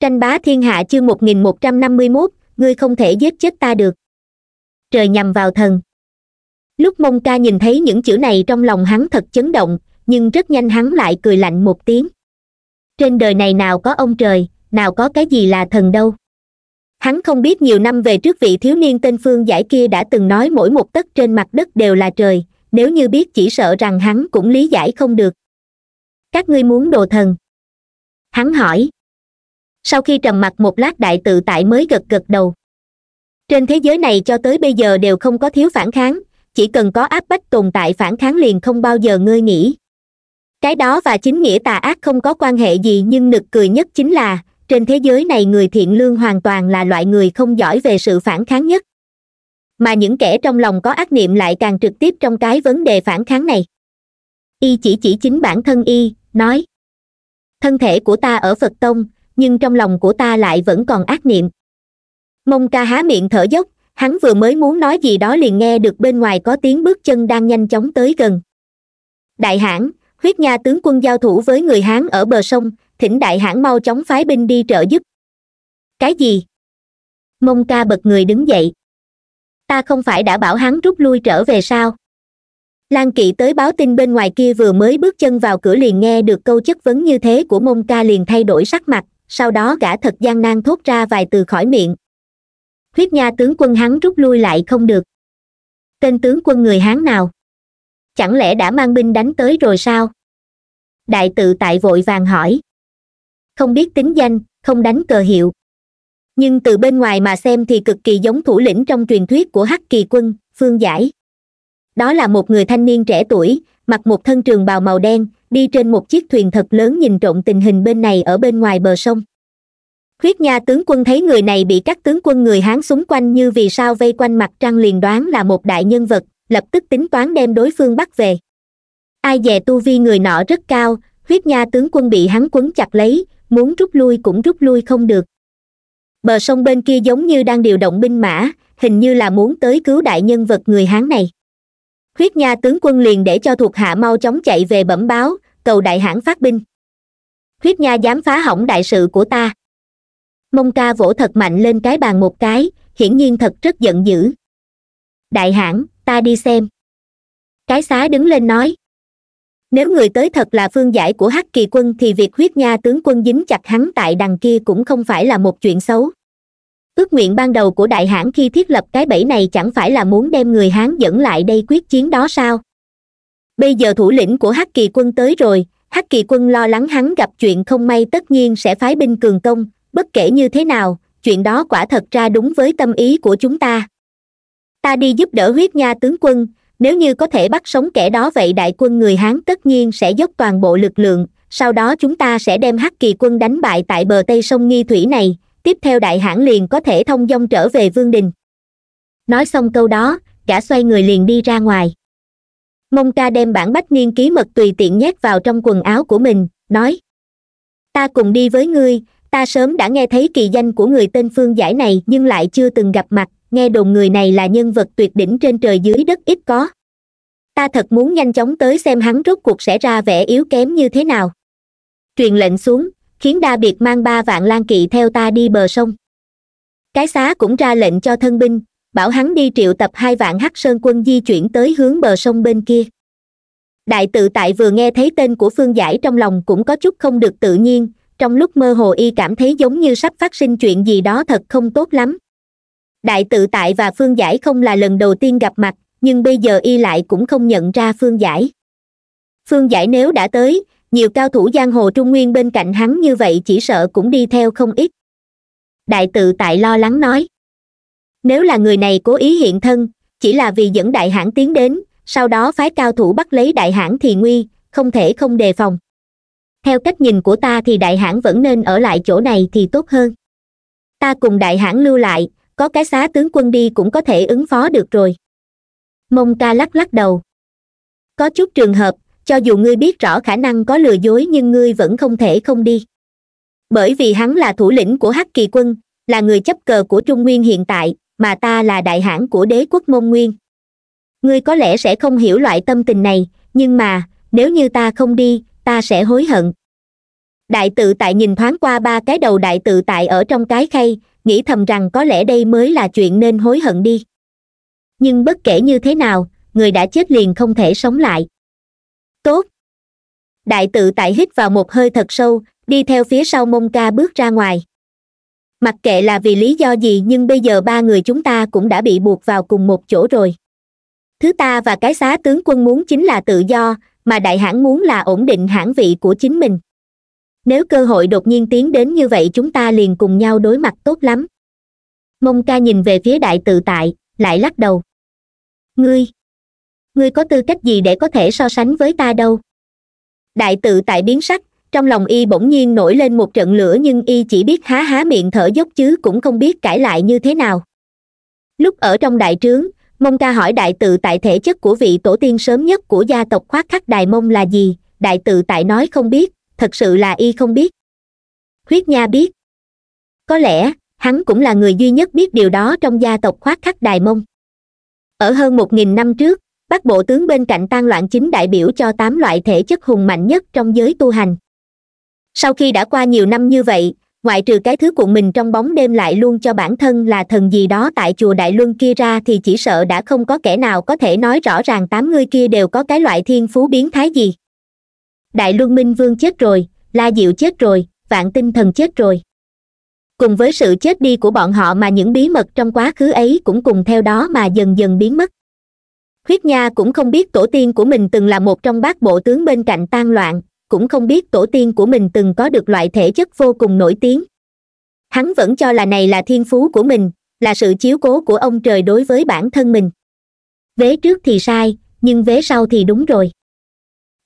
tranh bá thiên hạ chương một nghìn một trăm năm mươi mốt, ngươi không thể giết chết ta được. Trời nhằm vào thần. Lúc mông ca nhìn thấy những chữ này trong lòng hắn thật chấn động, nhưng rất nhanh hắn lại cười lạnh một tiếng. Trên đời này nào có ông trời, nào có cái gì là thần đâu. Hắn không biết nhiều năm về trước vị thiếu niên tên phương giải kia đã từng nói mỗi một tấc trên mặt đất đều là trời, nếu như biết chỉ sợ rằng hắn cũng lý giải không được. Các ngươi muốn đồ thần? Hắn hỏi sau khi trầm mặc một lát đại tự tại mới gật gật đầu. Trên thế giới này cho tới bây giờ đều không có thiếu phản kháng, chỉ cần có áp bách tồn tại phản kháng liền không bao giờ ngơi nghỉ. Cái đó và chính nghĩa tà ác không có quan hệ gì nhưng nực cười nhất chính là, trên thế giới này người thiện lương hoàn toàn là loại người không giỏi về sự phản kháng nhất. Mà những kẻ trong lòng có ác niệm lại càng trực tiếp trong cái vấn đề phản kháng này. Y chỉ chỉ chính bản thân y, nói, thân thể của ta ở phật tông nhưng trong lòng của ta lại vẫn còn ác niệm. Mông ca há miệng thở dốc, hắn vừa mới muốn nói gì đó liền nghe được bên ngoài có tiếng bước chân đang nhanh chóng tới gần. Đại hãn huyết nha tướng quân giao thủ với người hán ở bờ sông, thỉnh đại hãn mau chóng phái binh đi trợ giúp. Cái gì? Mông ca bật người đứng dậy. Ta không phải đã bảo hắn rút lui trở về sao? Lan kỵ tới báo tin bên ngoài kia vừa mới bước chân vào cửa liền nghe được câu chất vấn như thế của mông ca liền thay đổi sắc mặt sau đó gã thật gian nan thốt ra vài từ khỏi miệng. Huyết nha tướng quân hắn rút lui lại không được. Tên tướng quân người hán nào? Chẳng lẽ đã mang binh đánh tới rồi sao? Đại tự tại vội vàng hỏi. Không biết tính danh, không đánh cờ hiệu. Nhưng từ bên ngoài mà xem thì cực kỳ giống thủ lĩnh trong truyền thuyết của hắc kỳ quân, phương giải. Đó là một người thanh niên trẻ tuổi, mặc một thân trường bào màu đen đi trên một chiếc thuyền thật lớn nhìn trộn tình hình bên này ở bên ngoài bờ sông. Huyết nha tướng quân thấy người này bị các tướng quân người hán xung quanh như vì sao vây quanh mặt trăng liền đoán là một đại nhân vật, lập tức tính toán đem đối phương bắt về. Ai dè tu vi người nọ rất cao huyết nha tướng quân bị hắn quấn chặt lấy, muốn rút lui cũng rút lui không được. Bờ sông bên kia giống như đang điều động binh mã, hình như là muốn tới cứu đại nhân vật người hán này. Huyết nha tướng quân liền để cho thuộc hạ mau chóng chạy về bẩm báo cầu đại hãn phát binh. Huyết nha dám phá hỏng đại sự của ta. Mông ca vỗ thật mạnh lên cái bàn một cái, hiển nhiên thật rất giận dữ. Đại hãn, ta đi xem. Cái xá đứng lên nói. Nếu người tới thật là phương giải của hắc kỳ quân thì việc huyết nha tướng quân dính chặt hắn tại đằng kia cũng không phải là một chuyện xấu. Ước nguyện ban đầu của đại hãn khi thiết lập cái bẫy này chẳng phải là muốn đem người hán dẫn lại đây quyết chiến đó sao? Bây giờ thủ lĩnh của hắc kỳ quân tới rồi. Hắc kỳ quân lo lắng hắn gặp chuyện không may tất nhiên sẽ phái binh cường công. Bất kể như thế nào, chuyện đó quả thật ra đúng với tâm ý của chúng ta. Ta đi giúp đỡ huyết nha tướng quân. Nếu như có thể bắt sống kẻ đó vậy đại quân người hán tất nhiên sẽ dốc toàn bộ lực lượng. Sau đó chúng ta sẽ đem hắc kỳ quân đánh bại tại bờ tây sông nghi thủy này. Tiếp theo đại hãn liền có thể thông dong trở về vương đình. Nói xong câu đó, gã xoay người liền đi ra ngoài mông ca đem bản bách niên ký mật tùy tiện nhét vào trong quần áo của mình, nói, ta cùng đi với ngươi, ta sớm đã nghe thấy kỳ danh của người tên phương giải này nhưng lại chưa từng gặp mặt, nghe đồn người này là nhân vật tuyệt đỉnh trên trời dưới đất ít có. Ta thật muốn nhanh chóng tới xem hắn rốt cuộc sẽ ra vẻ yếu kém như thế nào. Truyền lệnh xuống, khiến đa biệt mang ba vạn lan kỵ theo ta đi bờ sông. Cái xá cũng ra lệnh cho thân binh bảo hắn đi triệu tập hai vạn hắc sơn quân di chuyển tới hướng bờ sông bên kia. Đại tự tại vừa nghe thấy tên của phương giải trong lòng cũng có chút không được tự nhiên, trong lúc mơ hồ y cảm thấy giống như sắp phát sinh chuyện gì đó thật không tốt lắm. Đại tự tại và phương giải không là lần đầu tiên gặp mặt, nhưng bây giờ y lại cũng không nhận ra phương giải. Phương giải nếu đã tới, nhiều cao thủ giang hồ trung nguyên bên cạnh hắn như vậy chỉ sợ cũng đi theo không ít. Đại tự tại lo lắng nói nếu là người này cố ý hiện thân, chỉ là vì dẫn đại hãn tiến đến, sau đó phái cao thủ bắt lấy đại hãn thì nguy, không thể không đề phòng. Theo cách nhìn của ta thì đại hãn vẫn nên ở lại chỗ này thì tốt hơn. Ta cùng đại hãn lưu lại, có cái xá tướng quân đi cũng có thể ứng phó được rồi. Mông ca lắc lắc đầu. Có chút trường hợp, cho dù ngươi biết rõ khả năng có lừa dối nhưng ngươi vẫn không thể không đi. Bởi vì hắn là thủ lĩnh của hắc kỳ quân, là người chấp cờ của trung nguyên hiện tại mà ta là đại hãn của đế quốc mông nguyên. Ngươi có lẽ sẽ không hiểu loại tâm tình này, nhưng mà, nếu như ta không đi, ta sẽ hối hận. Đại tự tại nhìn thoáng qua ba cái đầu đại tự tại ở trong cái khay, nghĩ thầm rằng có lẽ đây mới là chuyện nên hối hận đi. Nhưng bất kể như thế nào, người đã chết liền không thể sống lại. Tốt. Đại tự tại hít vào một hơi thật sâu, đi theo phía sau mông ca bước ra ngoài mặc kệ là vì lý do gì nhưng bây giờ ba người chúng ta cũng đã bị buộc vào cùng một chỗ rồi. Thứ ta và cái xá tướng quân muốn chính là tự do, mà đại hãn muốn là ổn định hãng vị của chính mình. Nếu cơ hội đột nhiên tiến đến như vậy chúng ta liền cùng nhau đối mặt tốt lắm. Mông ca nhìn về phía đại tự tại, lại lắc đầu. Ngươi ngươi có tư cách gì để có thể so sánh với ta đâu? Đại tự tại biến sắc trong lòng y bỗng nhiên nổi lên một trận lửa nhưng y chỉ biết há há miệng thở dốc chứ cũng không biết cãi lại như thế nào. Lúc ở trong đại trướng mông ca hỏi đại tự tại thể chất của vị tổ tiên sớm nhất của gia tộc khoác khắc đài mông là gì? Đại tự tại nói không biết, thật sự là y không biết. Huyết nha biết. Có lẽ, hắn cũng là người duy nhất biết điều đó trong gia tộc khoác khắc đài mông. Ở hơn một nghìn năm trước, bắc bộ tướng bên cạnh tan loạn chính đại biểu cho tám loại thể chất hùng mạnh nhất trong giới tu hành sau khi đã qua nhiều năm như vậy, ngoại trừ cái thứ cuộn mình trong bóng đêm lại luôn cho bản thân là thần gì đó tại chùa đại luân kia ra thì chỉ sợ đã không có kẻ nào có thể nói rõ ràng tám người kia đều có cái loại thiên phú biến thái gì. Đại luân minh vương chết rồi, la diệu chết rồi, vạn tinh thần chết rồi. Cùng với sự chết đi của bọn họ mà những bí mật trong quá khứ ấy cũng cùng theo đó mà dần dần biến mất. Huyết nha cũng không biết tổ tiên của mình từng là một trong bát bộ tướng bên cạnh tan loạn cũng không biết tổ tiên của mình từng có được loại thể chất vô cùng nổi tiếng. Hắn vẫn cho là này là thiên phú của mình, là sự chiếu cố của ông trời đối với bản thân mình. Vế trước thì sai, nhưng vế sau thì đúng rồi.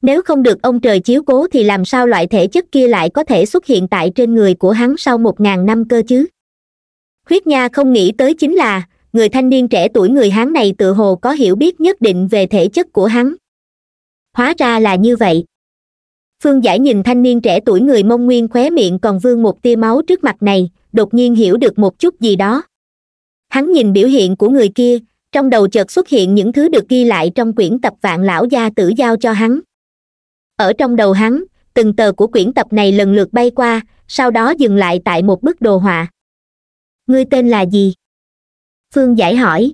Nếu không được ông trời chiếu cố thì làm sao loại thể chất kia lại có thể xuất hiện tại trên người của hắn sau một ngàn năm cơ chứ? Huyết nha không nghĩ tới chính là, người thanh niên trẻ tuổi người hán này tự hồ có hiểu biết nhất định về thể chất của hắn. Hóa ra là như vậy phương giải nhìn thanh niên trẻ tuổi người mông nguyên khóe miệng còn vương một tia máu trước mặt này, đột nhiên hiểu được một chút gì đó. Hắn nhìn biểu hiện của người kia, trong đầu chợt xuất hiện những thứ được ghi lại trong quyển tập vạn lão gia tử giao cho hắn. Ở trong đầu hắn, từng tờ của quyển tập này lần lượt bay qua, sau đó dừng lại tại một bức đồ họa. Ngươi tên là gì? Phương giải hỏi.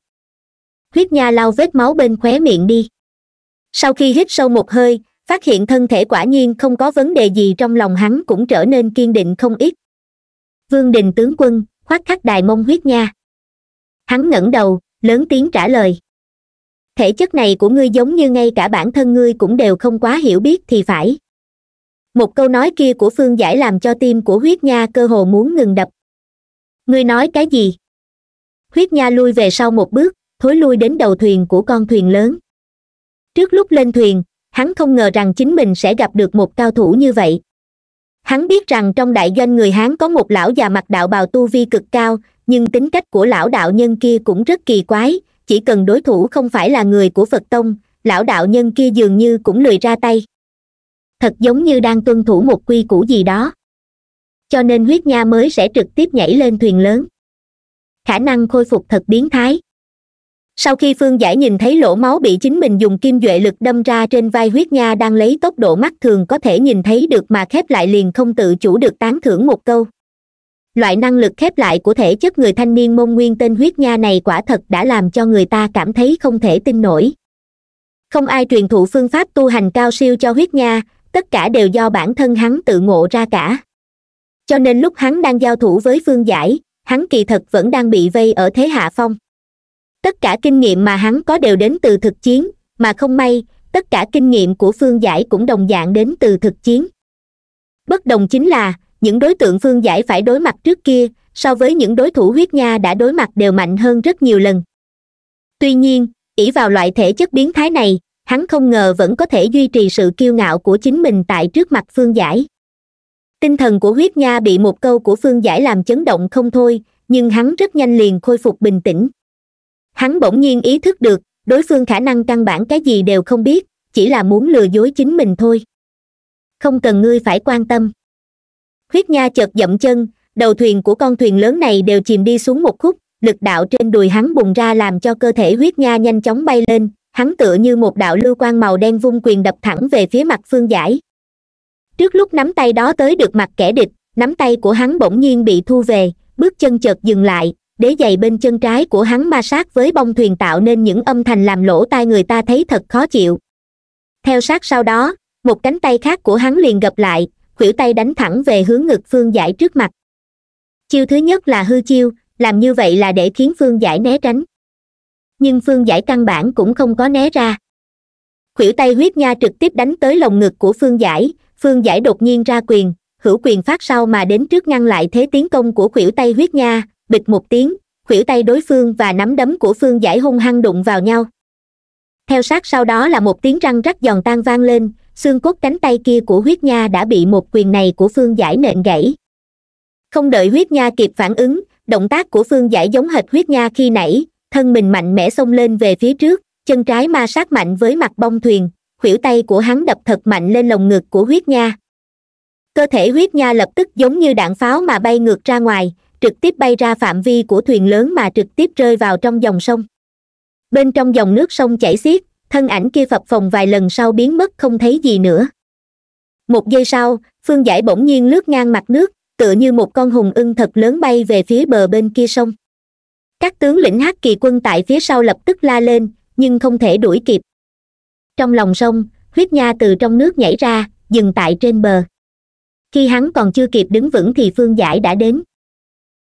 Huyết nha lau vết máu bên khóe miệng đi. Sau khi hít sâu một hơi phát hiện thân thể quả nhiên không có vấn đề gì trong lòng hắn cũng trở nên kiên định không ít. Vương đình tướng quân, khoác khắc đài mông huyết nha. Hắn ngẩng đầu, lớn tiếng trả lời. Thể chất này của ngươi giống như ngay cả bản thân ngươi cũng đều không quá hiểu biết thì phải. Một câu nói kia của phương giải làm cho tim của huyết nha cơ hồ muốn ngừng đập. Ngươi nói cái gì? Huyết nha lui về sau một bước, thối lui đến đầu thuyền của con thuyền lớn. Trước lúc lên thuyền hắn không ngờ rằng chính mình sẽ gặp được một cao thủ như vậy. Hắn biết rằng trong đại doanh người hán có một lão già mặc đạo bào tu vi cực cao, nhưng tính cách của lão đạo nhân kia cũng rất kỳ quái, chỉ cần đối thủ không phải là người của phật tông, lão đạo nhân kia dường như cũng lười ra tay. Thật giống như đang tuân thủ một quy củ gì đó. Cho nên huyết nha mới sẽ trực tiếp nhảy lên thuyền lớn. Khả năng khôi phục thật biến thái sau khi phương giải nhìn thấy lỗ máu bị chính mình dùng kim duệ lực đâm ra trên vai huyết nha đang lấy tốc độ mắt thường có thể nhìn thấy được mà khép lại liền không tự chủ được tán thưởng một câu. Loại năng lực khép lại của thể chất người thanh niên môn nguyên tên huyết nha này quả thật đã làm cho người ta cảm thấy không thể tin nổi. Không ai truyền thụ phương pháp tu hành cao siêu cho huyết nha, tất cả đều do bản thân hắn tự ngộ ra cả. Cho nên lúc hắn đang giao thủ với phương giải, hắn kỳ thật vẫn đang bị vây ở thế hạ phong tất cả kinh nghiệm mà hắn có đều đến từ thực chiến, mà không may, tất cả kinh nghiệm của phương giải cũng đồng dạng đến từ thực chiến. Bất đồng chính là, những đối tượng phương giải phải đối mặt trước kia, so với những đối thủ huyết nha đã đối mặt đều mạnh hơn rất nhiều lần. Tuy nhiên, ỷ vào loại thể chất biến thái này, hắn không ngờ vẫn có thể duy trì sự kiêu ngạo của chính mình tại trước mặt phương giải. Tinh thần của huyết nha bị một câu của phương giải làm chấn động không thôi, nhưng hắn rất nhanh liền khôi phục bình tĩnh hắn bỗng nhiên ý thức được, đối phương khả năng căn bản cái gì đều không biết, chỉ là muốn lừa dối chính mình thôi. Không cần ngươi phải quan tâm. Huyết nha chợt dậm chân, đầu thuyền của con thuyền lớn này đều chìm đi xuống một khúc, lực đạo trên đùi hắn bùng ra làm cho cơ thể huyết nha nhanh chóng bay lên, hắn tựa như một đạo lưu quan màu đen vung quyền đập thẳng về phía mặt phương giải. Trước lúc nắm tay đó tới được mặt kẻ địch, nắm tay của hắn bỗng nhiên bị thu về, bước chân chợt dừng lại đế giày bên chân trái của hắn ma sát với bông thuyền tạo nên những âm thanh làm lỗ tai người ta thấy thật khó chịu. Theo sát sau đó, một cánh tay khác của hắn liền gập lại, khuỷu tay đánh thẳng về hướng ngực phương giải trước mặt. Chiêu thứ nhất là hư chiêu, làm như vậy là để khiến phương giải né tránh. Nhưng phương giải căn bản cũng không có né ra. Khuỷu tay huyết nha trực tiếp đánh tới lồng ngực của phương giải phương giải đột nhiên ra quyền, hữu quyền phát sau mà đến trước ngăn lại thế tiến công của khuỷu tay huyết nha bịch một tiếng, khuỷu tay đối phương và nắm đấm của phương giải hung hăng đụng vào nhau. Theo sát sau đó là một tiếng răng rắc giòn tan vang lên, xương cốt cánh tay kia của huyết nha đã bị một quyền này của phương giải nện gãy. Không đợi huyết nha kịp phản ứng, động tác của phương giải giống hệt huyết nha khi nãy, thân mình mạnh mẽ xông lên về phía trước, chân trái ma sát mạnh với mặt bông thuyền, khuỷu tay của hắn đập thật mạnh lên lồng ngực của huyết nha. Cơ thể huyết nha lập tức giống như đạn pháo mà bay ngược ra ngoài trực tiếp bay ra phạm vi của thuyền lớn mà trực tiếp rơi vào trong dòng sông. Bên trong dòng nước sông chảy xiết, thân ảnh kia phập phồng vài lần sau biến mất không thấy gì nữa. Một giây sau, phương giải bỗng nhiên lướt ngang mặt nước, tựa như một con hùng ưng thật lớn bay về phía bờ bên kia sông. Các tướng lĩnh hắc kỳ quân tại phía sau lập tức la lên, nhưng không thể đuổi kịp. Trong lòng sông, huyết nha từ trong nước nhảy ra, dừng tại trên bờ. Khi hắn còn chưa kịp đứng vững thì phương giải đã đến.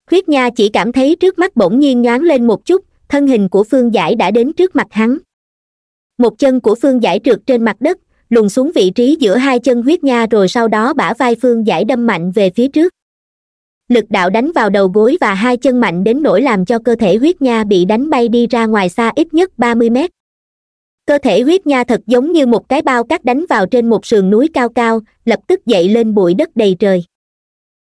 Khuyết nha chỉ cảm thấy trước mắt bỗng nhiên nhoáng lên một chút, thân hình của phương giải đã đến trước mặt hắn. Một chân của phương giải trượt trên mặt đất lùn xuống vị trí giữa hai chân huyết nha rồi sau đó bả vai phương giải đâm mạnh về phía trước. Lực đạo đánh vào đầu gối và hai chân mạnh đến nỗi làm cho cơ thể huyết nha bị đánh bay đi ra ngoài xa ít nhất ba mươi mét. Cơ thể huyết nha thật giống như một cái bao cát đánh vào trên một sườn núi cao cao, lập tức dậy lên bụi đất đầy trời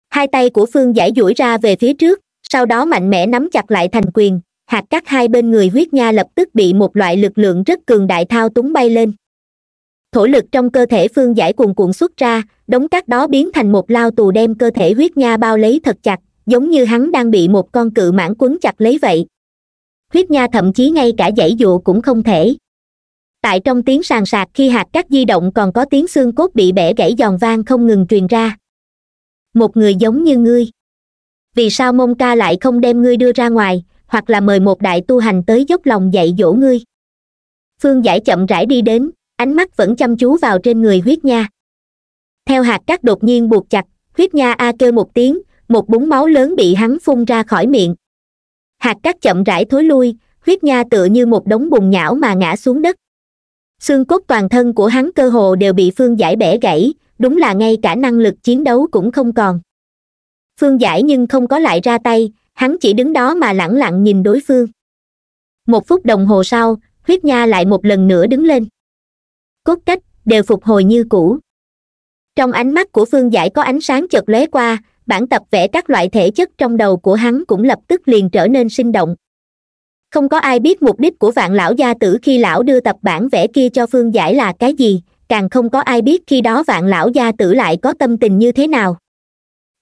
hai tay của phương giải duỗi ra về phía trước, sau đó mạnh mẽ nắm chặt lại thành quyền, hạt cát hai bên người huyết nha lập tức bị một loại lực lượng rất cường đại thao túng bay lên. Thổ lực trong cơ thể phương giải cuồn cuộn xuất ra, đống cát đó biến thành một lao tù đem cơ thể huyết nha bao lấy thật chặt, giống như hắn đang bị một con cự mãn quấn chặt lấy vậy. Huyết nha thậm chí ngay cả dãy dụa cũng không thể. Tại trong tiếng sàn sạc khi hạt cát di động còn có tiếng xương cốt bị bẻ gãy giòn vang không ngừng truyền ra một người giống như ngươi. Vì sao mông ca lại không đem ngươi đưa ra ngoài, hoặc là mời một đại tu hành tới dốc lòng dạy dỗ ngươi? Phương giải chậm rãi đi đến, ánh mắt vẫn chăm chú vào trên người huyết nha. Theo hạt cát đột nhiên buộc chặt, huyết nha a kêu một tiếng, một búng máu lớn bị hắn phun ra khỏi miệng. Hạt cát chậm rãi thối lui, huyết nha tựa như một đống bùn nhão mà ngã xuống đất. Xương cốt toàn thân của hắn cơ hồ đều bị phương giải bẻ gãy đúng là ngay cả năng lực chiến đấu cũng không còn. Phương giải nhưng không có lại ra tay, hắn chỉ đứng đó mà lẳng lặng nhìn đối phương. Một phút đồng hồ sau, huyết nha lại một lần nữa đứng lên. Cốt cách, đều phục hồi như cũ. Trong ánh mắt của phương giải có ánh sáng chợt lóe qua, bản tập vẽ các loại thể chất trong đầu của hắn cũng lập tức liền trở nên sinh động. Không có ai biết mục đích của vạn lão gia tử khi lão đưa tập bản vẽ kia cho phương giải là cái gì càng không có ai biết khi đó vạn lão gia tử lại có tâm tình như thế nào.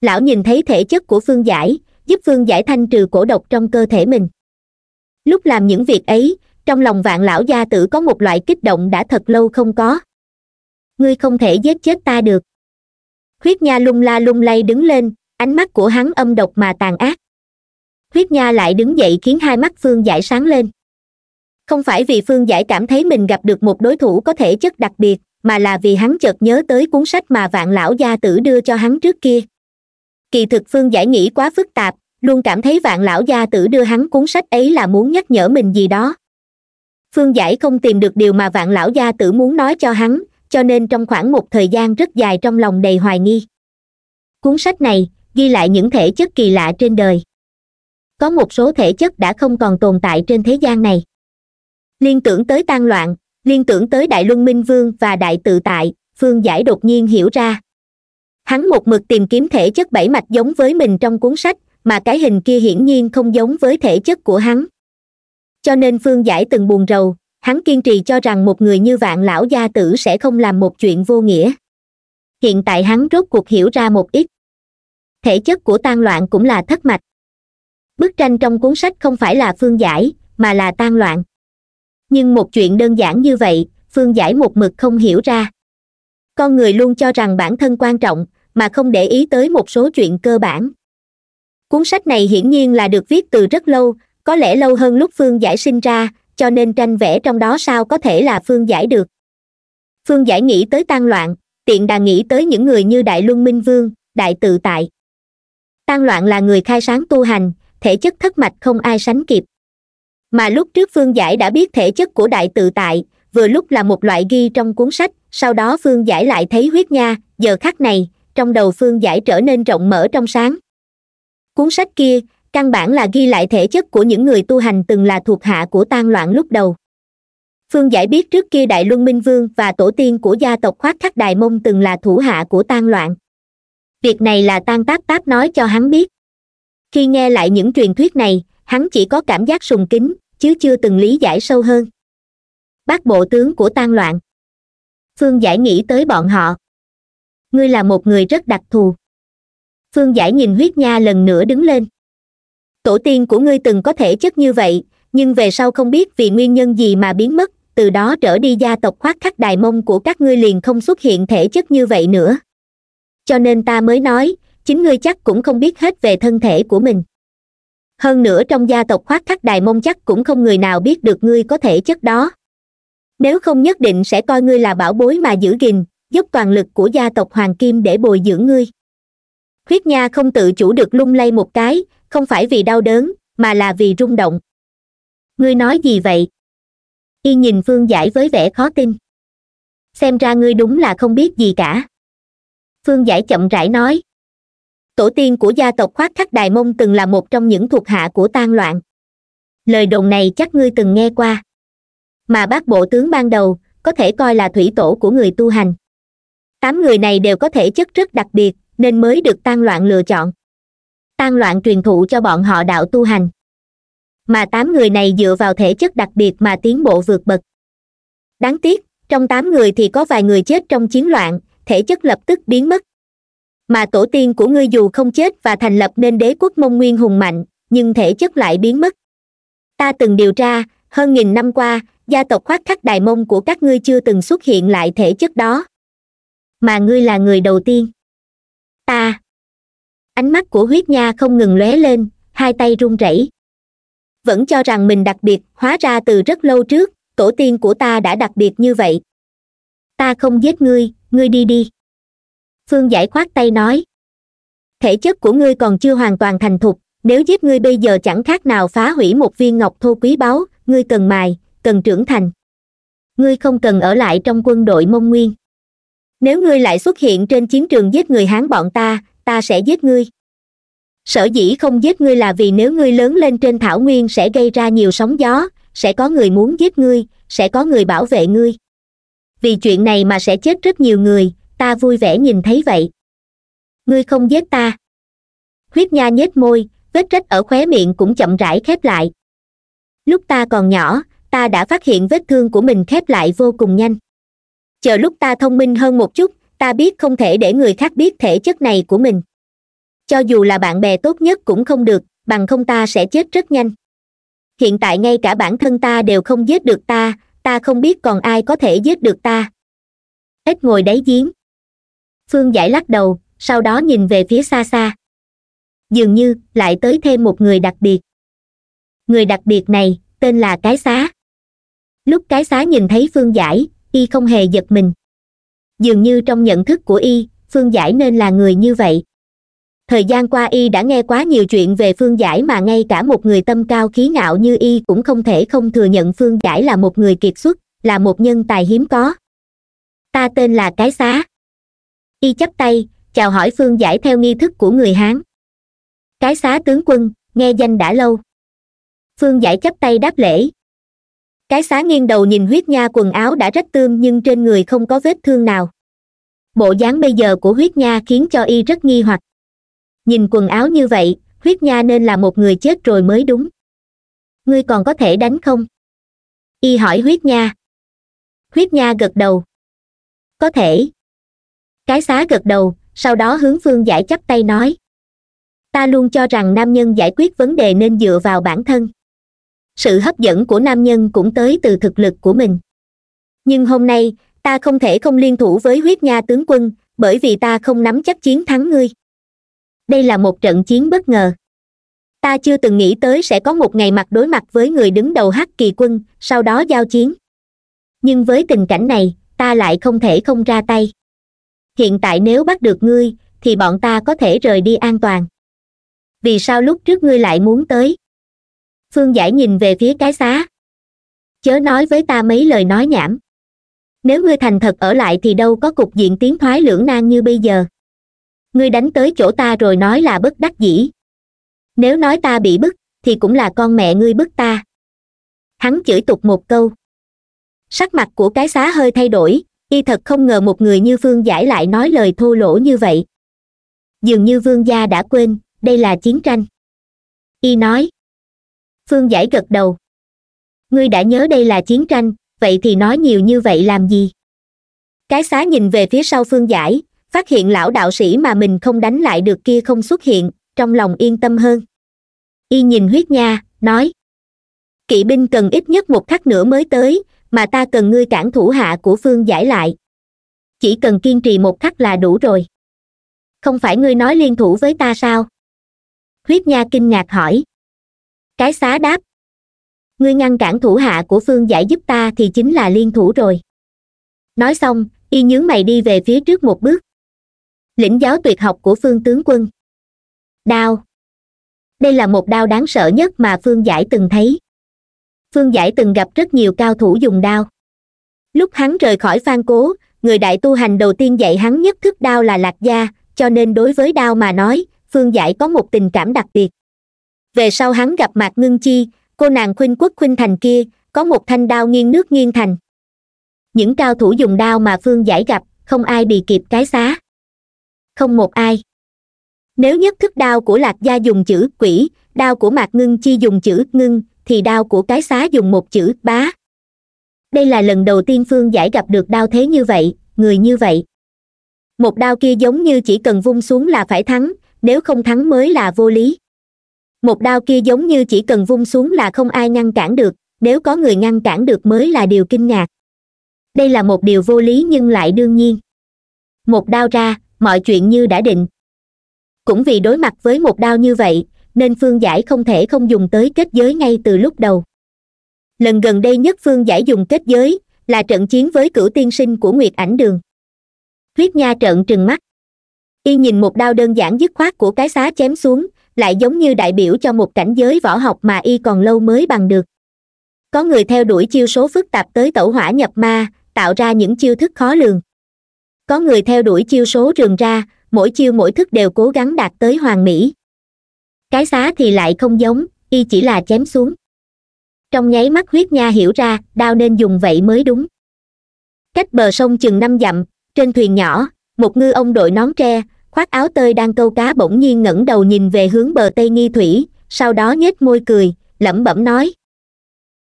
Lão nhìn thấy thể chất của phương giải, giúp phương giải thanh trừ cổ độc trong cơ thể mình. Lúc làm những việc ấy, trong lòng vạn lão gia tử có một loại kích động đã thật lâu không có. Ngươi không thể giết chết ta được. Huyết nha lung la lung lay đứng lên, ánh mắt của hắn âm độc mà tàn ác. Huyết nha lại đứng dậy khiến hai mắt phương giải sáng lên. Không phải vì phương giải cảm thấy mình gặp được một đối thủ có thể chất đặc biệt mà là vì hắn chợt nhớ tới cuốn sách mà vạn lão gia tử đưa cho hắn trước kia. Kỳ thực phương giải nghĩ quá phức tạp, luôn cảm thấy vạn lão gia tử đưa hắn cuốn sách ấy là muốn nhắc nhở mình gì đó. Phương giải không tìm được điều mà vạn lão gia tử muốn nói cho hắn, cho nên trong khoảng một thời gian rất dài trong lòng đầy hoài nghi. Cuốn sách này, ghi lại những thể chất kỳ lạ trên đời. Có một số thể chất đã không còn tồn tại trên thế gian này. Liên tưởng tới tan loạn liên tưởng tới đại luân minh vương và đại tự tại, phương giải đột nhiên hiểu ra. Hắn một mực tìm kiếm thể chất bảy mạch giống với mình trong cuốn sách, mà cái hình kia hiển nhiên không giống với thể chất của hắn. Cho nên phương giải từng buồn rầu, hắn kiên trì cho rằng một người như vạn lão gia tử sẽ không làm một chuyện vô nghĩa. Hiện tại hắn rốt cuộc hiểu ra một ít. Thể chất của tan loạn cũng là thất mạch. Bức tranh trong cuốn sách không phải là phương giải, mà là tan loạn nhưng một chuyện đơn giản như vậy, phương giải một mực không hiểu ra. Con người luôn cho rằng bản thân quan trọng, mà không để ý tới một số chuyện cơ bản. Cuốn sách này hiển nhiên là được viết từ rất lâu, có lẽ lâu hơn lúc phương giải sinh ra, cho nên tranh vẽ trong đó sao có thể là phương giải được. Phương giải nghĩ tới tan loạn, tiện đà nghĩ tới những người như đại luân minh vương, đại tự tại. Tan loạn là người khai sáng tu hành, thể chất thất mạch không ai sánh kịp mà lúc trước phương giải đã biết thể chất của đại tự tại, vừa lúc là một loại ghi trong cuốn sách, sau đó phương giải lại thấy huyết nha. Giờ khắc này, trong đầu phương giải trở nên rộng mở trong sáng. Cuốn sách kia, căn bản là ghi lại thể chất của những người tu hành từng là thuộc hạ của tan loạn lúc đầu. Phương giải biết trước kia đại luân minh vương và tổ tiên của gia tộc khoác khắc đài mông từng là thủ hạ của tan loạn. Việc này là tan tác Tác nói cho hắn biết. Khi nghe lại những truyền thuyết này hắn chỉ có cảm giác sùng kính, chứ chưa từng lý giải sâu hơn. Bác bộ tướng của tan loạn. Phương giải nghĩ tới bọn họ. Ngươi là một người rất đặc thù. Phương giải nhìn huyết nha lần nữa đứng lên. Tổ tiên của ngươi từng có thể chất như vậy, nhưng về sau không biết vì nguyên nhân gì mà biến mất, từ đó trở đi gia tộc khoác khắc đài mông của các ngươi liền không xuất hiện thể chất như vậy nữa. Cho nên ta mới nói, chính ngươi chắc cũng không biết hết về thân thể của mình hơn nữa trong gia tộc khoác khắc đài mông chắc cũng không người nào biết được ngươi có thể chất đó. Nếu không nhất định sẽ coi ngươi là bảo bối mà giữ gìn, dốc toàn lực của gia tộc hoàng kim để bồi dưỡng ngươi. Huyết nha không tự chủ được lung lay một cái, không phải vì đau đớn, mà là vì rung động. Ngươi nói gì vậy? Y nhìn phương giải với vẻ khó tin. Xem ra ngươi đúng là không biết gì cả. Phương giải chậm rãi nói tổ tiên của gia tộc khoác khắc đài mông từng là một trong những thuộc hạ của tan loạn. Lời đồn này chắc ngươi từng nghe qua. Mà bác bộ tướng ban đầu, có thể coi là thủy tổ của người tu hành. Tám người này đều có thể chất rất đặc biệt, nên mới được tan loạn lựa chọn. Tan loạn truyền thụ cho bọn họ đạo tu hành. Mà tám người này dựa vào thể chất đặc biệt mà tiến bộ vượt bậc. Đáng tiếc, trong tám người thì có vài người chết trong chiến loạn, thể chất lập tức biến mất mà tổ tiên của ngươi dù không chết và thành lập nên đế quốc mông nguyên hùng mạnh, nhưng thể chất lại biến mất. Ta từng điều tra, hơn nghìn năm qua, gia tộc khoác khắc đài mông của các ngươi chưa từng xuất hiện lại thể chất đó. Mà ngươi là người đầu tiên. Ta. Ánh mắt của huyết nha không ngừng lóe lên, hai tay run rẩy. Vẫn cho rằng mình đặc biệt, hóa ra từ rất lâu trước, tổ tiên của ta đã đặc biệt như vậy. Ta không giết ngươi ngươi đi đi phương giải khoát tay nói. Thể chất của ngươi còn chưa hoàn toàn thành thục, nếu giết ngươi bây giờ chẳng khác nào phá hủy một viên ngọc thô quý báu, ngươi cần mài, cần trưởng thành. Ngươi không cần ở lại trong quân đội mông nguyên. Nếu ngươi lại xuất hiện trên chiến trường giết người hán bọn ta ta sẽ giết ngươi. Sở dĩ không giết ngươi là vì nếu ngươi lớn lên trên thảo nguyên sẽ gây ra nhiều sóng gió, sẽ có người muốn giết ngươi, sẽ có người bảo vệ ngươi. Vì chuyện này mà sẽ chết rất nhiều người ta vui vẻ nhìn thấy vậy. Ngươi không giết ta. Huyết nha nhếch môi, vết rách ở khóe miệng cũng chậm rãi khép lại. Lúc ta còn nhỏ, ta đã phát hiện vết thương của mình khép lại vô cùng nhanh. Chờ lúc ta thông minh hơn một chút, ta biết không thể để người khác biết thể chất này của mình. Cho dù là bạn bè tốt nhất cũng không được, bằng không ta sẽ chết rất nhanh. Hiện tại ngay cả bản thân ta đều không giết được ta ta không biết còn ai có thể giết được ta. Ít ngồi đáy giếng phương giải lắc đầu, sau đó nhìn về phía xa xa. Dường như lại tới thêm một người đặc biệt. Người đặc biệt này, tên là cái xá. Lúc cái xá nhìn thấy phương giải, y không hề giật mình. Dường như trong nhận thức của y, phương giải nên là người như vậy. Thời gian qua y đã nghe quá nhiều chuyện về phương giải mà ngay cả một người tâm cao khí ngạo như y cũng không thể không thừa nhận phương giải là một người kiệt xuất, là một nhân tài hiếm có. Ta tên là cái xá y chắp tay, chào hỏi phương giải theo nghi thức của người hán. Cái xá tướng quân, nghe danh đã lâu. Phương giải chắp tay đáp lễ. Cái xá nghiêng đầu nhìn huyết nha quần áo đã rách tươm nhưng trên người không có vết thương nào. Bộ dáng bây giờ của huyết nha khiến cho y rất nghi hoặc. Nhìn quần áo như vậy, huyết nha nên là một người chết rồi mới đúng. Ngươi còn có thể đánh không? Y hỏi huyết nha. Huyết nha gật đầu. Có thể cái xá gật đầu, sau đó hướng phương giải chắp tay nói. Ta luôn cho rằng nam nhân giải quyết vấn đề nên dựa vào bản thân. Sự hấp dẫn của nam nhân cũng tới từ thực lực của mình. Nhưng hôm nay, ta không thể không liên thủ với huyết nha tướng quân, bởi vì ta không nắm chắc chiến thắng ngươi. Đây là một trận chiến bất ngờ. Ta chưa từng nghĩ tới sẽ có một ngày mặt đối mặt với người đứng đầu hắc kỳ quân, sau đó giao chiến. Nhưng với tình cảnh này, ta lại không thể không ra tay hiện tại nếu bắt được ngươi, thì bọn ta có thể rời đi an toàn. Vì sao lúc trước ngươi lại muốn tới? Phương giải nhìn về phía cái xá. Chớ nói với ta mấy lời nói nhảm. Nếu ngươi thành thật ở lại thì đâu có cục diện tiến thoái lưỡng nan như bây giờ. Ngươi đánh tới chỗ ta rồi nói là bất đắc dĩ. Nếu nói ta bị bức, thì cũng là con mẹ ngươi bức ta. Hắn chửi tục một câu. Sắc mặt của cái xá hơi thay đổi y thật không ngờ một người như phương giải lại nói lời thô lỗ như vậy. Dường như vương gia đã quên, đây là chiến tranh. Y nói. Phương giải gật đầu. Ngươi đã nhớ đây là chiến tranh, vậy thì nói nhiều như vậy làm gì? Cái xá nhìn về phía sau phương giải, phát hiện lão đạo sĩ mà mình không đánh lại được kia không xuất hiện, trong lòng yên tâm hơn. Y nhìn huyết nha, nói. Kỵ binh cần ít nhất một khắc nữa mới tới mà ta cần ngươi cản thủ hạ của phương giải lại. Chỉ cần kiên trì một khắc là đủ rồi. Không phải ngươi nói liên thủ với ta sao? Huyết nha kinh ngạc hỏi. Cái xá đáp. Ngươi ngăn cản thủ hạ của phương giải giúp ta thì chính là liên thủ rồi. Nói xong, y nhướng mày đi về phía trước một bước. Lĩnh giáo tuyệt học của phương tướng quân. Đao. Đây là một đao đáng sợ nhất mà phương giải từng thấy phương giải từng gặp rất nhiều cao thủ dùng đao. Lúc hắn rời khỏi phan cố, người đại tu hành đầu tiên dạy hắn nhất thức đao là lạc gia, cho nên đối với đao mà nói, phương giải có một tình cảm đặc biệt. Về sau hắn gặp mạc ngưng chi, cô nàng khuynh quốc khuynh thành kia, có một thanh đao nghiêng nước nghiêng thành. Những cao thủ dùng đao mà phương giải gặp, không ai bị kịp cái xá. Không một ai. Nếu nhất thức đao của lạc gia dùng chữ quỷ, đao của mạc ngưng chi dùng chữ ngưng thì đao của cái xá dùng một chữ, bá. Đây là lần đầu tiên phương giải gặp được đao thế như vậy, người như vậy. Một đao kia giống như chỉ cần vung xuống là phải thắng, nếu không thắng mới là vô lý. Một đao kia giống như chỉ cần vung xuống là không ai ngăn cản được, nếu có người ngăn cản được mới là điều kinh ngạc. Đây là một điều vô lý nhưng lại đương nhiên. Một đao ra, mọi chuyện như đã định. Cũng vì đối mặt với một đao như vậy nên phương giải không thể không dùng tới kết giới ngay từ lúc đầu. Lần gần đây nhất phương giải dùng kết giới là trận chiến với cửu tiên sinh của nguyệt ảnh đường. Huyết nha trợn trừng mắt. Y nhìn một đao đơn giản dứt khoát của cái xá chém xuống, lại giống như đại biểu cho một cảnh giới võ học mà y còn lâu mới bằng được. Có người theo đuổi chiêu số phức tạp tới tẩu hỏa nhập ma, tạo ra những chiêu thức khó lường. Có người theo đuổi chiêu số rườm ra, mỗi chiêu mỗi thức đều cố gắng đạt tới hoàn mỹ cái xá thì lại không giống, y chỉ là chém xuống. Trong nháy mắt huyết nha hiểu ra đao nên dùng vậy mới đúng. Cách bờ sông chừng năm dặm, trên thuyền nhỏ, một ngư ông đội nón tre, khoác áo tơi đang câu cá bỗng nhiên ngẩng đầu nhìn về hướng bờ tây nghi thủy, sau đó nhếch môi cười, lẩm bẩm nói.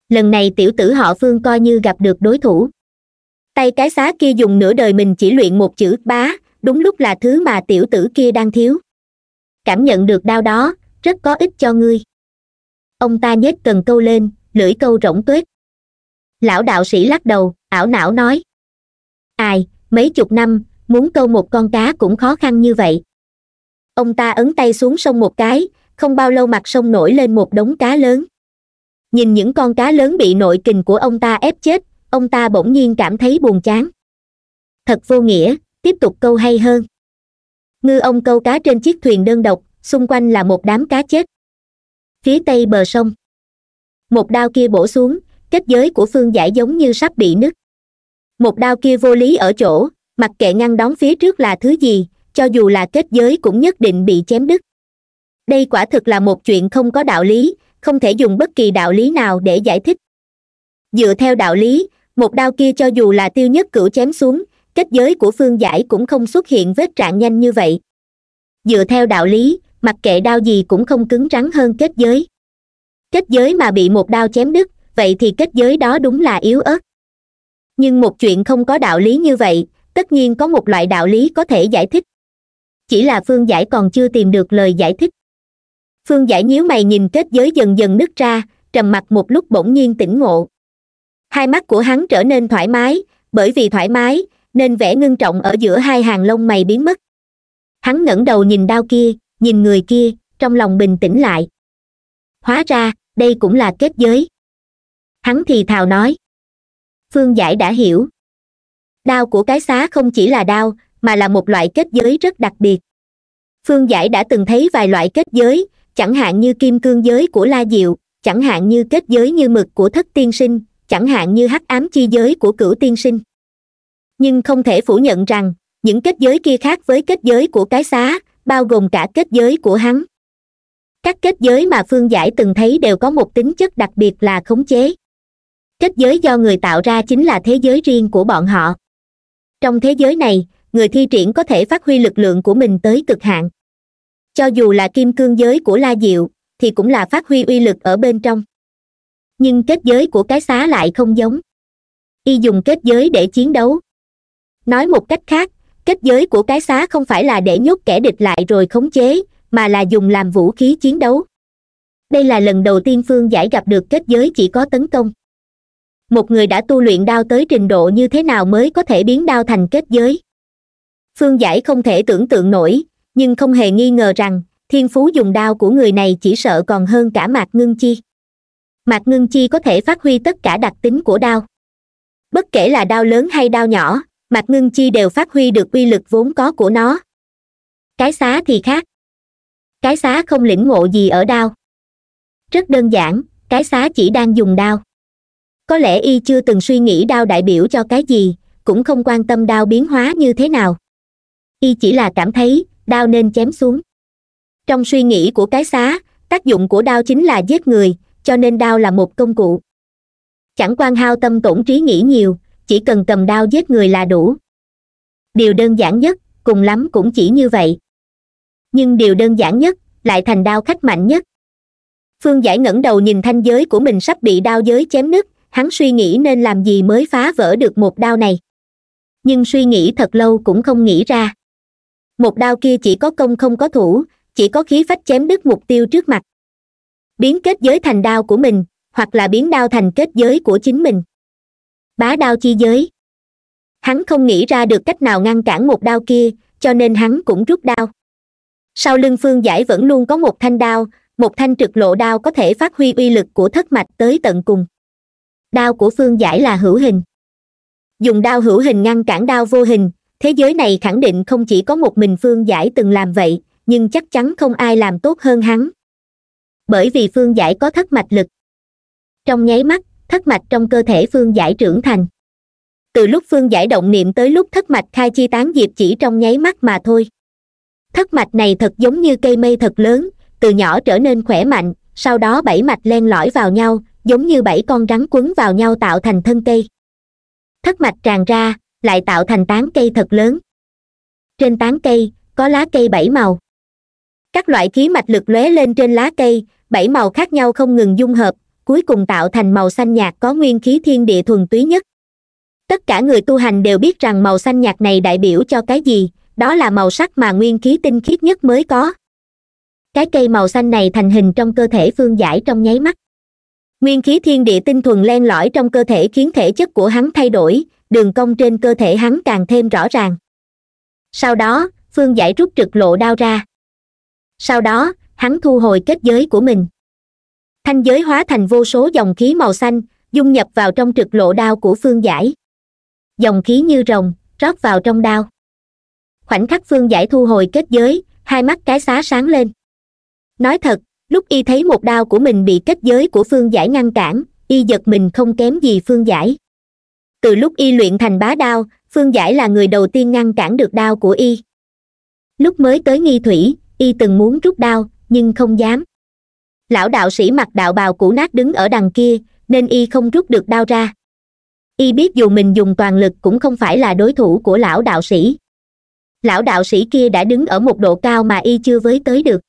Lần này tiểu tử họ phương coi như gặp được đối thủ. Tay cái xá kia dùng nửa đời mình chỉ luyện một chữ, bá, đúng lúc là thứ mà tiểu tử kia đang thiếu. Cảm nhận được đau đó rất có ích cho ngươi. Ông ta nhếch cần câu lên, lưỡi câu rỗng tuếch lão đạo sĩ lắc đầu, ảo não nói. Ai, mấy chục năm, muốn câu một con cá cũng khó khăn như vậy. Ông ta ấn tay xuống sông một cái, không bao lâu mặt sông nổi lên một đống cá lớn. Nhìn những con cá lớn bị nội kình của ông ta ép chết, ông ta bỗng nhiên cảm thấy buồn chán. Thật vô nghĩa, tiếp tục câu hay hơn. Ngư ông câu cá trên chiếc thuyền đơn độc xung quanh là một đám cá chết. Phía tây bờ sông. Một đao kia bổ xuống, kết giới của phương giải giống như sắp bị nứt. Một đao kia vô lý ở chỗ, mặc kệ ngăn đón phía trước là thứ gì, cho dù là kết giới cũng nhất định bị chém đứt. Đây quả thực là một chuyện không có đạo lý, không thể dùng bất kỳ đạo lý nào để giải thích. Dựa theo đạo lý, một đao kia cho dù là tiêu nhất cửu chém xuống, kết giới của phương giải cũng không xuất hiện vết trạng nhanh như vậy. Dựa theo đạo lý mặc kệ đao gì cũng không cứng rắn hơn kết giới. Kết giới mà bị một đao chém đứt, vậy thì kết giới đó đúng là yếu ớt. Nhưng một chuyện không có đạo lý như vậy, tất nhiên có một loại đạo lý có thể giải thích. Chỉ là phương giải còn chưa tìm được lời giải thích. Phương giải nhíu mày nhìn kết giới dần dần nứt ra, trầm mặc một lúc bỗng nhiên tỉnh ngộ. Hai mắt của hắn trở nên thoải mái, bởi vì thoải mái, nên vẻ ngưng trọng ở giữa hai hàng lông mày biến mất. Hắn ngẩng đầu nhìn đao kia nhìn người kia, trong lòng bình tĩnh lại. Hóa ra, đây cũng là kết giới. Hắn thì thào nói. Phương giải đã hiểu. Đao của cái xá không chỉ là đao, mà là một loại kết giới rất đặc biệt. Phương giải đã từng thấy vài loại kết giới, chẳng hạn như kim cương giới của la diệu, chẳng hạn như kết giới như mực của thất tiên sinh, chẳng hạn như hắc ám chi giới của cửu tiên sinh. Nhưng không thể phủ nhận rằng, những kết giới kia khác với kết giới của cái xá bao gồm cả kết giới của hắn. Các kết giới mà phương giải từng thấy đều có một tính chất đặc biệt là khống chế. Kết giới do người tạo ra chính là thế giới riêng của bọn họ. Trong thế giới này, người thi triển có thể phát huy lực lượng của mình tới cực hạn. Cho dù là kim cương giới của la diệu, thì cũng là phát huy uy lực ở bên trong. Nhưng kết giới của cái xá lại không giống. Y dùng kết giới để chiến đấu. Nói một cách khác kết giới của cái xá không phải là để nhốt kẻ địch lại rồi khống chế, mà là dùng làm vũ khí chiến đấu. Đây là lần đầu tiên phương giải gặp được kết giới chỉ có tấn công. Một người đã tu luyện đao tới trình độ như thế nào mới có thể biến đao thành kết giới? Phương giải không thể tưởng tượng nổi, nhưng không hề nghi ngờ rằng, thiên phú dùng đao của người này chỉ sợ còn hơn cả mạc ngưng chi. Mạc ngưng chi có thể phát huy tất cả đặc tính của đao. Bất kể là đao lớn hay đao nhỏ mạc ngưng chi đều phát huy được uy lực vốn có của nó. Cái xá thì khác. Cái xá không lĩnh ngộ gì ở đao. Rất đơn giản, cái xá chỉ đang dùng đao. Có lẽ y chưa từng suy nghĩ đao đại biểu cho cái gì, cũng không quan tâm đao biến hóa như thế nào. Y chỉ là cảm thấy, đao nên chém xuống. Trong suy nghĩ của cái xá, tác dụng của đao chính là giết người, cho nên đao là một công cụ. Chẳng quan hao tâm tổn trí nghĩ nhiều chỉ cần cầm đao giết người là đủ. Điều đơn giản nhất, cùng lắm cũng chỉ như vậy. Nhưng điều đơn giản nhất, lại thành đao khách mạnh nhất. Phương giải ngẩng đầu nhìn thanh giới của mình sắp bị đao giới chém nứt, hắn suy nghĩ nên làm gì mới phá vỡ được một đao này. Nhưng suy nghĩ thật lâu cũng không nghĩ ra. Một đao kia chỉ có công không có thủ, chỉ có khí phách chém đứt mục tiêu trước mặt. Biến kết giới thành đao của mình, hoặc là biến đao thành kết giới của chính mình bá đao chi giới. Hắn không nghĩ ra được cách nào ngăn cản một đao kia, cho nên hắn cũng rút đao. Sau lưng phương giải vẫn luôn có một thanh đao, một thanh trực lộ đao có thể phát huy uy lực của thất mạch tới tận cùng. Đao của phương giải là hữu hình. Dùng đao hữu hình ngăn cản đao vô hình, thế giới này khẳng định không chỉ có một mình phương giải từng làm vậy, nhưng chắc chắn không ai làm tốt hơn hắn. Bởi vì phương giải có thất mạch lực. Trong nháy mắt thất mạch trong cơ thể phương giải trưởng thành. Từ lúc phương giải động niệm tới lúc thất mạch khai chi tán diệp chỉ trong nháy mắt mà thôi. Thất mạch này thật giống như cây mây thật lớn, từ nhỏ trở nên khỏe mạnh, sau đó bảy mạch len lỏi vào nhau, giống như bảy con rắn quấn vào nhau tạo thành thân cây. Thất mạch tràn ra, lại tạo thành tán cây thật lớn. Trên tán cây, có lá cây bảy màu. Các loại khí mạch lực lóe lên trên lá cây, bảy màu khác nhau không ngừng dung hợp cuối cùng tạo thành màu xanh nhạt có nguyên khí thiên địa thuần túy nhất. Tất cả người tu hành đều biết rằng màu xanh nhạt này đại biểu cho cái gì, đó là màu sắc mà nguyên khí tinh khiết nhất mới có. Cái cây màu xanh này thành hình trong cơ thể phương giải trong nháy mắt. Nguyên khí thiên địa tinh thuần len lỏi trong cơ thể khiến thể chất của hắn thay đổi, đường cong trên cơ thể hắn càng thêm rõ ràng. Sau đó, phương giải rút trực lộ đao ra. Sau đó, hắn thu hồi kết giới của mình thanh giới hóa thành vô số dòng khí màu xanh, dung nhập vào trong trực lộ đao của phương giải. Dòng khí như rồng, rót vào trong đao. Khoảnh khắc phương giải thu hồi kết giới, hai mắt cái xá sáng lên. Nói thật, lúc y thấy một đao của mình bị kết giới của phương giải ngăn cản, y giật mình không kém gì phương giải. Từ lúc y luyện thành bá đao, phương giải là người đầu tiên ngăn cản được đao của y. Lúc mới tới nghi thủy, y từng muốn rút đao, nhưng không dám lão đạo sĩ mặc đạo bào cũ nát đứng ở đằng kia, nên y không rút được đao ra. Y biết dù mình dùng toàn lực cũng không phải là đối thủ của lão đạo sĩ. Lão đạo sĩ kia đã đứng ở một độ cao mà y chưa với tới được.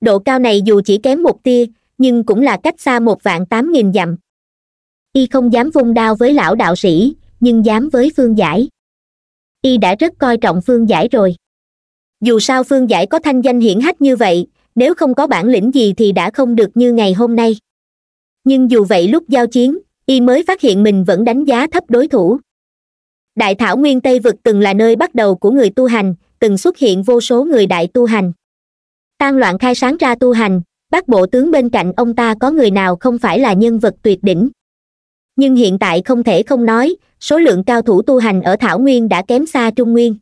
Độ cao này dù chỉ kém một tia, nhưng cũng là cách xa một vạn tám nghìn dặm. Y không dám vung đao với lão đạo sĩ, nhưng dám với phương giải. Y đã rất coi trọng phương giải rồi. Dù sao phương giải có thanh danh hiển hách như vậy nếu không có bản lĩnh gì thì đã không được như ngày hôm nay. Nhưng dù vậy lúc giao chiến, y mới phát hiện mình vẫn đánh giá thấp đối thủ. Đại thảo nguyên tây vực từng là nơi bắt đầu của người tu hành, từng xuất hiện vô số người đại tu hành. Tan loạn khai sáng ra tu hành, bác bộ tướng bên cạnh ông ta có người nào không phải là nhân vật tuyệt đỉnh? Nhưng hiện tại không thể không nói, số lượng cao thủ tu hành ở thảo nguyên đã kém xa trung nguyên.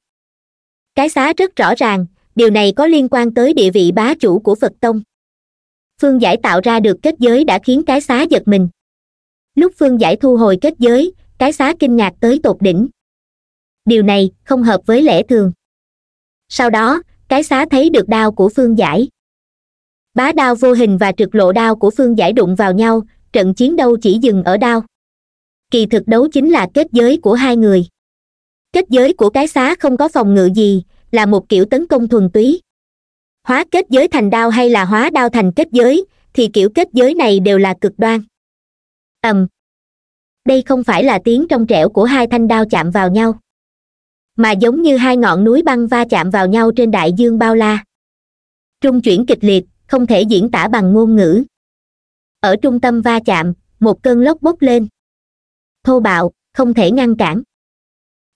Cái xá rất rõ ràng điều này có liên quan tới địa vị bá chủ của phật tông. Phương giải tạo ra được kết giới đã khiến cái xá giật mình. Lúc phương giải thu hồi kết giới, cái xá kinh ngạc tới tột đỉnh. Điều này không hợp với lẽ thường. Sau đó, cái xá thấy được đao của phương giải. Bá đao vô hình và trực lộ đao của phương giải đụng vào nhau, trận chiến đâu chỉ dừng ở đao. Kỳ thực đấu chính là kết giới của hai người. Kết giới của cái xá không có phòng ngự gì là một kiểu tấn công thuần túy. Hóa kết giới thành đao hay là hóa đao thành kết giới, thì kiểu kết giới này đều là cực đoan. Ầm. Đây không phải là tiếng trong trẻo của hai thanh đao chạm vào nhau, mà giống như hai ngọn núi băng va chạm vào nhau trên đại dương bao la. Trung chuyển kịch liệt, không thể diễn tả bằng ngôn ngữ. Ở trung tâm va chạm, một cơn lốc bốc lên. Thô bạo, không thể ngăn cản.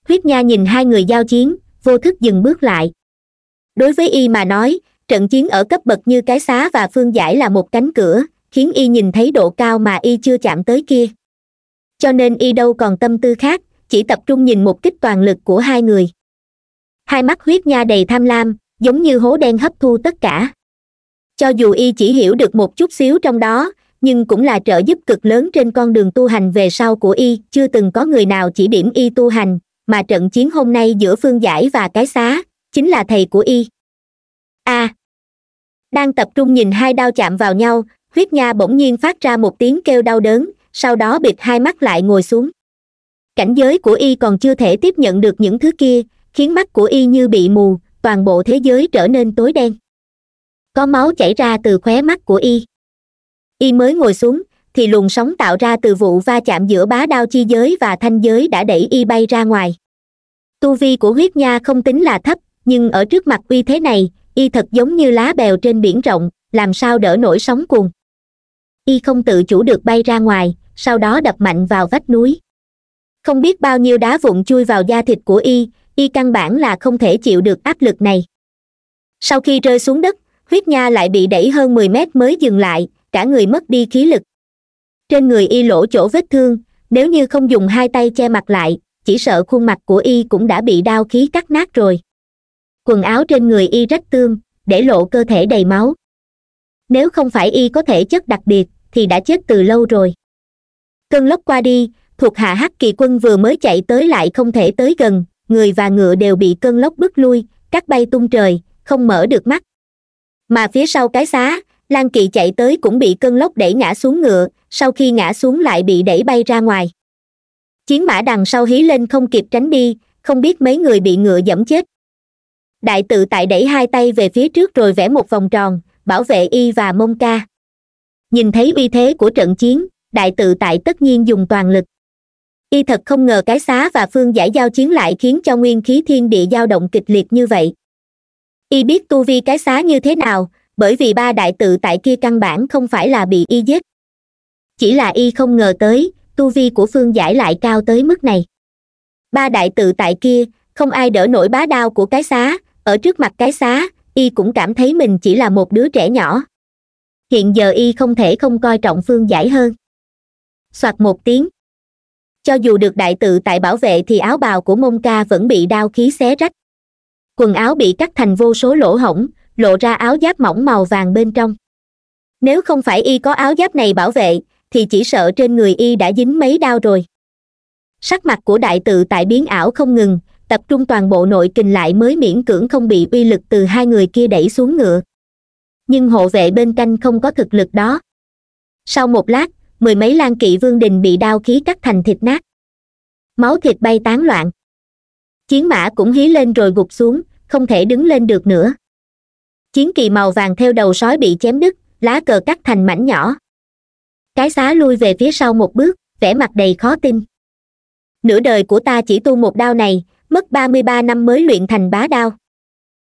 Huyết nha nhìn hai người giao chiến vô thức dừng bước lại. Đối với y mà nói, trận chiến ở cấp bậc như cái xá và phương giải là một cánh cửa, khiến y nhìn thấy độ cao mà y chưa chạm tới kia. Cho nên y đâu còn tâm tư khác, chỉ tập trung nhìn một kích toàn lực của hai người. Hai mắt huyết nha đầy tham lam, giống như hố đen hấp thu tất cả. Cho dù y chỉ hiểu được một chút xíu trong đó, nhưng cũng là trợ giúp cực lớn trên con đường tu hành về sau của y, chưa từng có người nào chỉ điểm y tu hành mà trận chiến hôm nay giữa phương giải và cái xá, chính là thầy của y. A. Đang tập trung nhìn hai đao chạm vào nhau, huyết nha bỗng nhiên phát ra một tiếng kêu đau đớn, sau đó bịt hai mắt lại ngồi xuống. Cảnh giới của y còn chưa thể tiếp nhận được những thứ kia, khiến mắt của y như bị mù, toàn bộ thế giới trở nên tối đen. Có máu chảy ra từ khóe mắt của y. Y mới ngồi xuống thì luồng sóng tạo ra từ vụ va chạm giữa bá đao chi giới và thanh giới đã đẩy y bay ra ngoài. Tu vi của huyết nha không tính là thấp, nhưng ở trước mặt uy thế này, y thật giống như lá bèo trên biển rộng, làm sao đỡ nổi sóng cuồng. Y không tự chủ được bay ra ngoài, sau đó đập mạnh vào vách núi. Không biết bao nhiêu đá vụn chui vào da thịt của y y căn bản là không thể chịu được áp lực này. Sau khi rơi xuống đất, huyết nha lại bị đẩy hơn mười mét mới dừng lại, cả người mất đi khí lực trên người y lỗ chỗ vết thương, nếu như không dùng hai tay che mặt lại, chỉ sợ khuôn mặt của y cũng đã bị đao khí cắt nát rồi. Quần áo trên người y rách tương, để lộ cơ thể đầy máu. Nếu không phải y có thể chất đặc biệt, thì đã chết từ lâu rồi. Cơn lốc qua đi, thuộc hạ hắc kỳ quân vừa mới chạy tới lại không thể tới gần, người và ngựa đều bị cơn lốc bứt lui, cắt bay tung trời, không mở được mắt. Mà phía sau cái xá lan kỳ chạy tới cũng bị cơn lốc đẩy ngã xuống ngựa, sau khi ngã xuống lại bị đẩy bay ra ngoài. Chiến mã đằng sau hí lên không kịp tránh đi, không biết mấy người bị ngựa dẫm chết. Đại tự tại đẩy hai tay về phía trước rồi vẽ một vòng tròn, bảo vệ y và mông ca. Nhìn thấy uy thế của trận chiến, đại tự tại tất nhiên dùng toàn lực. Y thật không ngờ cái xá và phương giải giao chiến lại khiến cho nguyên khí thiên địa dao động kịch liệt như vậy. Y biết tu vi cái xá như thế nào bởi vì ba đại tự tại kia căn bản không phải là bị y giết. Chỉ là y không ngờ tới, tu vi của phương giải lại cao tới mức này. Ba đại tự tại kia, không ai đỡ nổi bá đao của cái xá, ở trước mặt cái xá, y cũng cảm thấy mình chỉ là một đứa trẻ nhỏ. Hiện giờ y không thể không coi trọng phương giải hơn. Soạt một tiếng. Cho dù được đại tự tại bảo vệ thì áo bào của mông ca vẫn bị đao khí xé rách. Quần áo bị cắt thành vô số lỗ hổng lộ ra áo giáp mỏng màu vàng bên trong. Nếu không phải y có áo giáp này bảo vệ, thì chỉ sợ trên người y đã dính mấy đao rồi. Sắc mặt của đại tự tại biến ảo không ngừng, tập trung toàn bộ nội kình lại mới miễn cưỡng không bị uy lực từ hai người kia đẩy xuống ngựa. Nhưng hộ vệ bên canh không có thực lực đó. Sau một lát, mười mấy lan kỵ vương đình bị đao khí cắt thành thịt nát. Máu thịt bay tán loạn. Chiến mã cũng hí lên rồi gục xuống, không thể đứng lên được nữa chiến kỳ màu vàng theo đầu sói bị chém đứt, lá cờ cắt thành mảnh nhỏ. Cái xá lui về phía sau một bước, vẻ mặt đầy khó tin. Nửa đời của ta chỉ tu một đao này, mất ba mươi ba năm mới luyện thành bá đao.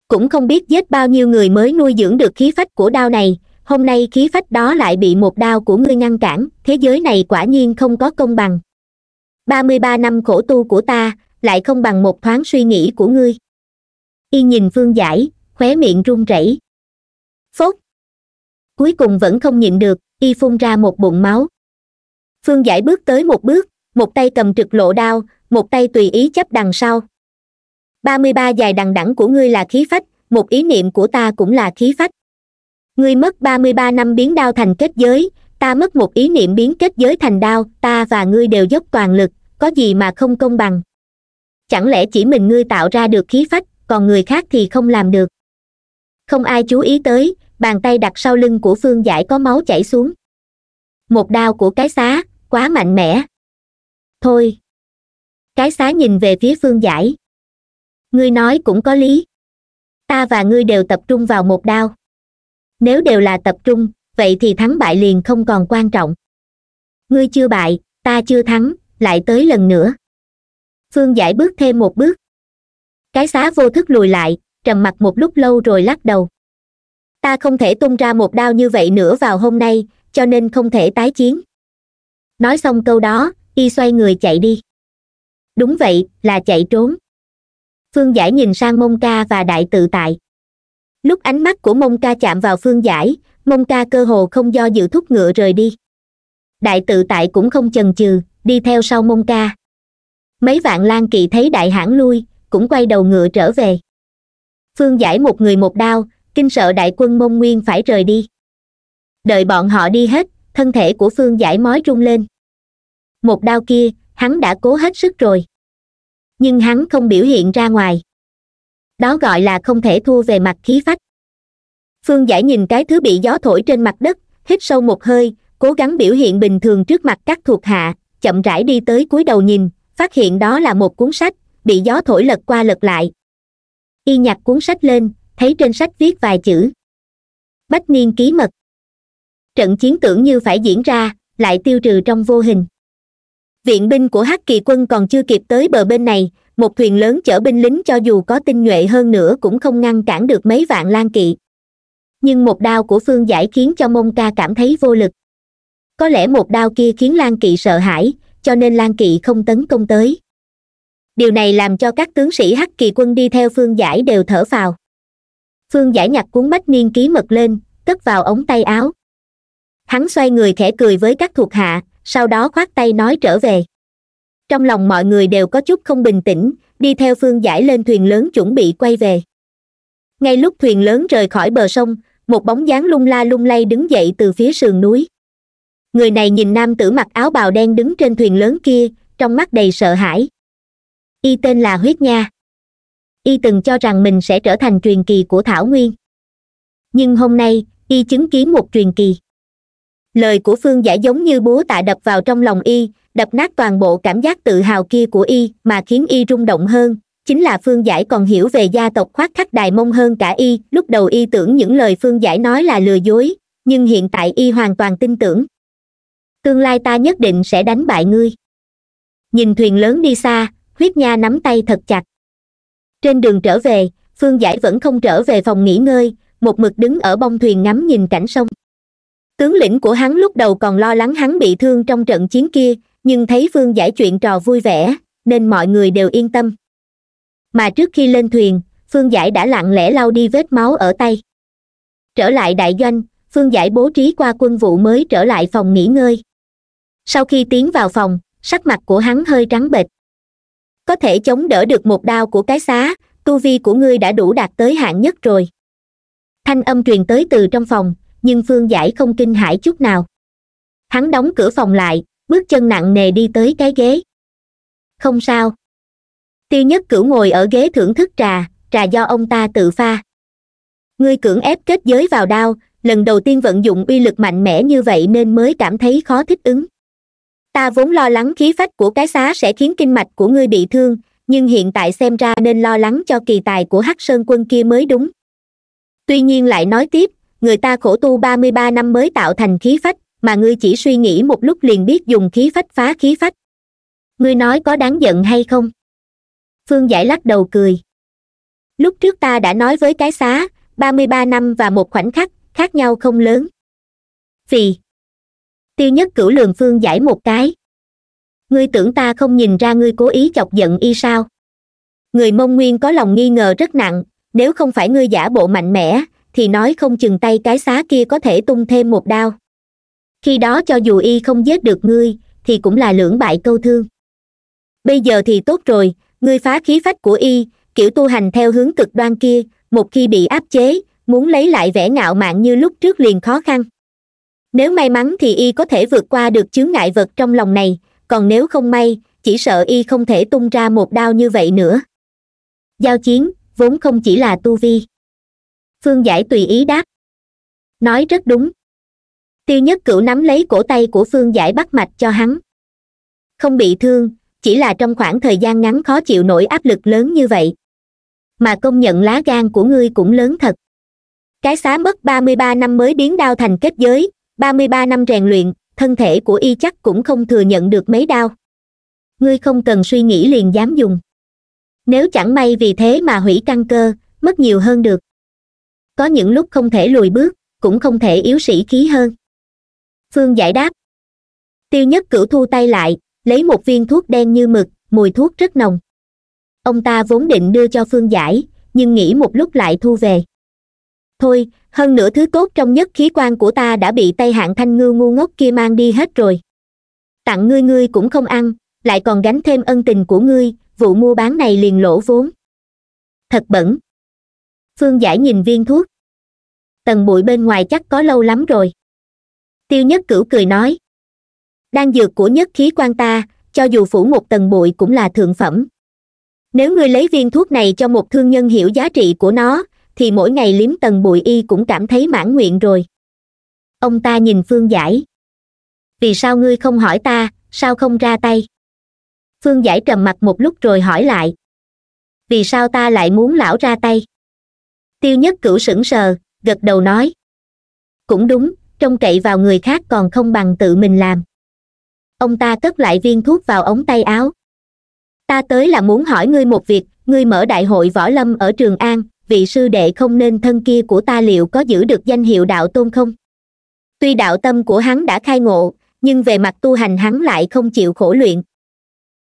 Cũng không biết giết bao nhiêu người mới nuôi dưỡng được khí phách của đao này, hôm nay khí phách đó lại bị một đao của ngươi ngăn cản, thế giới này quả nhiên không có công bằng. ba mươi ba năm khổ tu của ta, lại không bằng một thoáng suy nghĩ của ngươi. Y nhìn phương giải khóe miệng run rẩy. Phốt. Cuối cùng vẫn không nhịn được, y phun ra một bụng máu. Phương giải bước tới một bước, một tay cầm trực lộ đao, một tay tùy ý chấp đằng sau. Ba mươi ba dài đằng đẳng của ngươi là khí phách, một ý niệm của ta cũng là khí phách. Ngươi mất ba mươi ba năm biến đao thành kết giới, ta mất một ý niệm biến kết giới thành đao, ta và ngươi đều dốc toàn lực, có gì mà không công bằng. Chẳng lẽ chỉ mình ngươi tạo ra được khí phách, còn người khác thì không làm được? Không ai chú ý tới, bàn tay đặt sau lưng của phương giải có máu chảy xuống. Một đao của cái xá, quá mạnh mẽ. Thôi. Cái xá nhìn về phía phương giải. Ngươi nói cũng có lý. Ta và ngươi đều tập trung vào một đao. Nếu đều là tập trung, vậy thì thắng bại liền không còn quan trọng. Ngươi chưa bại, ta chưa thắng, lại tới lần nữa. Phương giải bước thêm một bước. Cái xá vô thức lùi lại trầm mặc một lúc lâu rồi lắc đầu. Ta không thể tung ra một đao như vậy nữa vào hôm nay, cho nên không thể tái chiến. Nói xong câu đó, y xoay người chạy đi. Đúng vậy, là chạy trốn. Phương giải nhìn sang mông ca và đại tự tại. Lúc ánh mắt của mông ca chạm vào phương giải, mông ca cơ hồ không do dự thúc ngựa rời đi. Đại tự tại cũng không chần chừ, đi theo sau mông ca. Mấy vạn lan kỵ thấy đại hãn lui, cũng quay đầu ngựa trở về phương giải một người một đao kinh sợ đại quân mông nguyên phải rời đi. Đợi bọn họ đi hết, thân thể của phương giải mói rung lên. Một đao kia, hắn đã cố hết sức rồi. Nhưng hắn không biểu hiện ra ngoài. Đó gọi là không thể thua về mặt khí phách. Phương giải nhìn cái thứ bị gió thổi trên mặt đất, hít sâu một hơi, cố gắng biểu hiện bình thường trước mặt các thuộc hạ, chậm rãi đi tới cúi đầu nhìn, phát hiện đó là một cuốn sách, bị gió thổi lật qua lật lại y nhặt cuốn sách lên, thấy trên sách viết vài chữ. Bách niên ký mật. Trận chiến tưởng như phải diễn ra, lại tiêu trừ trong vô hình. Viện binh của hắc kỳ quân còn chưa kịp tới bờ bên này, một thuyền lớn chở binh lính cho dù có tinh nhuệ hơn nữa cũng không ngăn cản được mấy vạn lan kỵ. Nhưng một đao của phương giải khiến cho mông ca cảm thấy vô lực. Có lẽ một đao kia khiến lan kỵ sợ hãi, cho nên lan kỵ không tấn công tới điều này làm cho các tướng sĩ hắc kỳ quân đi theo phương giải đều thở phào. Phương giải nhặt cuốn bách niên ký mật lên, cất vào ống tay áo. Hắn xoay người khẽ cười với các thuộc hạ, sau đó khoát tay nói trở về. Trong lòng mọi người đều có chút không bình tĩnh, đi theo phương giải lên thuyền lớn chuẩn bị quay về. Ngay lúc thuyền lớn rời khỏi bờ sông, một bóng dáng lung la lung lay đứng dậy từ phía sườn núi. Người này nhìn nam tử mặc áo bào đen đứng trên thuyền lớn kia, trong mắt đầy sợ hãi y tên là huyết nha. Y từng cho rằng mình sẽ trở thành truyền kỳ của thảo nguyên. Nhưng hôm nay, y chứng kiến một truyền kỳ. Lời của phương giải giống như búa tạ đập vào trong lòng y, đập nát toàn bộ cảm giác tự hào kia của y mà khiến y rung động hơn. Chính là phương giải còn hiểu về gia tộc khoác khắc đài mông hơn cả y. Lúc đầu y tưởng những lời phương giải nói là lừa dối, nhưng hiện tại y hoàn toàn tin tưởng. Tương lai ta nhất định sẽ đánh bại ngươi. Nhìn thuyền lớn đi xa huyết nha nắm tay thật chặt. Trên đường trở về, phương giải vẫn không trở về phòng nghỉ ngơi, một mực đứng ở bông thuyền ngắm nhìn cảnh sông. Tướng lĩnh của hắn lúc đầu còn lo lắng hắn bị thương trong trận chiến kia, nhưng thấy phương giải chuyện trò vui vẻ, nên mọi người đều yên tâm. Mà trước khi lên thuyền, phương giải đã lặng lẽ lau đi vết máu ở tay. Trở lại đại doanh, phương giải bố trí qua quân vụ mới trở lại phòng nghỉ ngơi. Sau khi tiến vào phòng, sắc mặt của hắn hơi trắng bệch có thể chống đỡ được một đao của cái xá, tu vi của ngươi đã đủ đạt tới hạn nhất rồi. Thanh âm truyền tới từ trong phòng, nhưng phương giải không kinh hãi chút nào. Hắn đóng cửa phòng lại, bước chân nặng nề đi tới cái ghế. Không sao. Tiêu nhất cửu ngồi ở ghế thưởng thức trà trà do ông ta tự pha. Ngươi cưỡng ép kết giới vào đao, lần đầu tiên vận dụng uy lực mạnh mẽ như vậy nên mới cảm thấy khó thích ứng ta vốn lo lắng khí phách của cái xá sẽ khiến kinh mạch của ngươi bị thương, nhưng hiện tại xem ra nên lo lắng cho kỳ tài của hắc sơn quân kia mới đúng. Tuy nhiên lại nói tiếp, người ta khổ tu ba mươi ba năm mới tạo thành khí phách, mà ngươi chỉ suy nghĩ một lúc liền biết dùng khí phách phá khí phách. Ngươi nói có đáng giận hay không? Phương giải lắc đầu cười. Lúc trước ta đã nói với cái xá, ba mươi ba năm và một khoảnh khắc, khác nhau không lớn. Vì tiêu nhất cửu lường phương giải một cái. Ngươi tưởng ta không nhìn ra ngươi cố ý chọc giận y sao? Người mông nguyên có lòng nghi ngờ rất nặng, nếu không phải ngươi giả bộ mạnh mẽ, thì nói không chừng tay cái xá kia có thể tung thêm một đao. Khi đó cho dù y không giết được ngươi, thì cũng là lưỡng bại câu thương. Bây giờ thì tốt rồi, ngươi phá khí phách của y, kiểu tu hành theo hướng cực đoan kia, một khi bị áp chế, muốn lấy lại vẻ ngạo mạn như lúc trước liền khó khăn nếu may mắn thì y có thể vượt qua được chướng ngại vật trong lòng này, còn nếu không may, chỉ sợ y không thể tung ra một đao như vậy nữa. Giao chiến, vốn không chỉ là tu vi. Phương giải tùy ý đáp. Nói rất đúng. Tiêu nhất cửu nắm lấy cổ tay của phương giải bắt mạch cho hắn. Không bị thương, chỉ là trong khoảng thời gian ngắn khó chịu nổi áp lực lớn như vậy. Mà công nhận lá gan của ngươi cũng lớn thật. Cái xá mất ba mươi ba năm mới biến đao thành kết giới ba mươi ba năm rèn luyện, thân thể của y chắc cũng không thừa nhận được mấy đau. ngươi không cần suy nghĩ liền dám dùng. Nếu chẳng may vì thế mà hủy căn cơ, mất nhiều hơn được. Có những lúc không thể lùi bước, cũng không thể yếu sĩ khí hơn. Phương giải đáp. Tiêu nhất cửu thu tay lại, lấy một viên thuốc đen như mực, mùi thuốc rất nồng. Ông ta vốn định đưa cho phương giải, nhưng nghĩ một lúc lại thu về thôi, hơn nữa thứ tốt trong nhất khí quan của ta đã bị tay hạng thanh ngưu ngu ngốc kia mang đi hết rồi. Tặng ngươi ngươi cũng không ăn, lại còn gánh thêm ân tình của ngươi, vụ mua bán này liền lỗ vốn. Thật bẩn. Phương giải nhìn viên thuốc. Tầng bụi bên ngoài chắc có lâu lắm rồi. Tiêu nhất cửu cười nói. Đan dược của nhất khí quan ta, cho dù phủ một tầng bụi cũng là thượng phẩm. Nếu ngươi lấy viên thuốc này cho một thương nhân hiểu giá trị của nó thì mỗi ngày liếm tầng bụi y cũng cảm thấy mãn nguyện rồi. Ông ta nhìn phương giải. Vì sao ngươi không hỏi ta, sao không ra tay? Phương giải trầm mặt một lúc rồi hỏi lại. Vì sao ta lại muốn lão ra tay? Tiêu nhất cửu sững sờ, gật đầu nói. Cũng đúng, trông cậy vào người khác còn không bằng tự mình làm. Ông ta cất lại viên thuốc vào ống tay áo. Ta tới là muốn hỏi ngươi một việc, ngươi mở đại hội võ lâm ở trường an vị sư đệ không nên thân kia của ta liệu có giữ được danh hiệu đạo tôn không? Tuy đạo tâm của hắn đã khai ngộ, nhưng về mặt tu hành hắn lại không chịu khổ luyện.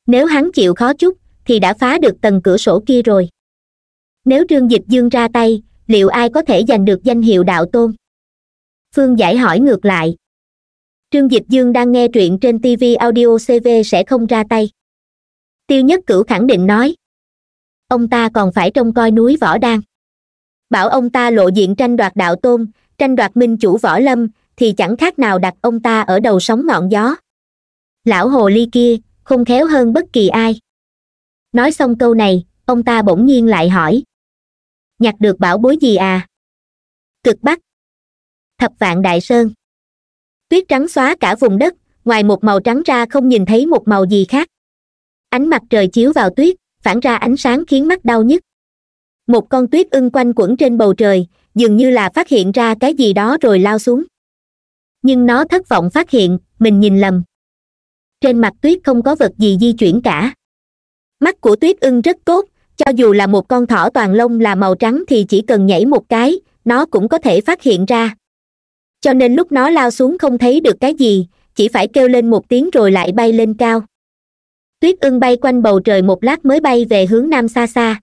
Nếu hắn chịu khó chút, thì đã phá được tầng cửa sổ kia rồi. Nếu trương dịch dương ra tay, liệu ai có thể giành được danh hiệu đạo tôn? Phương giải hỏi ngược lại. Trương dịch dương đang nghe truyện trên tv audio cv sẽ không ra tay. Tiêu nhất cửu khẳng định nói. Ông ta còn phải trông coi núi võ đan bảo ông ta lộ diện tranh đoạt đạo tôn, tranh đoạt minh chủ võ lâm, thì chẳng khác nào đặt ông ta ở đầu sóng ngọn gió. Lão hồ ly kia không khéo hơn bất kỳ ai. Nói xong câu này, ông ta bỗng nhiên lại hỏi. Nhặt được bảo bối gì à? Cực bắc. Thập vạn đại sơn. Tuyết trắng xóa cả vùng đất, ngoài một màu trắng ra không nhìn thấy một màu gì khác. Ánh mặt trời chiếu vào tuyết, phản ra ánh sáng khiến mắt đau nhức một con tuyết ưng quanh quẩn trên bầu trời, dường như là phát hiện ra cái gì đó rồi lao xuống. Nhưng nó thất vọng phát hiện, mình nhìn lầm. Trên mặt tuyết không có vật gì di chuyển cả. Mắt của tuyết ưng rất tốt, cho dù là một con thỏ toàn lông là màu trắng thì chỉ cần nhảy một cái, nó cũng có thể phát hiện ra. Cho nên lúc nó lao xuống không thấy được cái gì, chỉ phải kêu lên một tiếng rồi lại bay lên cao. Tuyết ưng bay quanh bầu trời một lát mới bay về hướng nam xa xa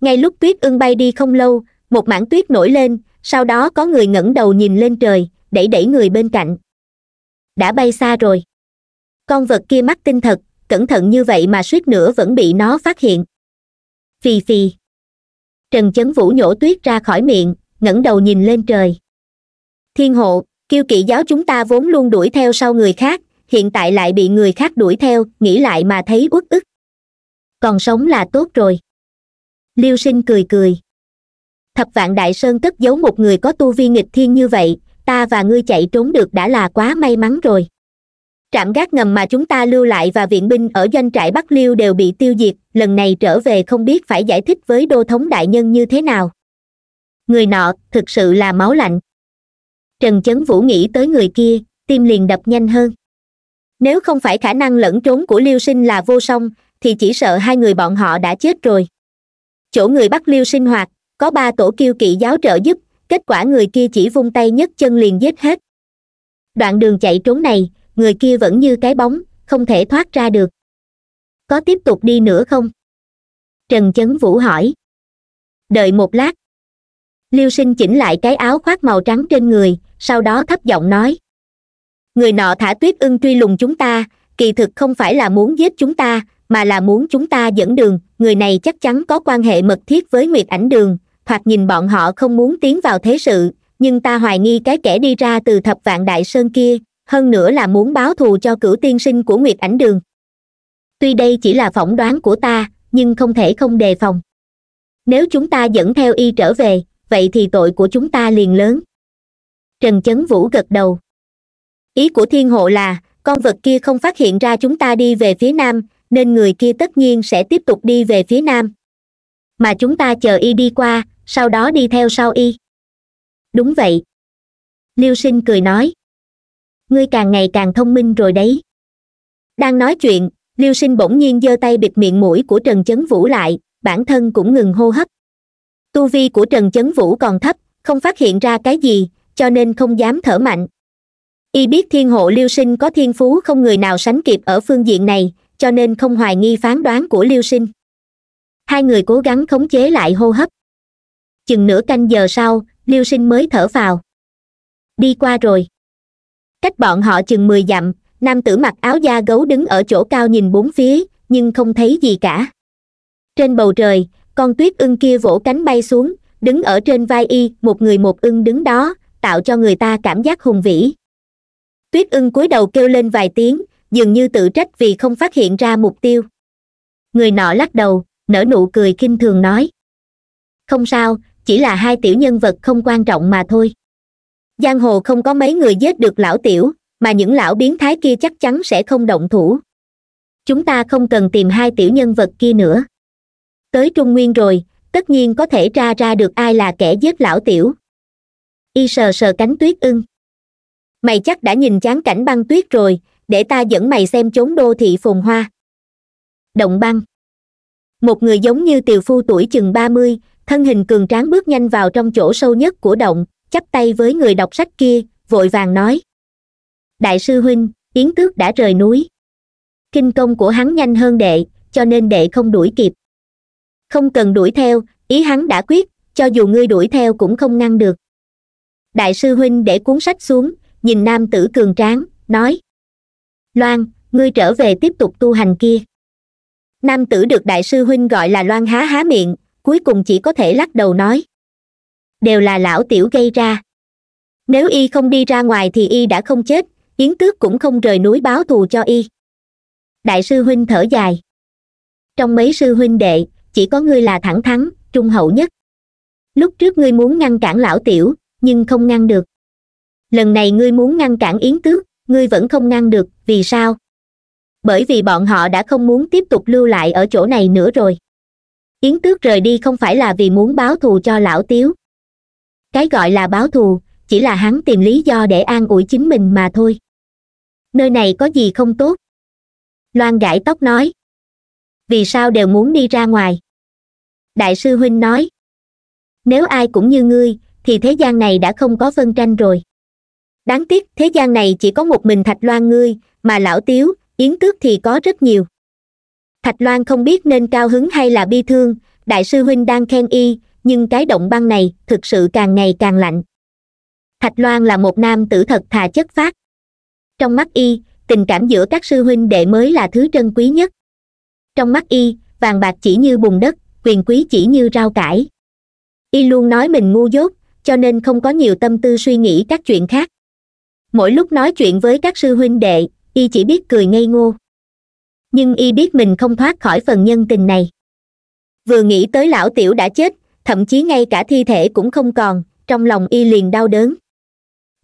ngay lúc tuyết ưng bay đi không lâu, một mảng tuyết nổi lên, sau đó có người ngẩng đầu nhìn lên trời, đẩy đẩy người bên cạnh. Đã bay xa rồi. Con vật kia mắt tinh thật, cẩn thận như vậy mà suýt nữa vẫn bị nó phát hiện. Phì phì. Trần chấn vũ nhổ tuyết ra khỏi miệng, ngẩng đầu nhìn lên trời. Thiên hộ, kiêu kỵ giáo chúng ta vốn luôn đuổi theo sau người khác, hiện tại lại bị người khác đuổi theo, nghĩ lại mà thấy uất ức. Còn sống là tốt rồi liêu sinh cười cười. Thập vạn đại sơn cất giấu một người có tu vi nghịch thiên như vậy, ta và ngươi chạy trốn được đã là quá may mắn rồi. Trạm gác ngầm mà chúng ta lưu lại và viện binh ở doanh trại bắc liêu đều bị tiêu diệt, lần này trở về không biết phải giải thích với đô thống đại nhân như thế nào. Người nọ, thực sự là máu lạnh. Trần chấn vũ nghĩ tới người kia, tim liền đập nhanh hơn. Nếu không phải khả năng lẫn trốn của liêu sinh là vô song, thì chỉ sợ hai người bọn họ đã chết rồi chỗ người bắt liêu sinh hoạt, có ba tổ kiêu kỵ giáo trợ giúp, kết quả người kia chỉ vung tay nhấc chân liền giết hết. Đoạn đường chạy trốn này, người kia vẫn như cái bóng, không thể thoát ra được. Có tiếp tục đi nữa không? Trần chấn vũ hỏi. Đợi một lát. Liêu sinh chỉnh lại cái áo khoác màu trắng trên người, sau đó thấp giọng nói. Người nọ thả tuyết ưng truy lùng chúng ta, kỳ thực không phải là muốn giết chúng ta mà là muốn chúng ta dẫn đường, người này chắc chắn có quan hệ mật thiết với nguyệt ảnh đường hoặc nhìn bọn họ không muốn tiến vào thế sự, nhưng ta hoài nghi cái kẻ đi ra từ thập vạn đại sơn kia, hơn nữa là muốn báo thù cho cửu tiên sinh của nguyệt ảnh đường. Tuy đây chỉ là phỏng đoán của ta, nhưng không thể không đề phòng. Nếu chúng ta dẫn theo y trở về, vậy thì tội của chúng ta liền lớn. Trần chấn vũ gật đầu. Ý của thiên hộ là, con vật kia không phát hiện ra chúng ta đi về phía nam nên người kia tất nhiên sẽ tiếp tục đi về phía nam. Mà chúng ta chờ y đi qua, sau đó đi theo sau y. Đúng vậy. Liêu sinh cười nói. Ngươi càng ngày càng thông minh rồi đấy. Đang nói chuyện, liêu sinh bỗng nhiên giơ tay bịt miệng mũi của trần chấn vũ lại, bản thân cũng ngừng hô hấp. Tu vi của trần chấn vũ còn thấp, không phát hiện ra cái gì, cho nên không dám thở mạnh. Y biết thiên hộ liêu sinh có thiên phú không người nào sánh kịp ở phương diện này cho nên không hoài nghi phán đoán của liêu sinh. Hai người cố gắng khống chế lại hô hấp. Chừng nửa canh giờ sau, liêu sinh mới thở vào đi qua rồi. Cách bọn họ chừng mười dặm, nam tử mặc áo da gấu đứng ở chỗ cao nhìn bốn phía, nhưng không thấy gì cả. Trên bầu trời, con tuyết ưng kia vỗ cánh bay xuống, đứng ở trên vai y, một người một ưng đứng đó, tạo cho người ta cảm giác hùng vĩ. Tuyết ưng cúi đầu kêu lên vài tiếng dường như tự trách vì không phát hiện ra mục tiêu. Người nọ lắc đầu, nở nụ cười kinh thường nói. Không sao, chỉ là hai tiểu nhân vật không quan trọng mà thôi. Giang hồ không có mấy người giết được lão tiểu, mà những lão biến thái kia chắc chắn sẽ không động thủ. Chúng ta không cần tìm hai tiểu nhân vật kia nữa. Tới trung nguyên rồi, tất nhiên có thể tra ra được ai là kẻ giết lão tiểu. Y sờ sờ cánh tuyết ưng. Mày chắc đã nhìn chán cảnh băng tuyết rồi để ta dẫn mày xem chốn đô thị phồn hoa. Động băng. Một người giống như tiều phu tuổi chừng ba mươi, thân hình cường tráng bước nhanh vào trong chỗ sâu nhất của động, chắp tay với người đọc sách kia, vội vàng nói. Đại sư huynh, yến tước đã rời núi. Kinh công của hắn nhanh hơn đệ, cho nên đệ không đuổi kịp. Không cần đuổi theo, ý hắn đã quyết, cho dù ngươi đuổi theo cũng không ngăn được. Đại sư huynh để cuốn sách xuống, nhìn nam tử cường tráng, nói loan, ngươi trở về tiếp tục tu hành kia. Nam tử được đại sư huynh gọi là loan há há miệng, cuối cùng chỉ có thể lắc đầu nói. Đều là lão tiểu gây ra. Nếu y không đi ra ngoài thì y đã không chết, yến tước cũng không rời núi báo thù cho y. Đại sư huynh thở dài. Trong mấy sư huynh đệ, chỉ có ngươi là thẳng thắn, trung hậu nhất. Lúc trước ngươi muốn ngăn cản lão tiểu, nhưng không ngăn được. Lần này ngươi muốn ngăn cản yến tước ngươi vẫn không ngăn được, vì sao? Bởi vì bọn họ đã không muốn tiếp tục lưu lại ở chỗ này nữa rồi. Yến tước rời đi không phải là vì muốn báo thù cho lão tiếu. Cái gọi là báo thù, chỉ là hắn tìm lý do để an ủi chính mình mà thôi. Nơi này có gì không tốt? Loan gãi tóc nói. Vì sao đều muốn đi ra ngoài? Đại sư huynh nói. Nếu ai cũng như ngươi, thì thế gian này đã không có phân tranh rồi đáng tiếc, thế gian này chỉ có một mình thạch loan ngươi, mà lão tiếu, yến tước thì có rất nhiều. Thạch loan không biết nên cao hứng hay là bi thương, đại sư huynh đang khen y, nhưng cái động băng này thực sự càng ngày càng lạnh. Thạch loan là một nam tử thật thà chất phát trong mắt y, tình cảm giữa các sư huynh đệ mới là thứ trân quý nhất. Trong mắt y, vàng bạc chỉ như bùn đất, quyền quý chỉ như rau cải. Y luôn nói mình ngu dốt, cho nên không có nhiều tâm tư suy nghĩ các chuyện khác mỗi lúc nói chuyện với các sư huynh đệ, y chỉ biết cười ngây ngô. Nhưng y biết mình không thoát khỏi phần nhân tình này. Vừa nghĩ tới lão tiểu đã chết, thậm chí ngay cả thi thể cũng không còn, trong lòng y liền đau đớn.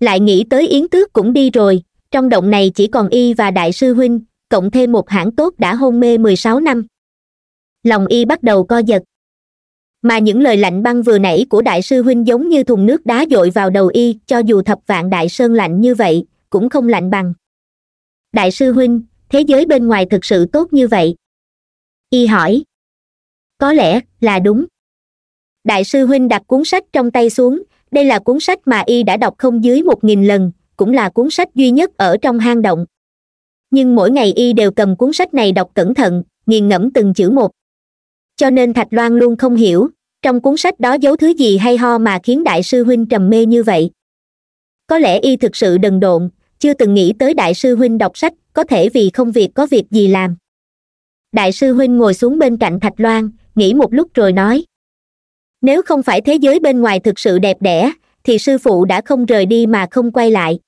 Lại nghĩ tới yến tước cũng đi rồi, trong động này chỉ còn y và đại sư huynh, cộng thêm một hãng tốt đã hôn mê mười sáu năm. Lòng y bắt đầu co giật mà những lời lạnh băng vừa nãy của đại sư huynh giống như thùng nước đá dội vào đầu y, cho dù thập vạn đại sơn lạnh như vậy, cũng không lạnh bằng. Đại sư huynh, thế giới bên ngoài thực sự tốt như vậy? Y hỏi. Có lẽ là đúng. Đại sư huynh đặt cuốn sách trong tay xuống, đây là cuốn sách mà y đã đọc không dưới một nghìn lần, cũng là cuốn sách duy nhất ở trong hang động. Nhưng mỗi ngày y đều cầm cuốn sách này đọc cẩn thận, nghiền ngẫm từng chữ một. Cho nên thạch loan luôn không hiểu trong cuốn sách đó giấu thứ gì hay ho mà khiến đại sư huynh trầm mê như vậy? Có lẽ y thực sự đần độn, chưa từng nghĩ tới đại sư huynh đọc sách, có thể vì không việc có việc gì làm. Đại sư huynh ngồi xuống bên cạnh thạch loan, nghĩ một lúc rồi nói, nếu không phải thế giới bên ngoài thực sự đẹp đẽ, thì sư phụ đã không rời đi mà không quay lại.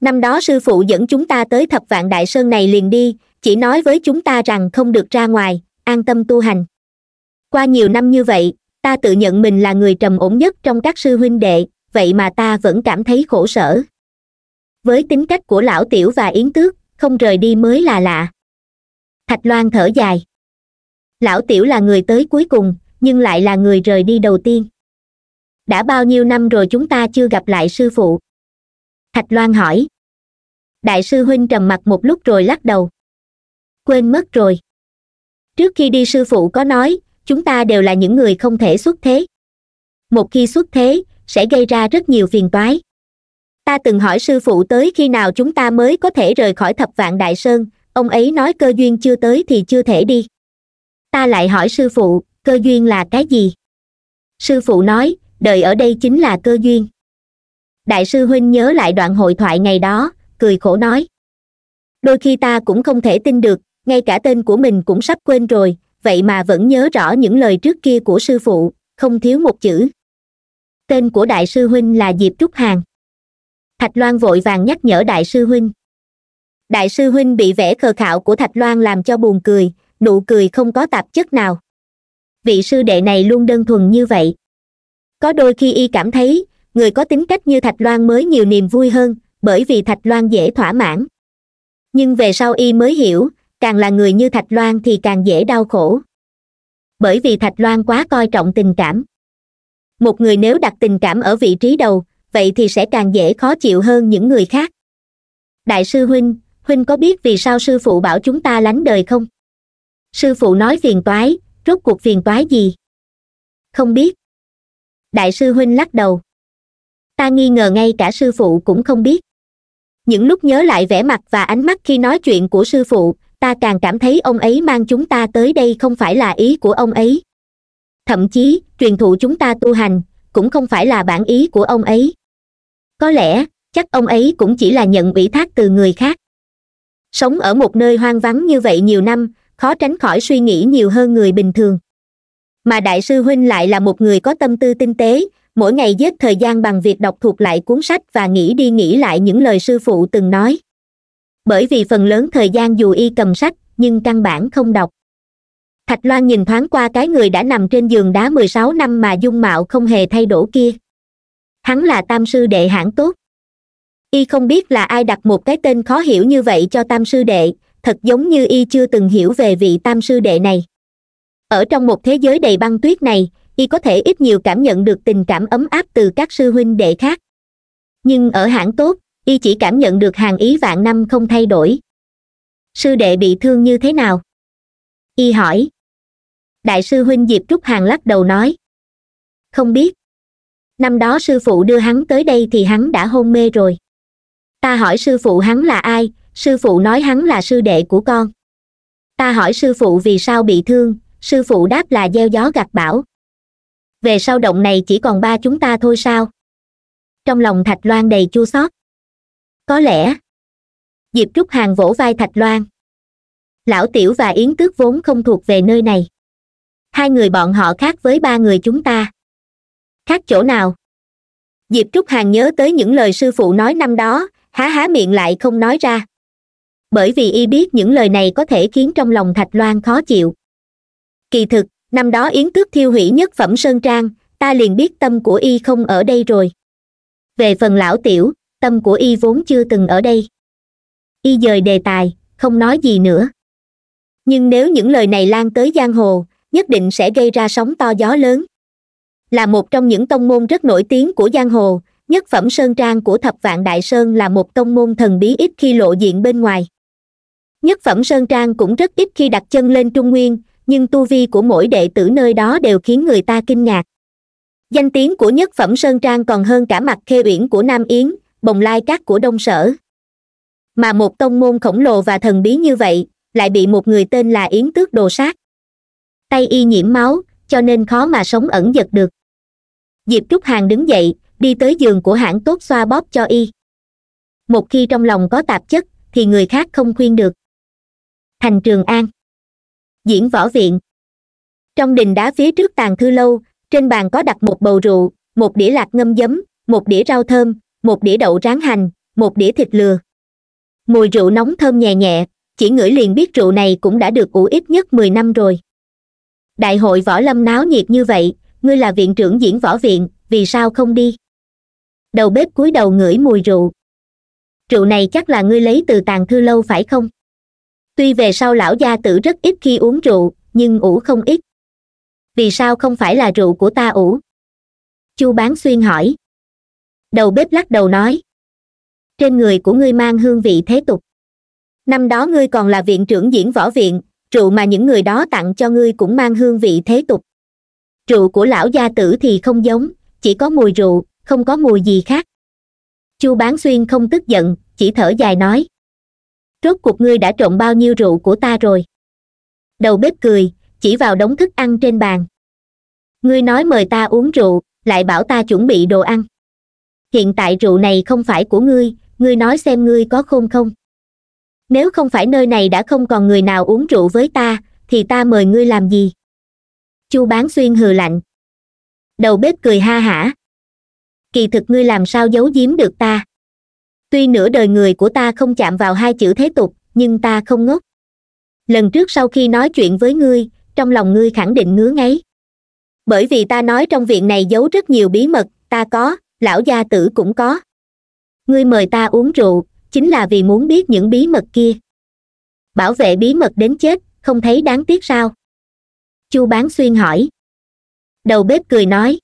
Năm đó sư phụ dẫn chúng ta tới thập vạn đại sơn này liền đi, chỉ nói với chúng ta rằng không được ra ngoài, an tâm tu hành. Qua nhiều năm như vậy ta tự nhận mình là người trầm ổn nhất trong các sư huynh đệ, vậy mà ta vẫn cảm thấy khổ sở. Với tính cách của lão tiểu và yến tước, không rời đi mới là lạ. Thạch loan thở dài. Lão tiểu là người tới cuối cùng, nhưng lại là người rời đi đầu tiên. Đã bao nhiêu năm rồi chúng ta chưa gặp lại sư phụ? Thạch loan hỏi. Đại sư huynh trầm mặt một lúc rồi lắc đầu. Quên mất rồi. Trước khi đi sư phụ có nói chúng ta đều là những người không thể xuất thế. Một khi xuất thế, sẽ gây ra rất nhiều phiền toái. Ta từng hỏi sư phụ tới khi nào chúng ta mới có thể rời khỏi thập vạn đại sơn, ông ấy nói cơ duyên chưa tới thì chưa thể đi. Ta lại hỏi sư phụ, cơ duyên là cái gì? Sư phụ nói, đời ở đây chính là cơ duyên. Đại sư huynh nhớ lại đoạn hội thoại ngày đó, cười khổ nói. Đôi khi ta cũng không thể tin được, ngay cả tên của mình cũng sắp quên rồi vậy mà vẫn nhớ rõ những lời trước kia của sư phụ, không thiếu một chữ. Tên của đại sư huynh là diệp trúc hàn. Thạch loan vội vàng nhắc nhở đại sư huynh. Đại sư huynh bị vẻ khờ khạo của thạch loan làm cho buồn cười, nụ cười không có tạp chất nào. Vị sư đệ này luôn đơn thuần như vậy. Có đôi khi y cảm thấy, người có tính cách như thạch loan mới nhiều niềm vui hơn, bởi vì thạch loan dễ thỏa mãn. Nhưng về sau y mới hiểu càng là người như thạch loan thì càng dễ đau khổ. Bởi vì thạch loan quá coi trọng tình cảm. Một người nếu đặt tình cảm ở vị trí đầu, vậy thì sẽ càng dễ khó chịu hơn những người khác. Đại sư huynh huynh có biết vì sao sư phụ bảo chúng ta lánh đời không? Sư phụ nói phiền toái, rốt cuộc phiền toái gì? Không biết. Đại sư huynh lắc đầu. Ta nghi ngờ ngay cả sư phụ cũng không biết. Những lúc nhớ lại vẻ mặt và ánh mắt khi nói chuyện của sư phụ ta càng cảm thấy ông ấy mang chúng ta tới đây không phải là ý của ông ấy. Thậm chí, truyền thụ chúng ta tu hành cũng không phải là bản ý của ông ấy. Có lẽ, chắc ông ấy cũng chỉ là nhận ủy thác từ người khác. Sống ở một nơi hoang vắng như vậy nhiều năm, khó tránh khỏi suy nghĩ nhiều hơn người bình thường. Mà đại sư huynh lại là một người có tâm tư tinh tế, mỗi ngày giết thời gian bằng việc đọc thuộc lại cuốn sách và nghĩ đi nghĩ lại những lời sư phụ từng nói bởi vì phần lớn thời gian dù y cầm sách, nhưng căn bản không đọc. Thạch loan nhìn thoáng qua cái người đã nằm trên giường đá mười sáu năm mà dung mạo không hề thay đổi kia. Hắn là tam sư đệ hãng tốt. Y không biết là ai đặt một cái tên khó hiểu như vậy cho tam sư đệ, thật giống như y chưa từng hiểu về vị tam sư đệ này. Ở trong một thế giới đầy băng tuyết này, y có thể ít nhiều cảm nhận được tình cảm ấm áp từ các sư huynh đệ khác. Nhưng ở hãng tốt y chỉ cảm nhận được hàng ý vạn năm không thay đổi. Sư đệ bị thương như thế nào? Y hỏi. Đại sư huynh diệp trúc hàng lắc đầu nói. Không biết. Năm đó sư phụ đưa hắn tới đây thì hắn đã hôn mê rồi. Ta hỏi sư phụ hắn là ai, sư phụ nói hắn là sư đệ của con. Ta hỏi sư phụ vì sao bị thương, sư phụ đáp là gieo gió gặt bão. Về sau động này chỉ còn ba chúng ta thôi sao? Trong lòng thạch loan đầy chua xót có lẽ. Diệp trúc hàng vỗ vai thạch loan. Lão tiểu và yến tước vốn không thuộc về nơi này. Hai người bọn họ khác với ba người chúng ta. Khác chỗ nào? Diệp trúc hàng nhớ tới những lời sư phụ nói năm đó, há há miệng lại không nói ra. Bởi vì y biết những lời này có thể khiến trong lòng thạch loan khó chịu. Kỳ thực, năm đó yến tước thiêu hủy nhất phẩm sơn trang, ta liền biết tâm của y không ở đây rồi. Về phần lão tiểu tâm của y vốn chưa từng ở đây. Y dời đề tài, không nói gì nữa. Nhưng nếu những lời này lan tới giang hồ, nhất định sẽ gây ra sóng to gió lớn. Là một trong những tông môn rất nổi tiếng của giang hồ, nhất phẩm sơn trang của thập vạn đại sơn là một tông môn thần bí ít khi lộ diện bên ngoài. Nhất phẩm sơn trang cũng rất ít khi đặt chân lên trung nguyên, nhưng tu vi của mỗi đệ tử nơi đó đều khiến người ta kinh ngạc. Danh tiếng của nhất phẩm sơn trang còn hơn cả mặt khê uyển của nam yến bồng lai cát của đông sở. Mà một tông môn khổng lồ và thần bí như vậy, lại bị một người tên là yến tước đồ sát. Tay y nhiễm máu, cho nên khó mà sống ẩn giật được. Diệp trúc hàng đứng dậy, đi tới giường của hãng tốt xoa bóp cho y. Một khi trong lòng có tạp chất, thì người khác không khuyên được. Thành trường an. Diễn võ viện. Trong đình đá phía trước tàn thư lâu, trên bàn có đặt một bầu rượu, một đĩa lạc ngâm giấm, một đĩa rau thơm một đĩa đậu rán hành, một đĩa thịt lừa. Mùi rượu nóng thơm nhẹ nhẹ, chỉ ngửi liền biết rượu này cũng đã được ủ ít nhất mười năm rồi. Đại hội võ lâm náo nhiệt như vậy, ngươi là viện trưởng diễn võ viện, vì sao không đi? Đầu bếp cúi đầu ngửi mùi rượu. Rượu này chắc là ngươi lấy từ tàn thư lâu phải không? Tuy về sau lão gia tử rất ít khi uống rượu, nhưng ủ không ít. Vì sao không phải là rượu của ta ủ chu bán xuyên hỏi đầu bếp lắc đầu nói. Trên người của ngươi mang hương vị thế tục. Năm đó ngươi còn là viện trưởng diễn võ viện, rượu mà những người đó tặng cho ngươi cũng mang hương vị thế tục. Rượu của lão gia tử thì không giống, chỉ có mùi rượu, không có mùi gì khác. Chu bán xuyên không tức giận, chỉ thở dài nói. Rốt cuộc ngươi đã trộn bao nhiêu rượu của ta rồi? Đầu bếp cười, chỉ vào đống thức ăn trên bàn. Ngươi nói mời ta uống rượu, lại bảo ta chuẩn bị đồ ăn hiện tại rượu này không phải của ngươi ngươi nói xem ngươi có khôn không? Nếu không phải nơi này đã không còn người nào uống rượu với ta, thì ta mời ngươi làm gì? Chu bán xuyên hừ lạnh. Đầu bếp cười ha hả. Kỳ thực ngươi làm sao giấu giếm được ta? Tuy nửa đời người của ta không chạm vào hai chữ thế tục, nhưng ta không ngốc. Lần trước sau khi nói chuyện với ngươi, trong lòng ngươi khẳng định ngứa ngáy. Bởi vì ta nói trong viện này giấu rất nhiều bí mật, ta có lão gia tử cũng có. Ngươi mời ta uống rượu, chính là vì muốn biết những bí mật kia. Bảo vệ bí mật đến chết, không thấy đáng tiếc sao? Chu bán xuyên hỏi. Đầu bếp cười nói.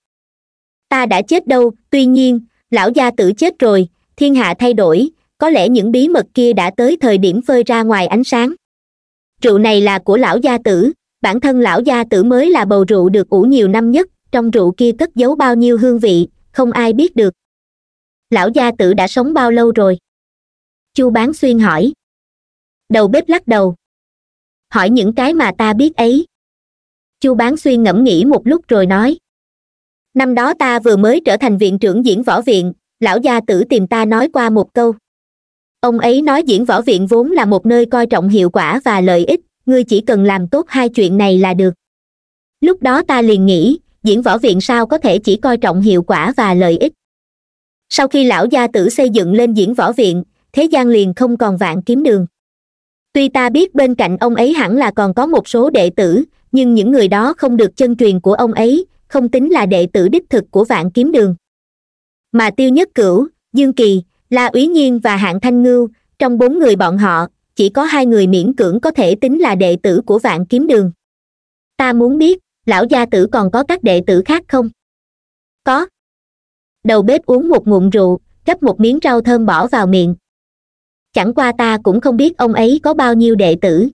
Ta đã chết đâu, tuy nhiên, lão gia tử chết rồi, thiên hạ thay đổi, có lẽ những bí mật kia đã tới thời điểm phơi ra ngoài ánh sáng. Rượu này là của lão gia tử, bản thân lão gia tử mới là bầu rượu được ủ nhiều năm nhất, trong rượu kia cất giấu bao nhiêu hương vị không ai biết được. Lão gia tử đã sống bao lâu rồi? Chu bán xuyên hỏi. Đầu bếp lắc đầu. Hỏi những cái mà ta biết ấy. Chu bán xuyên ngẫm nghĩ một lúc rồi nói. Năm đó ta vừa mới trở thành viện trưởng diễn võ viện, lão gia tử tìm ta nói qua một câu. Ông ấy nói diễn võ viện vốn là một nơi coi trọng hiệu quả và lợi ích, ngươi chỉ cần làm tốt hai chuyện này là được. Lúc đó ta liền nghĩ diễn võ viện sao có thể chỉ coi trọng hiệu quả và lợi ích. Sau khi lão gia tử xây dựng lên diễn võ viện, thế gian liền không còn vạn kiếm đường. Tuy ta biết bên cạnh ông ấy hẳn là còn có một số đệ tử, nhưng những người đó không được chân truyền của ông ấy, không tính là đệ tử đích thực của vạn kiếm đường. Mà tiêu nhất cửu, dương kỳ, la úy nhiên và hạng thanh ngưu, trong bốn người bọn họ, chỉ có hai người miễn cưỡng có thể tính là đệ tử của vạn kiếm đường. Ta muốn biết lão gia tử còn có các đệ tử khác không? Có. Đầu bếp uống một ngụm rượu, gấp một miếng rau thơm bỏ vào miệng. Chẳng qua ta cũng không biết ông ấy có bao nhiêu đệ tử.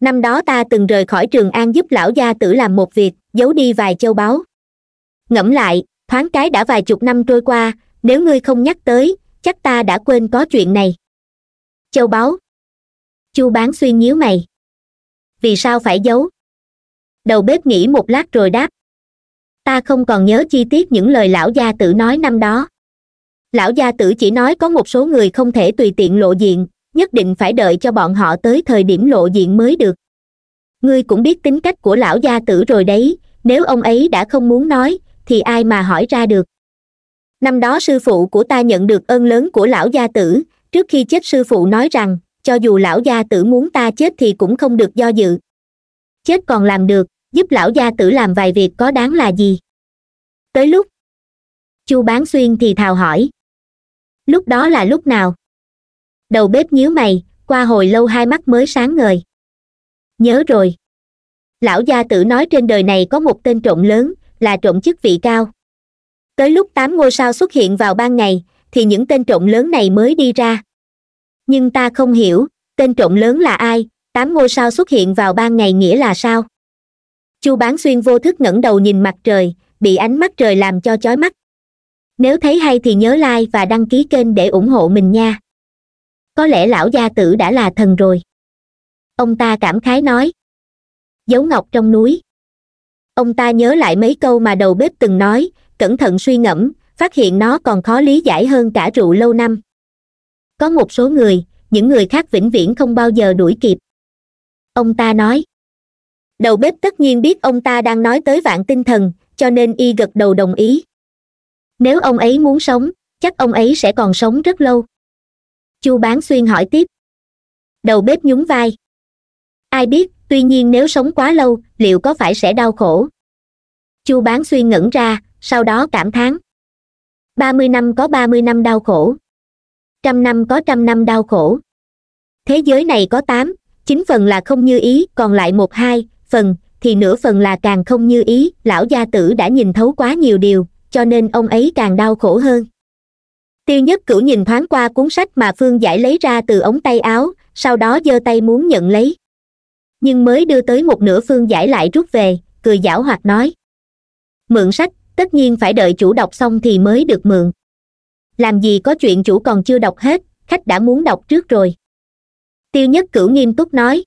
Năm đó ta từng rời khỏi trường an giúp lão gia tử làm một việc, giấu đi vài châu báu. Ngẫm lại, thoáng cái đã vài chục năm trôi qua, nếu ngươi không nhắc tới, chắc ta đã quên có chuyện này. Châu báu. Chu bán xuyên nhíu mày. Vì sao phải giấu? Đầu bếp nghĩ một lát rồi đáp. Ta không còn nhớ chi tiết những lời lão gia tử nói năm đó. Lão gia tử chỉ nói có một số người không thể tùy tiện lộ diện, nhất định phải đợi cho bọn họ tới thời điểm lộ diện mới được. Ngươi cũng biết tính cách của lão gia tử rồi đấy, nếu ông ấy đã không muốn nói, thì ai mà hỏi ra được? Năm đó sư phụ của ta nhận được ơn lớn của lão gia tử, trước khi chết sư phụ nói rằng, cho dù lão gia tử muốn ta chết thì cũng không được do dự. Chết còn làm được giúp lão gia tử làm vài việc có đáng là gì? Tới lúc, chu bán xuyên thì thào hỏi. Lúc đó là lúc nào? Đầu bếp nhíu mày, qua hồi lâu hai mắt mới sáng ngời. Nhớ rồi. Lão gia tử nói trên đời này có một tên trộm lớn, là trộm chức vị cao. Tới lúc tám ngôi sao xuất hiện vào ban ngày, thì những tên trộm lớn này mới đi ra. Nhưng ta không hiểu, tên trộm lớn là ai, tám ngôi sao xuất hiện vào ban ngày nghĩa là sao? Chu bán xuyên vô thức ngẩng đầu nhìn mặt trời, bị ánh mắt trời làm cho chói mắt. Nếu thấy hay thì nhớ like và đăng ký kênh để ủng hộ mình nha. Có lẽ lão gia tử đã là thần rồi. Ông ta cảm khái nói. Dấu ngọc trong núi. Ông ta nhớ lại mấy câu mà đầu bếp từng nói, cẩn thận suy ngẫm, phát hiện nó còn khó lý giải hơn cả rượu lâu năm. Có một số người, những người khác vĩnh viễn không bao giờ đuổi kịp. Ông ta nói đầu bếp tất nhiên biết ông ta đang nói tới vạn tinh thần, cho nên y gật đầu đồng ý. Nếu ông ấy muốn sống, chắc ông ấy sẽ còn sống rất lâu. Chu bán xuyên hỏi tiếp. Đầu bếp nhún vai. Ai biết, tuy nhiên nếu sống quá lâu, liệu có phải sẽ đau khổ? Chu bán xuyên ngẩn ra, sau đó cảm thán. Ba mươi năm có ba mươi năm đau khổ. Trăm năm có trăm năm đau khổ. Thế giới này có tám, chín phần là không như ý, còn lại một hai phần, thì nửa phần là càng không như ý, lão gia tử đã nhìn thấu quá nhiều điều, cho nên ông ấy càng đau khổ hơn. Tiêu nhất cửu nhìn thoáng qua cuốn sách mà phương giải lấy ra từ ống tay áo, sau đó giơ tay muốn nhận lấy. Nhưng mới đưa tới một nửa phương giải lại rút về, cười giảo hoạt nói. Mượn sách, tất nhiên phải đợi chủ đọc xong thì mới được mượn. Làm gì có chuyện chủ còn chưa đọc hết, khách đã muốn đọc trước rồi. Tiêu nhất cửu nghiêm túc nói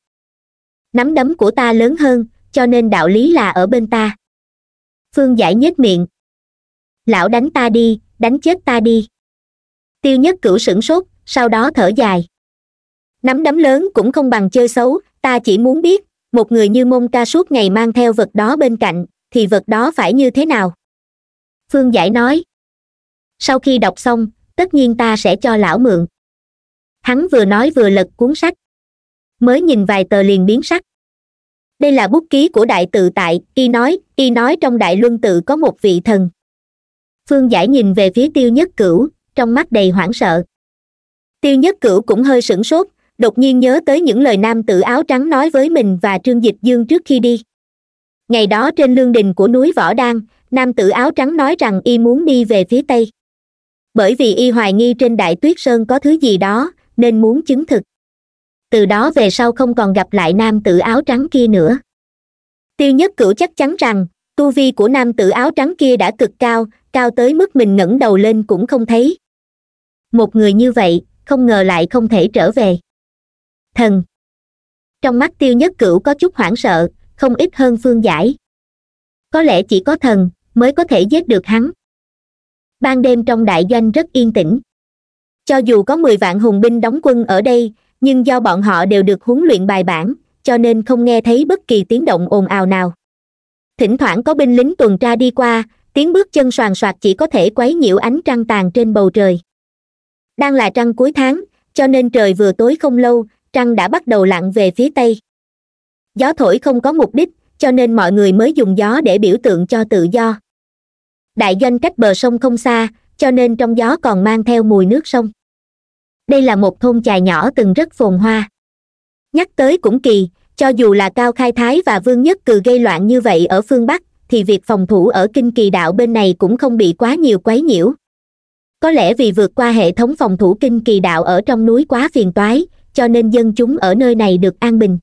nắm đấm của ta lớn hơn, cho nên đạo lý là ở bên ta. Phương giải nhếch miệng. Lão đánh ta đi, đánh chết ta đi. Tiêu nhất cửu sửng sốt, sau đó thở dài. Nắm đấm lớn cũng không bằng chơi xấu, ta chỉ muốn biết, một người như môn ca suốt ngày mang theo vật đó bên cạnh, thì vật đó phải như thế nào? Phương giải nói. Sau khi đọc xong, tất nhiên ta sẽ cho lão mượn. Hắn vừa nói vừa lật cuốn sách mới nhìn vài tờ liền biến sắc. Đây là bút ký của đại tự tại, y nói y nói trong đại luân tự có một vị thần. Phương giải nhìn về phía tiêu nhất cửu, trong mắt đầy hoảng sợ. Tiêu nhất cửu cũng hơi sửng sốt, đột nhiên nhớ tới những lời nam tử áo trắng nói với mình và trương dịch dương trước khi đi. Ngày đó trên lương đình của núi võ đan, nam tử áo trắng nói rằng y muốn đi về phía tây. Bởi vì y hoài nghi trên đại tuyết sơn có thứ gì đó, nên muốn chứng thực từ đó về sau không còn gặp lại nam tử áo trắng kia nữa. Tiêu nhất cửu chắc chắn rằng, tu vi của nam tử áo trắng kia đã cực cao cao tới mức mình ngẩng đầu lên cũng không thấy. Một người như vậy, không ngờ lại không thể trở về. Thần. Trong mắt tiêu nhất cửu có chút hoảng sợ, không ít hơn phương giải. Có lẽ chỉ có thần, mới có thể giết được hắn. Ban đêm trong đại doanh rất yên tĩnh. Cho dù có mười vạn hùng binh đóng quân ở đây nhưng do bọn họ đều được huấn luyện bài bản, cho nên không nghe thấy bất kỳ tiếng động ồn ào nào. Thỉnh thoảng có binh lính tuần tra đi qua, tiếng bước chân soàn soạt chỉ có thể quấy nhiễu ánh trăng tàn trên bầu trời. Đang là trăng cuối tháng, cho nên trời vừa tối không lâu, trăng đã bắt đầu lặn về phía tây. Gió thổi không có mục đích, cho nên mọi người mới dùng gió để biểu tượng cho tự do. Đại doanh cách bờ sông không xa, cho nên trong gió còn mang theo mùi nước sông đây là một thôn chài nhỏ từng rất phồn hoa. Nhắc tới cũng kỳ, cho dù là cao khai thái và vương nhất cừ gây loạn như vậy ở phương bắc, thì việc phòng thủ ở kinh kỳ đạo bên này cũng không bị quá nhiều quấy nhiễu. Có lẽ vì vượt qua hệ thống phòng thủ kinh kỳ đạo ở trong núi quá phiền toái, cho nên dân chúng ở nơi này được an bình.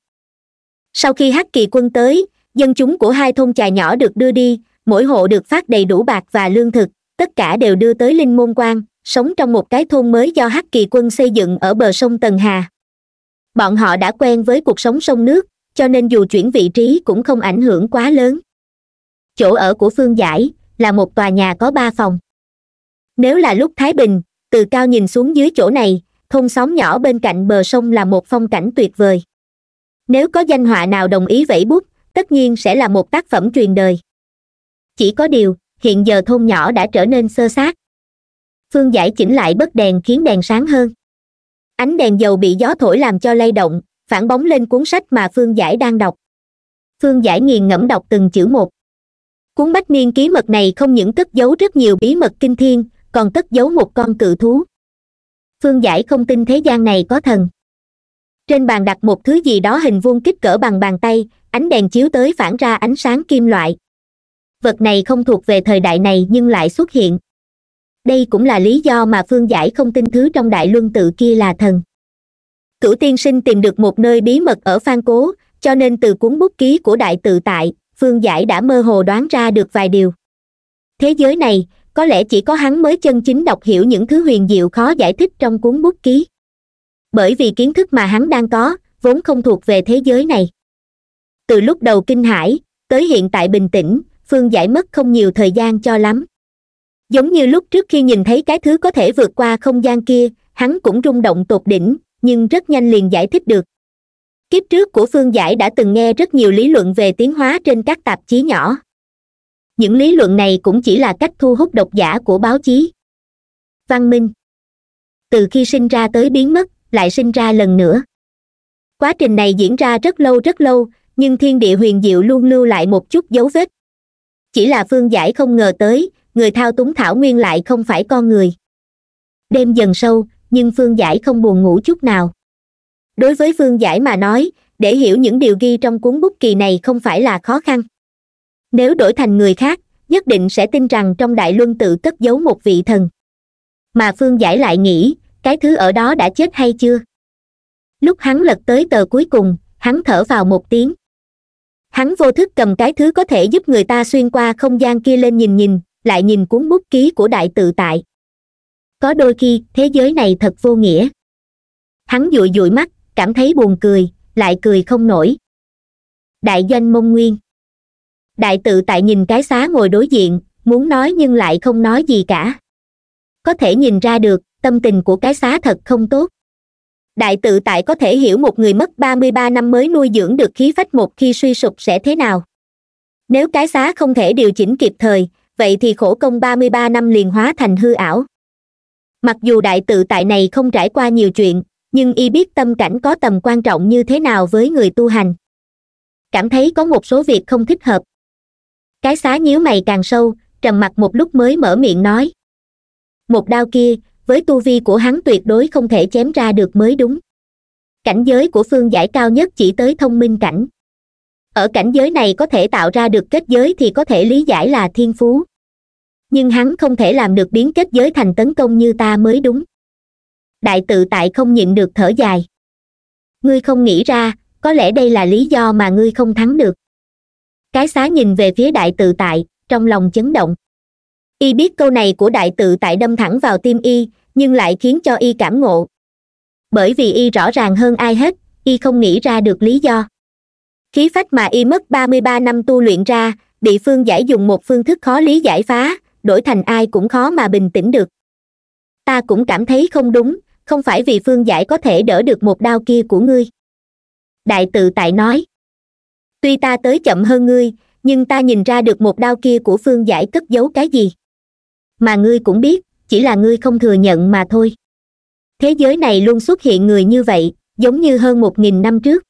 Sau khi hắc kỳ quân tới, dân chúng của hai thôn chài nhỏ được đưa đi, mỗi hộ được phát đầy đủ bạc và lương thực, tất cả đều đưa tới linh môn quan sống trong một cái thôn mới do hắc kỳ quân xây dựng ở bờ sông tần hà. Bọn họ đã quen với cuộc sống sông nước, cho nên dù chuyển vị trí cũng không ảnh hưởng quá lớn. Chỗ ở của phương giải là một tòa nhà có ba phòng. Nếu là lúc thái bình, từ cao nhìn xuống dưới chỗ này, thôn xóm nhỏ bên cạnh bờ sông là một phong cảnh tuyệt vời. Nếu có danh họa nào đồng ý vẫy bút, tất nhiên sẽ là một tác phẩm truyền đời. Chỉ có điều, hiện giờ thôn nhỏ đã trở nên sơ sát phương giải chỉnh lại bất đèn khiến đèn sáng hơn. Ánh đèn dầu bị gió thổi làm cho lay động, phản bóng lên cuốn sách mà phương giải đang đọc. Phương giải nghiền ngẫm đọc từng chữ một. Cuốn bách niên ký mật này không những cất giấu rất nhiều bí mật kinh thiên, còn cất giấu một con cự thú. Phương giải không tin thế gian này có thần. Trên bàn đặt một thứ gì đó hình vuông kích cỡ bằng bàn tay, ánh đèn chiếu tới phản ra ánh sáng kim loại. Vật này không thuộc về thời đại này nhưng lại xuất hiện đây cũng là lý do mà phương giải không tin thứ trong đại luân tự kia là thần. Cửu tiên sinh tìm được một nơi bí mật ở phan cố, cho nên từ cuốn bút ký của đại tự tại, phương giải đã mơ hồ đoán ra được vài điều. Thế giới này, có lẽ chỉ có hắn mới chân chính đọc hiểu những thứ huyền diệu khó giải thích trong cuốn bút ký. Bởi vì kiến thức mà hắn đang có, vốn không thuộc về thế giới này. Từ lúc đầu kinh hãi, tới hiện tại bình tĩnh, phương giải mất không nhiều thời gian cho lắm giống như lúc trước khi nhìn thấy cái thứ có thể vượt qua không gian kia, hắn cũng rung động tột đỉnh, nhưng rất nhanh liền giải thích được. Kiếp trước của phương giải đã từng nghe rất nhiều lý luận về tiến hóa trên các tạp chí nhỏ. Những lý luận này cũng chỉ là cách thu hút độc giả của báo chí. Văn minh. Từ khi sinh ra tới biến mất, lại sinh ra lần nữa. Quá trình này diễn ra rất lâu rất lâu, nhưng thiên địa huyền diệu luôn lưu lại một chút dấu vết. Chỉ là phương giải không ngờ tới người thao túng thảo nguyên lại không phải con người. Đêm dần sâu, nhưng phương giải không buồn ngủ chút nào. Đối với phương giải mà nói, để hiểu những điều ghi trong cuốn bút kỳ này không phải là khó khăn. Nếu đổi thành người khác, nhất định sẽ tin rằng trong đại luân tự cất giấu một vị thần. Mà phương giải lại nghĩ, cái thứ ở đó đã chết hay chưa? Lúc hắn lật tới tờ cuối cùng, hắn thở vào một tiếng. Hắn vô thức cầm cái thứ có thể giúp người ta xuyên qua không gian kia lên nhìn nhìn lại nhìn cuốn bút ký của đại tự tại. Có đôi khi, thế giới này thật vô nghĩa. Hắn dụi dụi mắt, cảm thấy buồn cười, lại cười không nổi. Đại doanh mông nguyên. Đại tự tại nhìn cái xá ngồi đối diện, muốn nói nhưng lại không nói gì cả. Có thể nhìn ra được, tâm tình của cái xá thật không tốt. Đại tự tại có thể hiểu một người mất ba mươi ba năm mới nuôi dưỡng được khí phách một khi suy sụp sẽ thế nào. Nếu cái xá không thể điều chỉnh kịp thời vậy thì khổ công ba mươi ba năm liền hóa thành hư ảo. Mặc dù đại tự tại này không trải qua nhiều chuyện, nhưng y biết tâm cảnh có tầm quan trọng như thế nào với người tu hành. Cảm thấy có một số việc không thích hợp. Cái xá nhíu mày càng sâu, trầm mặc một lúc mới mở miệng nói. Một đao kia, với tu vi của hắn tuyệt đối không thể chém ra được mới đúng. Cảnh giới của phương giải cao nhất chỉ tới thông minh cảnh ở cảnh giới này có thể tạo ra được kết giới thì có thể lý giải là thiên phú. Nhưng hắn không thể làm được biến kết giới thành tấn công như ta mới đúng. Đại tự tại không nhịn được thở dài. Ngươi không nghĩ ra, có lẽ đây là lý do mà ngươi không thắng được. Cái xá nhìn về phía đại tự tại, trong lòng chấn động. Y biết câu này của đại tự tại đâm thẳng vào tim y, nhưng lại khiến cho y cảm ngộ. Bởi vì y rõ ràng hơn ai hết, y không nghĩ ra được lý do khí phách mà y mất ba mươi ba năm tu luyện ra, bị phương giải dùng một phương thức khó lý giải phá, đổi thành ai cũng khó mà bình tĩnh được. Ta cũng cảm thấy không đúng, không phải vì phương giải có thể đỡ được một đao kia của ngươi. Đại tự tại nói. Tuy ta tới chậm hơn ngươi, nhưng ta nhìn ra được một đao kia của phương giải cất giấu cái gì. Mà ngươi cũng biết, chỉ là ngươi không thừa nhận mà thôi. Thế giới này luôn xuất hiện người như vậy, giống như hơn một nghìn năm trước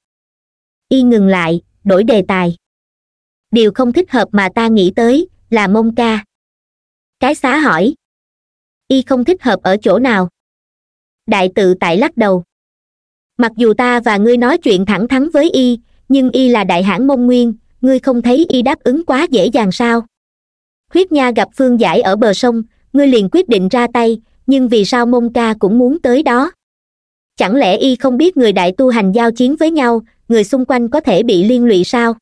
y ngừng lại, đổi đề tài. Điều không thích hợp mà ta nghĩ tới, là mông ca. Cái xá hỏi. Y không thích hợp ở chỗ nào. Đại tự tại lắc đầu. Mặc dù ta và ngươi nói chuyện thẳng thắn với y, nhưng y là đại hãn mông nguyên, ngươi không thấy y đáp ứng quá dễ dàng sao? Huyết nha gặp phương giải ở bờ sông, ngươi liền quyết định ra tay, nhưng vì sao mông ca cũng muốn tới đó? Chẳng lẽ y không biết người đại tu hành giao chiến với nhau, người xung quanh có thể bị liên lụy sao?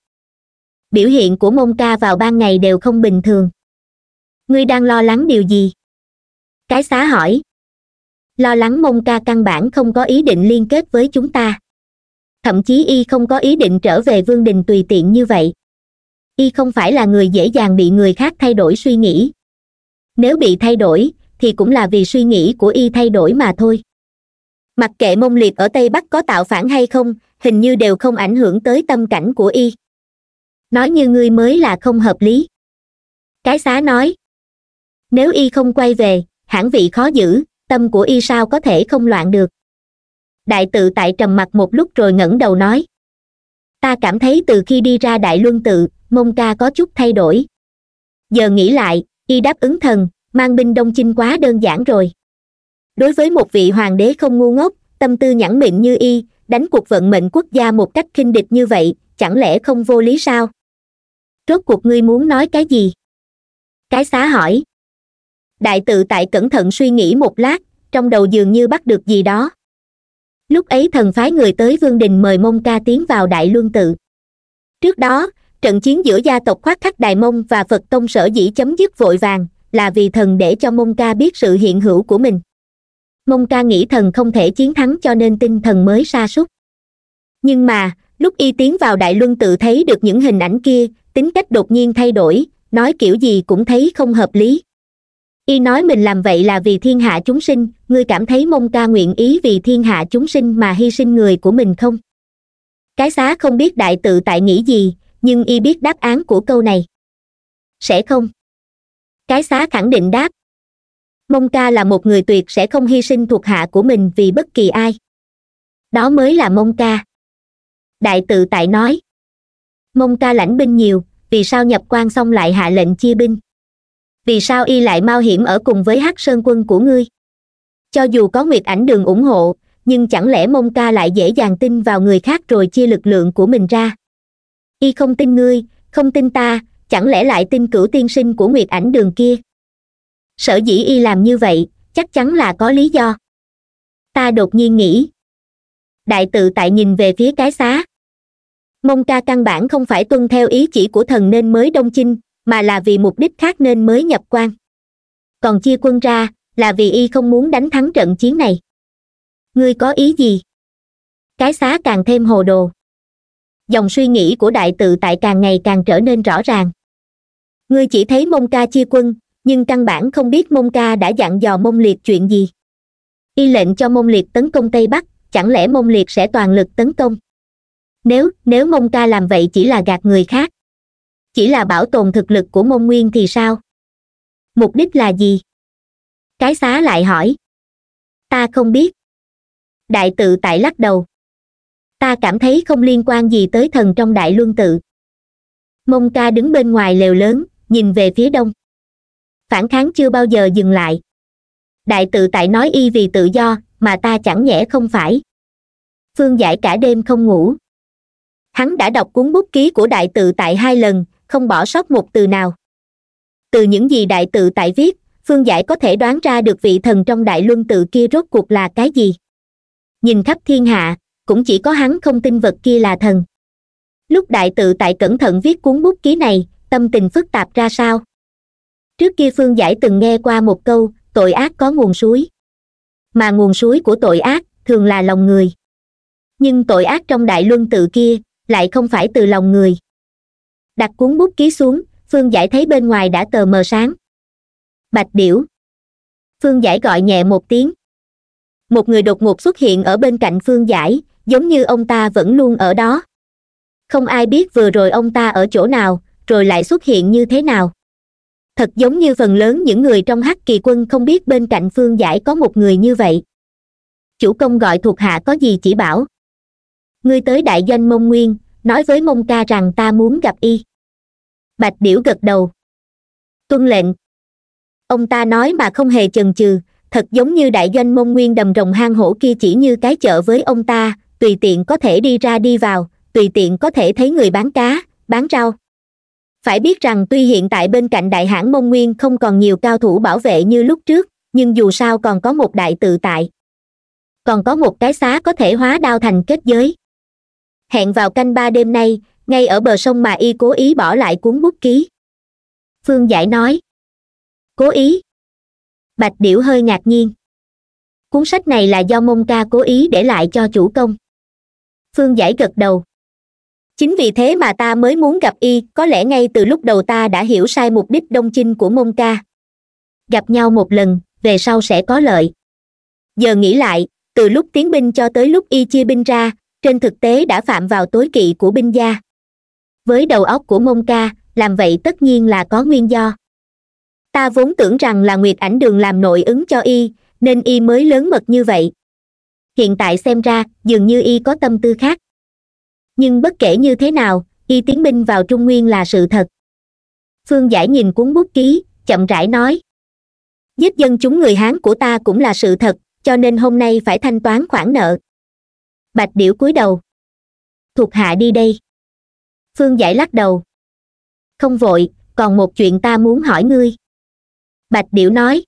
Biểu hiện của mông ca vào ban ngày đều không bình thường. Ngươi đang lo lắng điều gì? Cái xá hỏi. Lo lắng mông ca căn bản không có ý định liên kết với chúng ta. Thậm chí y không có ý định trở về vương đình tùy tiện như vậy. Y không phải là người dễ dàng bị người khác thay đổi suy nghĩ. Nếu bị thay đổi, thì cũng là vì suy nghĩ của y thay đổi mà thôi mặc kệ mông liệt ở tây bắc có tạo phản hay không, hình như đều không ảnh hưởng tới tâm cảnh của y. Nói như ngươi mới là không hợp lý. Cái xá nói, nếu y không quay về hãn vị khó giữ, tâm của y sao có thể không loạn được? Đại tự tại trầm mặt một lúc rồi ngẩng đầu nói, ta cảm thấy từ khi đi ra đại luân tự, mông ca có chút thay đổi. Giờ nghĩ lại, y đáp ứng thần, mang binh đông chinh quá đơn giản rồi đối với một vị hoàng đế không ngu ngốc, tâm tư nhẫn mịn như y, đánh cuộc vận mệnh quốc gia một cách khinh địch như vậy, chẳng lẽ không vô lý sao? Rốt cuộc ngươi muốn nói cái gì? Cái xá hỏi. Đại tự tại cẩn thận suy nghĩ một lát, trong đầu dường như bắt được gì đó. Lúc ấy thần phái người tới vương đình mời mông ca tiến vào đại luân tự. Trước đó, trận chiến giữa gia tộc khoác khắc đài mông và phật tông sở dĩ chấm dứt vội vàng, là vì thần để cho mông ca biết sự hiện hữu của mình mông ca nghĩ thần không thể chiến thắng cho nên tinh thần mới sa sút. Nhưng mà, lúc y tiến vào đại luân tự thấy được những hình ảnh kia, tính cách đột nhiên thay đổi, nói kiểu gì cũng thấy không hợp lý. Y nói mình làm vậy là vì thiên hạ chúng sinh, ngươi cảm thấy mông ca nguyện ý vì thiên hạ chúng sinh mà hy sinh người của mình không? Cái xá không biết đại tự tại nghĩ gì, nhưng y biết đáp án của câu này. Sẽ không? Cái xá khẳng định đáp mông ca là một người tuyệt sẽ không hy sinh thuộc hạ của mình vì bất kỳ ai. Đó mới là mông ca. Đại tự tại nói. Mông ca lãnh binh nhiều, vì sao nhập quan xong lại hạ lệnh chia binh? Vì sao y lại mau hiểm ở cùng với hắc sơn quân của ngươi? Cho dù có nguyệt ảnh đường ủng hộ, nhưng chẳng lẽ mông ca lại dễ dàng tin vào người khác rồi chia lực lượng của mình ra? Y không tin ngươi, không tin ta, chẳng lẽ lại tin cửu tiên sinh của nguyệt ảnh đường kia? Sở dĩ y làm như vậy, chắc chắn là có lý do. Ta đột nhiên nghĩ. Đại tự tại nhìn về phía cái xá. Mông ca căn bản không phải tuân theo ý chỉ của thần nên mới đông chinh, mà là vì mục đích khác nên mới nhập quan. Còn chia quân ra, là vì y không muốn đánh thắng trận chiến này. Ngươi có ý gì? Cái xá càng thêm hồ đồ. Dòng suy nghĩ của đại tự tại càng ngày càng trở nên rõ ràng. Ngươi chỉ thấy mông ca chia quân nhưng căn bản không biết mông ca đã dặn dò mông liệt chuyện gì. Y lệnh cho mông liệt tấn công tây bắc, chẳng lẽ mông liệt sẽ toàn lực tấn công? Nếu nếu mông ca làm vậy chỉ là gạt người khác, chỉ là bảo tồn thực lực của mông nguyên thì sao? Mục đích là gì? Cái xá lại hỏi. Ta không biết. Đại tự tại lắc đầu. Ta cảm thấy không liên quan gì tới thần trong đại luân tự. Mông ca đứng bên ngoài lều lớn, nhìn về phía đông phản kháng chưa bao giờ dừng lại. Đại tự tại nói y vì tự do, mà ta chẳng nhẽ không phải. Phương giải cả đêm không ngủ. Hắn đã đọc cuốn bút ký của đại tự tại hai lần, không bỏ sót một từ nào. Từ những gì đại tự tại viết, phương giải có thể đoán ra được vị thần trong đại luân tự kia rốt cuộc là cái gì. Nhìn khắp thiên hạ, cũng chỉ có hắn không tin vật kia là thần. Lúc đại tự tại cẩn thận viết cuốn bút ký này, tâm tình phức tạp ra sao? Trước kia phương giải từng nghe qua một câu, tội ác có nguồn suối. Mà nguồn suối của tội ác thường là lòng người. Nhưng tội ác trong đại luân tự kia lại không phải từ lòng người. Đặt cuốn bút ký xuống, phương giải thấy bên ngoài đã tờ mờ sáng. Bạch điểu. Phương giải gọi nhẹ một tiếng. Một người đột ngột xuất hiện ở bên cạnh phương giải, giống như ông ta vẫn luôn ở đó. Không ai biết vừa rồi ông ta ở chỗ nào, rồi lại xuất hiện như thế nào thật giống như phần lớn những người trong hắc kỳ quân không biết bên cạnh phương giải có một người như vậy. Chủ công gọi thuộc hạ có gì chỉ bảo. Ngươi tới đại doanh mông nguyên, nói với mông ca rằng ta muốn gặp y. Bạch điểu gật đầu. Tuân lệnh. Ông ta nói mà không hề chần chừ, thật giống như đại doanh mông nguyên đầm rồng hang hổ kia chỉ như cái chợ với ông ta, tùy tiện có thể đi ra đi vào, tùy tiện có thể thấy người bán cá, bán rau phải biết rằng tuy hiện tại bên cạnh đại hãng mông nguyên không còn nhiều cao thủ bảo vệ như lúc trước, nhưng dù sao còn có một đại tự tại. Còn có một cái xá có thể hóa đao thành kết giới. Hẹn vào canh ba đêm nay, ngay ở bờ sông mà y cố ý bỏ lại cuốn bút ký. Phương giải nói. Cố ý. Bạch điểu hơi ngạc nhiên. Cuốn sách này là do mông ca cố ý để lại cho chủ công. Phương giải gật đầu chính vì thế mà ta mới muốn gặp y, có lẽ ngay từ lúc đầu ta đã hiểu sai mục đích đông chinh của mông ca. Gặp nhau một lần, về sau sẽ có lợi. Giờ nghĩ lại, từ lúc tiến binh cho tới lúc y chia binh ra, trên thực tế đã phạm vào tối kỵ của binh gia. Với đầu óc của mông ca, làm vậy tất nhiên là có nguyên do. Ta vốn tưởng rằng là nguyệt ảnh đường làm nội ứng cho y, nên y mới lớn mật như vậy. Hiện tại xem ra, dường như y có tâm tư khác nhưng bất kể như thế nào, y tiến binh vào trung nguyên là sự thật. Phương giải nhìn cuốn bút ký, chậm rãi nói. Giết dân chúng người hán của ta cũng là sự thật, cho nên hôm nay phải thanh toán khoản nợ. Bạch điểu cúi đầu. Thuộc hạ đi đây. Phương giải lắc đầu. Không vội, còn một chuyện ta muốn hỏi ngươi. Bạch điểu nói.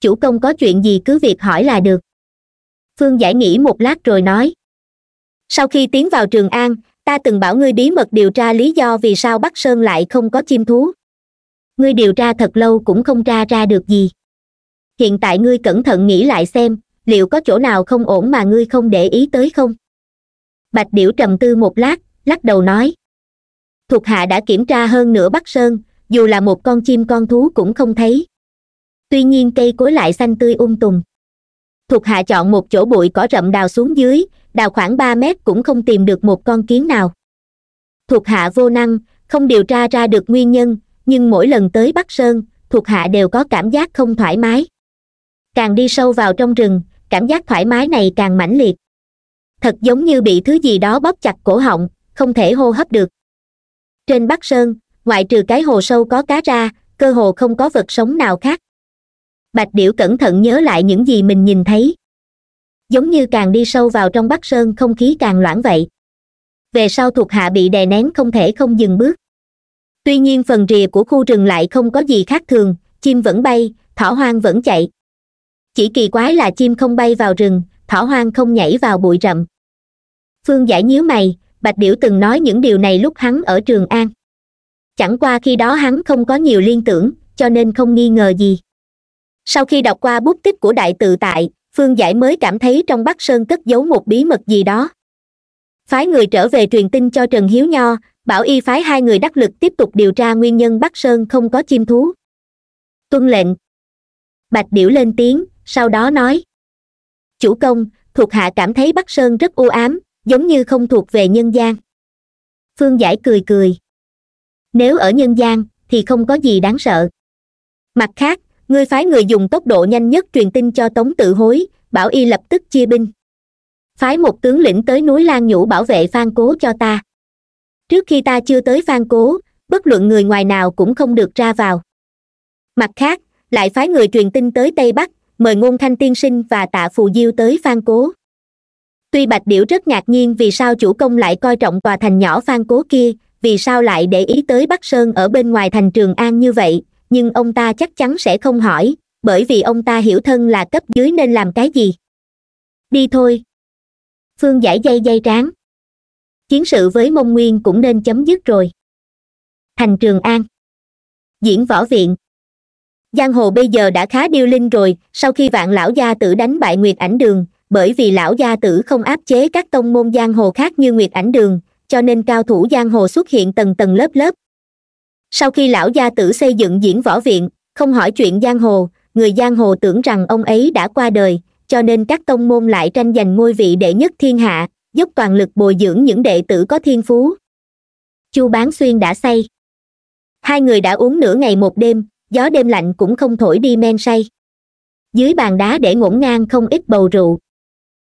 Chủ công có chuyện gì cứ việc hỏi là được. Phương giải nghĩ một lát rồi nói sau khi tiến vào trường an, ta từng bảo ngươi bí mật điều tra lý do vì sao bắc sơn lại không có chim thú. Ngươi điều tra thật lâu cũng không tra ra được gì. Hiện tại ngươi cẩn thận nghĩ lại xem, liệu có chỗ nào không ổn mà ngươi không để ý tới không? Bạch điểu trầm tư một lát, lắc đầu nói. Thuộc hạ đã kiểm tra hơn nửa bắc sơn, dù là một con chim con thú cũng không thấy. Tuy nhiên cây cối lại xanh tươi um tùm. Thuộc hạ chọn một chỗ bụi cỏ rậm đào xuống dưới đào khoảng ba mét cũng không tìm được một con kiến nào. Thuộc hạ vô năng, không điều tra ra được nguyên nhân, nhưng mỗi lần tới bắc sơn, thuộc hạ đều có cảm giác không thoải mái. Càng đi sâu vào trong rừng, cảm giác thoải mái này càng mãnh liệt. Thật giống như bị thứ gì đó bóp chặt cổ họng, không thể hô hấp được. Trên bắc sơn, ngoại trừ cái hồ sâu có cá ra, cơ hồ không có vật sống nào khác. Bạch điểu cẩn thận nhớ lại những gì mình nhìn thấy giống như càng đi sâu vào trong bắc sơn, không khí càng loãng vậy. Về sau thuộc hạ bị đè nén không thể không dừng bước. Tuy nhiên phần rìa của khu rừng lại không có gì khác thường, chim vẫn bay, thỏ hoang vẫn chạy. Chỉ kỳ quái là chim không bay vào rừng, thỏ hoang không nhảy vào bụi rậm. Phương giải nhíu mày, bạch điểu từng nói những điều này lúc hắn ở trường an. Chẳng qua khi đó hắn không có nhiều liên tưởng, cho nên không nghi ngờ gì. Sau khi đọc qua bút tích của đại tự tại phương giải mới cảm thấy trong bắc sơn cất giấu một bí mật gì đó. Phái người trở về truyền tin cho trần hiếu nho, bảo y phái hai người đắc lực tiếp tục điều tra nguyên nhân bắc sơn không có chim thú. Tuân lệnh. Bạch điểu lên tiếng, sau đó nói. Chủ công, thuộc hạ cảm thấy bắc sơn rất u ám, giống như không thuộc về nhân gian. Phương giải cười cười. Nếu ở nhân gian, thì không có gì đáng sợ. Mặt khác ngươi phái người dùng tốc độ nhanh nhất truyền tin cho tống tự hối, bảo y lập tức chia binh. Phái một tướng lĩnh tới núi lan nhũ bảo vệ phan cố cho ta. Trước khi ta chưa tới phan cố, bất luận người ngoài nào cũng không được ra vào. Mặt khác, lại phái người truyền tin tới tây bắc, mời ngôn thanh tiên sinh và tạ phù diêu tới phan cố. Tuy bạch điểu rất ngạc nhiên vì sao chủ công lại coi trọng tòa thành nhỏ phan cố kia, vì sao lại để ý tới bắc sơn ở bên ngoài thành trường an như vậy nhưng ông ta chắc chắn sẽ không hỏi, bởi vì ông ta hiểu thân là cấp dưới nên làm cái gì? Đi thôi. Phương giải dây dây tráng. Chiến sự với mông nguyên cũng nên chấm dứt rồi. Thành trường an. Diễn võ viện. Giang hồ bây giờ đã khá điêu linh rồi, sau khi vạn lão gia tử đánh bại nguyệt ảnh đường, bởi vì lão gia tử không áp chế các tông môn giang hồ khác như nguyệt ảnh đường, cho nên cao thủ giang hồ xuất hiện tầng tầng lớp lớp sau khi lão gia tử xây dựng diễn võ viện, không hỏi chuyện giang hồ, người giang hồ tưởng rằng ông ấy đã qua đời, cho nên các tông môn lại tranh giành ngôi vị đệ nhất thiên hạ, dốc toàn lực bồi dưỡng những đệ tử có thiên phú. Chu bán xuyên đã say. Hai người đã uống nửa ngày một đêm, gió đêm lạnh cũng không thổi đi men say. Dưới bàn đá để ngổn ngang không ít bầu rượu.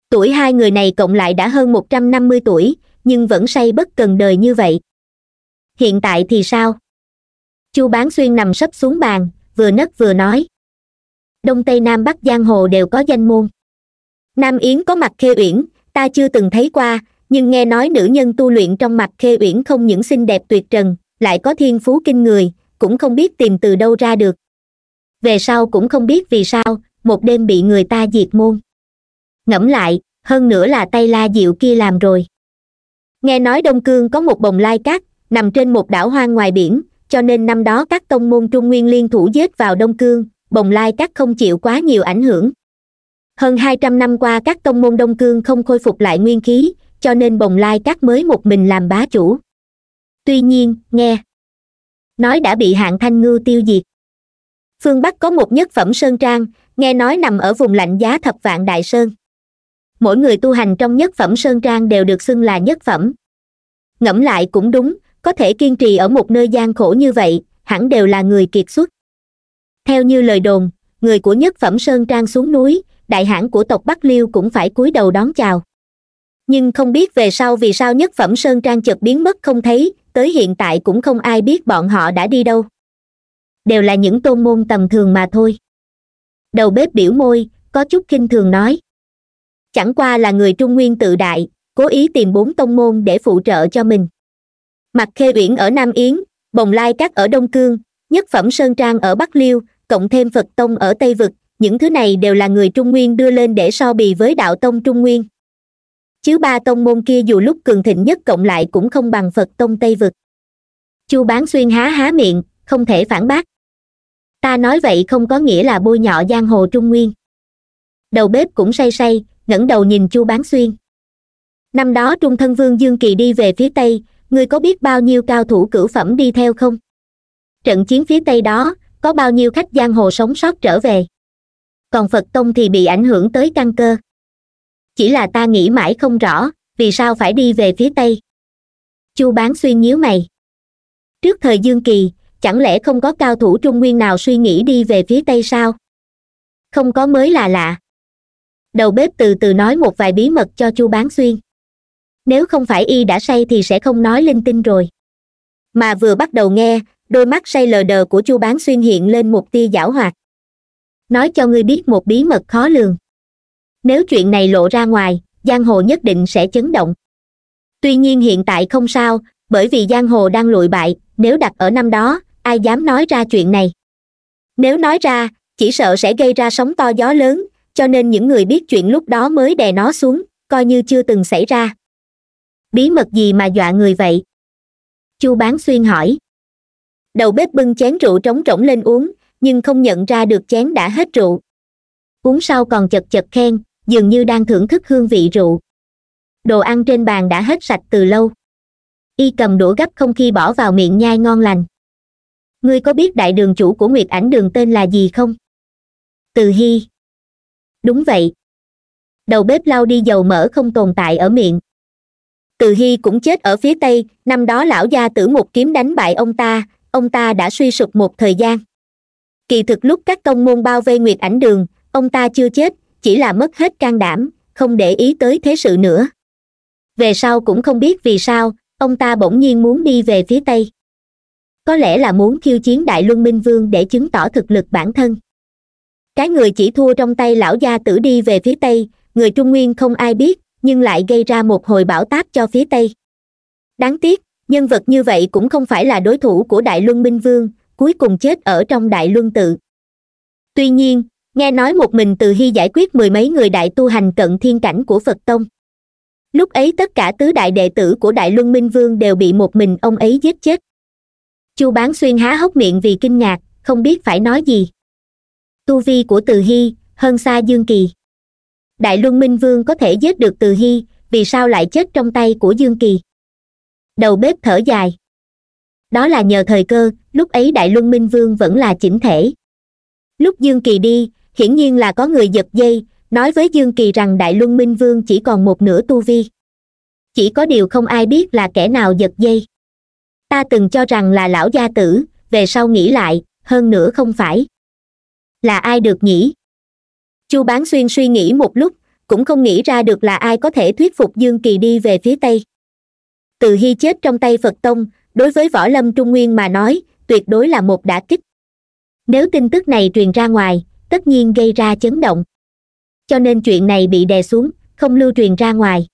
Tuổi hai người này cộng lại đã hơn một trăm năm mươi tuổi, nhưng vẫn say bất cần đời như vậy. Hiện tại thì sao? Chu bán xuyên nằm sấp xuống bàn, vừa nấc vừa nói. Đông tây nam bắc giang hồ đều có danh môn. Nam yến có mặt khê uyển, ta chưa từng thấy qua, nhưng nghe nói nữ nhân tu luyện trong mặt khê uyển không những xinh đẹp tuyệt trần, lại có thiên phú kinh người, cũng không biết tìm từ đâu ra được. Về sau cũng không biết vì sao, một đêm bị người ta diệt môn. Ngẫm lại, hơn nữa là tay la diệu kia làm rồi. Nghe nói đông cương có một bồng lai cát, nằm trên một đảo hoang ngoài biển cho nên năm đó các tông môn trung nguyên liên thủ giết vào đông cương, bồng lai các không chịu quá nhiều ảnh hưởng. Hơn hai trăm năm qua các tông môn đông cương không khôi phục lại nguyên khí, cho nên bồng lai các mới một mình làm bá chủ. Tuy nhiên, nghe nói đã bị hạng thanh Ngư tiêu diệt. Phương bắc có một nhất phẩm sơn trang, nghe nói nằm ở vùng lạnh giá thập vạn đại sơn. Mỗi người tu hành trong nhất phẩm sơn trang đều được xưng là nhất phẩm. Ngẫm lại cũng đúng có thể kiên trì ở một nơi gian khổ như vậy, hẳn đều là người kiệt xuất. Theo như lời đồn, người của nhất phẩm sơn trang xuống núi, đại hãn của tộc bắc liêu cũng phải cúi đầu đón chào. Nhưng không biết về sau vì sao nhất phẩm sơn trang chợt biến mất không thấy, tới hiện tại cũng không ai biết bọn họ đã đi đâu. Đều là những tôn môn tầm thường mà thôi. Đầu bếp biểu môi, có chút kinh thường nói. Chẳng qua là người trung nguyên tự đại, cố ý tìm bốn tông môn để phụ trợ cho mình mặt khê uyển ở nam yến, bồng lai các ở đông cương, nhất phẩm sơn trang ở bắc liêu, cộng thêm phật tông ở tây vực, những thứ này đều là người trung nguyên đưa lên để so bì với đạo tông trung nguyên. Chứ ba tông môn kia dù lúc cường thịnh nhất cộng lại cũng không bằng phật tông tây vực. Chu bán xuyên há há miệng, không thể phản bác. Ta nói vậy không có nghĩa là bôi nhọ giang hồ trung nguyên. Đầu bếp cũng say say, ngẩng đầu nhìn chu bán xuyên. Năm đó trung thân vương dương kỳ đi về phía tây ngươi có biết bao nhiêu cao thủ cửu phẩm đi theo không? Trận chiến phía tây đó, có bao nhiêu khách giang hồ sống sót trở về? Còn phật tông thì bị ảnh hưởng tới căn cơ. Chỉ là ta nghĩ mãi không rõ, vì sao phải đi về phía tây? Chu bán xuyên nhíu mày. Trước thời dương kỳ, chẳng lẽ không có cao thủ trung nguyên nào suy nghĩ đi về phía tây sao? Không có mới là lạ. Đầu bếp từ từ nói một vài bí mật cho chu bán xuyên nếu không phải y đã say thì sẽ không nói linh tinh rồi. Mà vừa bắt đầu nghe, đôi mắt say lờ đờ của chu bán xuyên hiện lên một tia giảo hoạt. Nói cho ngươi biết một bí mật khó lường. Nếu chuyện này lộ ra ngoài, giang hồ nhất định sẽ chấn động. Tuy nhiên hiện tại không sao, bởi vì giang hồ đang lụi bại, nếu đặt ở năm đó, ai dám nói ra chuyện này? Nếu nói ra, chỉ sợ sẽ gây ra sóng to gió lớn, cho nên những người biết chuyện lúc đó mới đè nó xuống, coi như chưa từng xảy ra bí mật gì mà dọa người vậy? Chu bán xuyên hỏi. Đầu bếp bưng chén rượu trống rỗng lên uống, nhưng không nhận ra được chén đã hết rượu. Uống sau còn chật chật khen, dường như đang thưởng thức hương vị rượu. Đồ ăn trên bàn đã hết sạch từ lâu. Y cầm đũa gấp không khi bỏ vào miệng nhai ngon lành. Ngươi có biết đại đường chủ của nguyệt ảnh đường tên là gì không? Từ hy đúng vậy. Đầu bếp lau đi dầu mỡ không tồn tại ở miệng từ hy cũng chết ở phía tây, năm đó lão gia tử một kiếm đánh bại ông ta ông ta đã suy sụp một thời gian. Kỳ thực lúc các công môn bao vây nguyệt ảnh đường, ông ta chưa chết, chỉ là mất hết can đảm, không để ý tới thế sự nữa. Về sau cũng không biết vì sao, ông ta bỗng nhiên muốn đi về phía tây. Có lẽ là muốn khiêu chiến đại luân minh vương để chứng tỏ thực lực bản thân. Cái người chỉ thua trong tay lão gia tử đi về phía tây, người trung nguyên không ai biết nhưng lại gây ra một hồi bão táp cho phía tây. Đáng tiếc, nhân vật như vậy cũng không phải là đối thủ của đại luân minh vương, cuối cùng chết ở trong đại luân tự. Tuy nhiên, nghe nói một mình từ hy giải quyết mười mấy người đại tu hành cận thiên cảnh của phật tông. Lúc ấy tất cả tứ đại đệ tử của đại luân minh vương đều bị một mình ông ấy giết chết. Chu bán xuyên há hốc miệng vì kinh ngạc, không biết phải nói gì. Tu vi của từ hy, hơn xa dương kỳ đại luân minh vương có thể giết được từ hy, vì sao lại chết trong tay của dương kỳ? Đầu bếp thở dài. Đó là nhờ thời cơ, lúc ấy đại luân minh vương vẫn là chỉnh thể. Lúc dương kỳ đi, hiển nhiên là có người giật dây, nói với dương kỳ rằng đại luân minh vương chỉ còn một nửa tu vi. Chỉ có điều không ai biết là kẻ nào giật dây. Ta từng cho rằng là lão gia tử, về sau nghĩ lại, hơn nữa không phải. Là ai được nhỉ? Chu bán xuyên suy nghĩ một lúc, cũng không nghĩ ra được là ai có thể thuyết phục dương kỳ đi về phía tây. Từ hy chết trong tay phật tông, đối với võ lâm trung nguyên mà nói, tuyệt đối là một đả kích. Nếu tin tức này truyền ra ngoài, tất nhiên gây ra chấn động. Cho nên chuyện này bị đè xuống, không lưu truyền ra ngoài.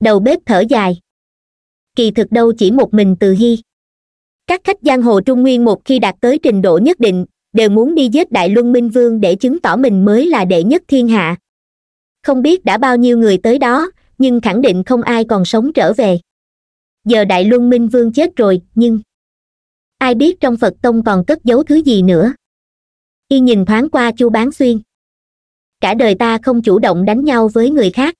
Đầu bếp thở dài. Kỳ thực đâu chỉ một mình từ hy. Các khách giang hồ trung nguyên một khi đạt tới trình độ nhất định đều muốn đi giết đại luân minh vương để chứng tỏ mình mới là đệ nhất thiên hạ. Không biết đã bao nhiêu người tới đó, nhưng khẳng định không ai còn sống trở về. Giờ đại luân minh vương chết rồi, nhưng ai biết trong phật tông còn cất giấu thứ gì nữa? Y nhìn thoáng qua chu bán xuyên. Cả đời ta không chủ động đánh nhau với người khác.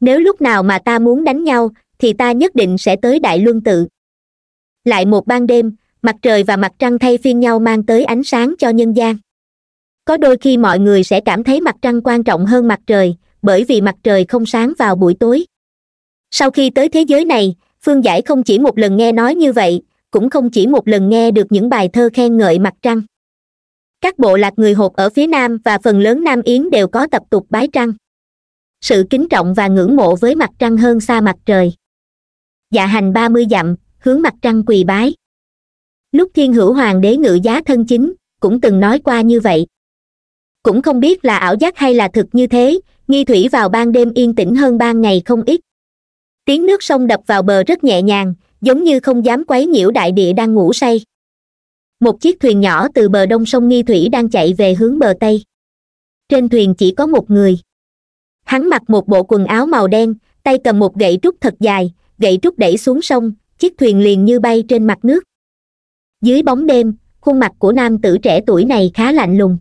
Nếu lúc nào mà ta muốn đánh nhau, thì ta nhất định sẽ tới đại luân tự. Lại một ban đêm mặt trời và mặt trăng thay phiên nhau mang tới ánh sáng cho nhân gian. Có đôi khi mọi người sẽ cảm thấy mặt trăng quan trọng hơn mặt trời, bởi vì mặt trời không sáng vào buổi tối. Sau khi tới thế giới này, phương giải không chỉ một lần nghe nói như vậy, cũng không chỉ một lần nghe được những bài thơ khen ngợi mặt trăng. Các bộ lạc người hột ở phía nam và phần lớn nam yến đều có tập tục bái trăng. Sự kính trọng và ngưỡng mộ với mặt trăng hơn xa mặt trời. Dạ hành ba mươi dặm, hướng mặt trăng quỳ bái lúc thiên hữu hoàng đế ngự giá thân chính, cũng từng nói qua như vậy. Cũng không biết là ảo giác hay là thực như thế, nghi thủy vào ban đêm yên tĩnh hơn ban ngày không ít. Tiếng nước sông đập vào bờ rất nhẹ nhàng, giống như không dám quấy nhiễu đại địa đang ngủ say. Một chiếc thuyền nhỏ từ bờ đông sông nghi thủy đang chạy về hướng bờ tây. Trên thuyền chỉ có một người. Hắn mặc một bộ quần áo màu đen, tay cầm một gậy trúc thật dài, gậy trúc đẩy xuống sông, chiếc thuyền liền như bay trên mặt nước dưới bóng đêm, khuôn mặt của nam tử trẻ tuổi này khá lạnh lùng.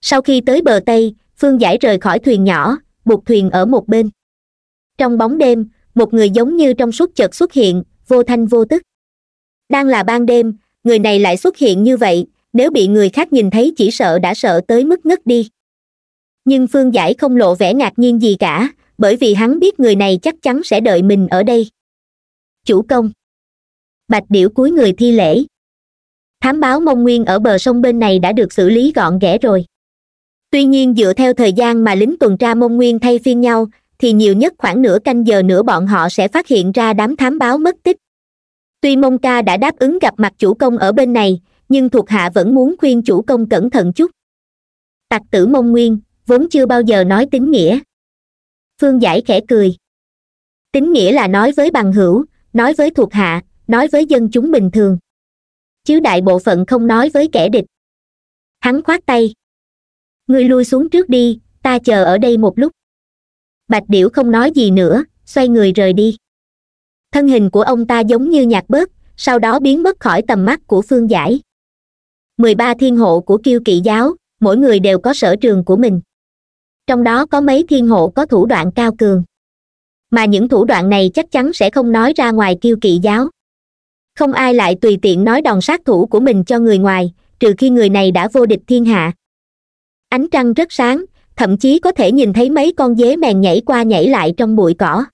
Sau khi tới bờ tây, phương giải rời khỏi thuyền nhỏ, buộc thuyền ở một bên. Trong bóng đêm, một người giống như trong suốt chợt xuất hiện, vô thanh vô tức. Đang là ban đêm, người này lại xuất hiện như vậy, nếu bị người khác nhìn thấy chỉ sợ đã sợ tới mức ngất đi. Nhưng phương giải không lộ vẻ ngạc nhiên gì cả, bởi vì hắn biết người này chắc chắn sẽ đợi mình ở đây. Chủ công. Bạch điểu cúi người thi lễ thám báo mông nguyên ở bờ sông bên này đã được xử lý gọn ghẽ rồi. Tuy nhiên dựa theo thời gian mà lính tuần tra mông nguyên thay phiên nhau, thì nhiều nhất khoảng nửa canh giờ nữa bọn họ sẽ phát hiện ra đám thám báo mất tích. Tuy mông ca đã đáp ứng gặp mặt chủ công ở bên này, nhưng thuộc hạ vẫn muốn khuyên chủ công cẩn thận chút. Tặc tử mông nguyên, vốn chưa bao giờ nói tính nghĩa. Phương giải khẽ cười. Tính nghĩa là nói với bằng hữu, nói với thuộc hạ, nói với dân chúng bình thường chứ đại bộ phận không nói với kẻ địch. Hắn khoát tay. Ngươi lui xuống trước đi, ta chờ ở đây một lúc. Bạch điểu không nói gì nữa, xoay người rời đi. Thân hình của ông ta giống như nhạt bớt, sau đó biến mất khỏi tầm mắt của phương giải. Mười ba thiên hộ của kiêu kỵ giáo, mỗi người đều có sở trường của mình. Trong đó có mấy thiên hộ có thủ đoạn cao cường. Mà những thủ đoạn này chắc chắn sẽ không nói ra ngoài kiêu kỵ giáo không ai lại tùy tiện nói đòn sát thủ của mình cho người ngoài, trừ khi người này đã vô địch thiên hạ. Ánh trăng rất sáng, thậm chí có thể nhìn thấy mấy con dế mèn nhảy qua nhảy lại trong bụi cỏ.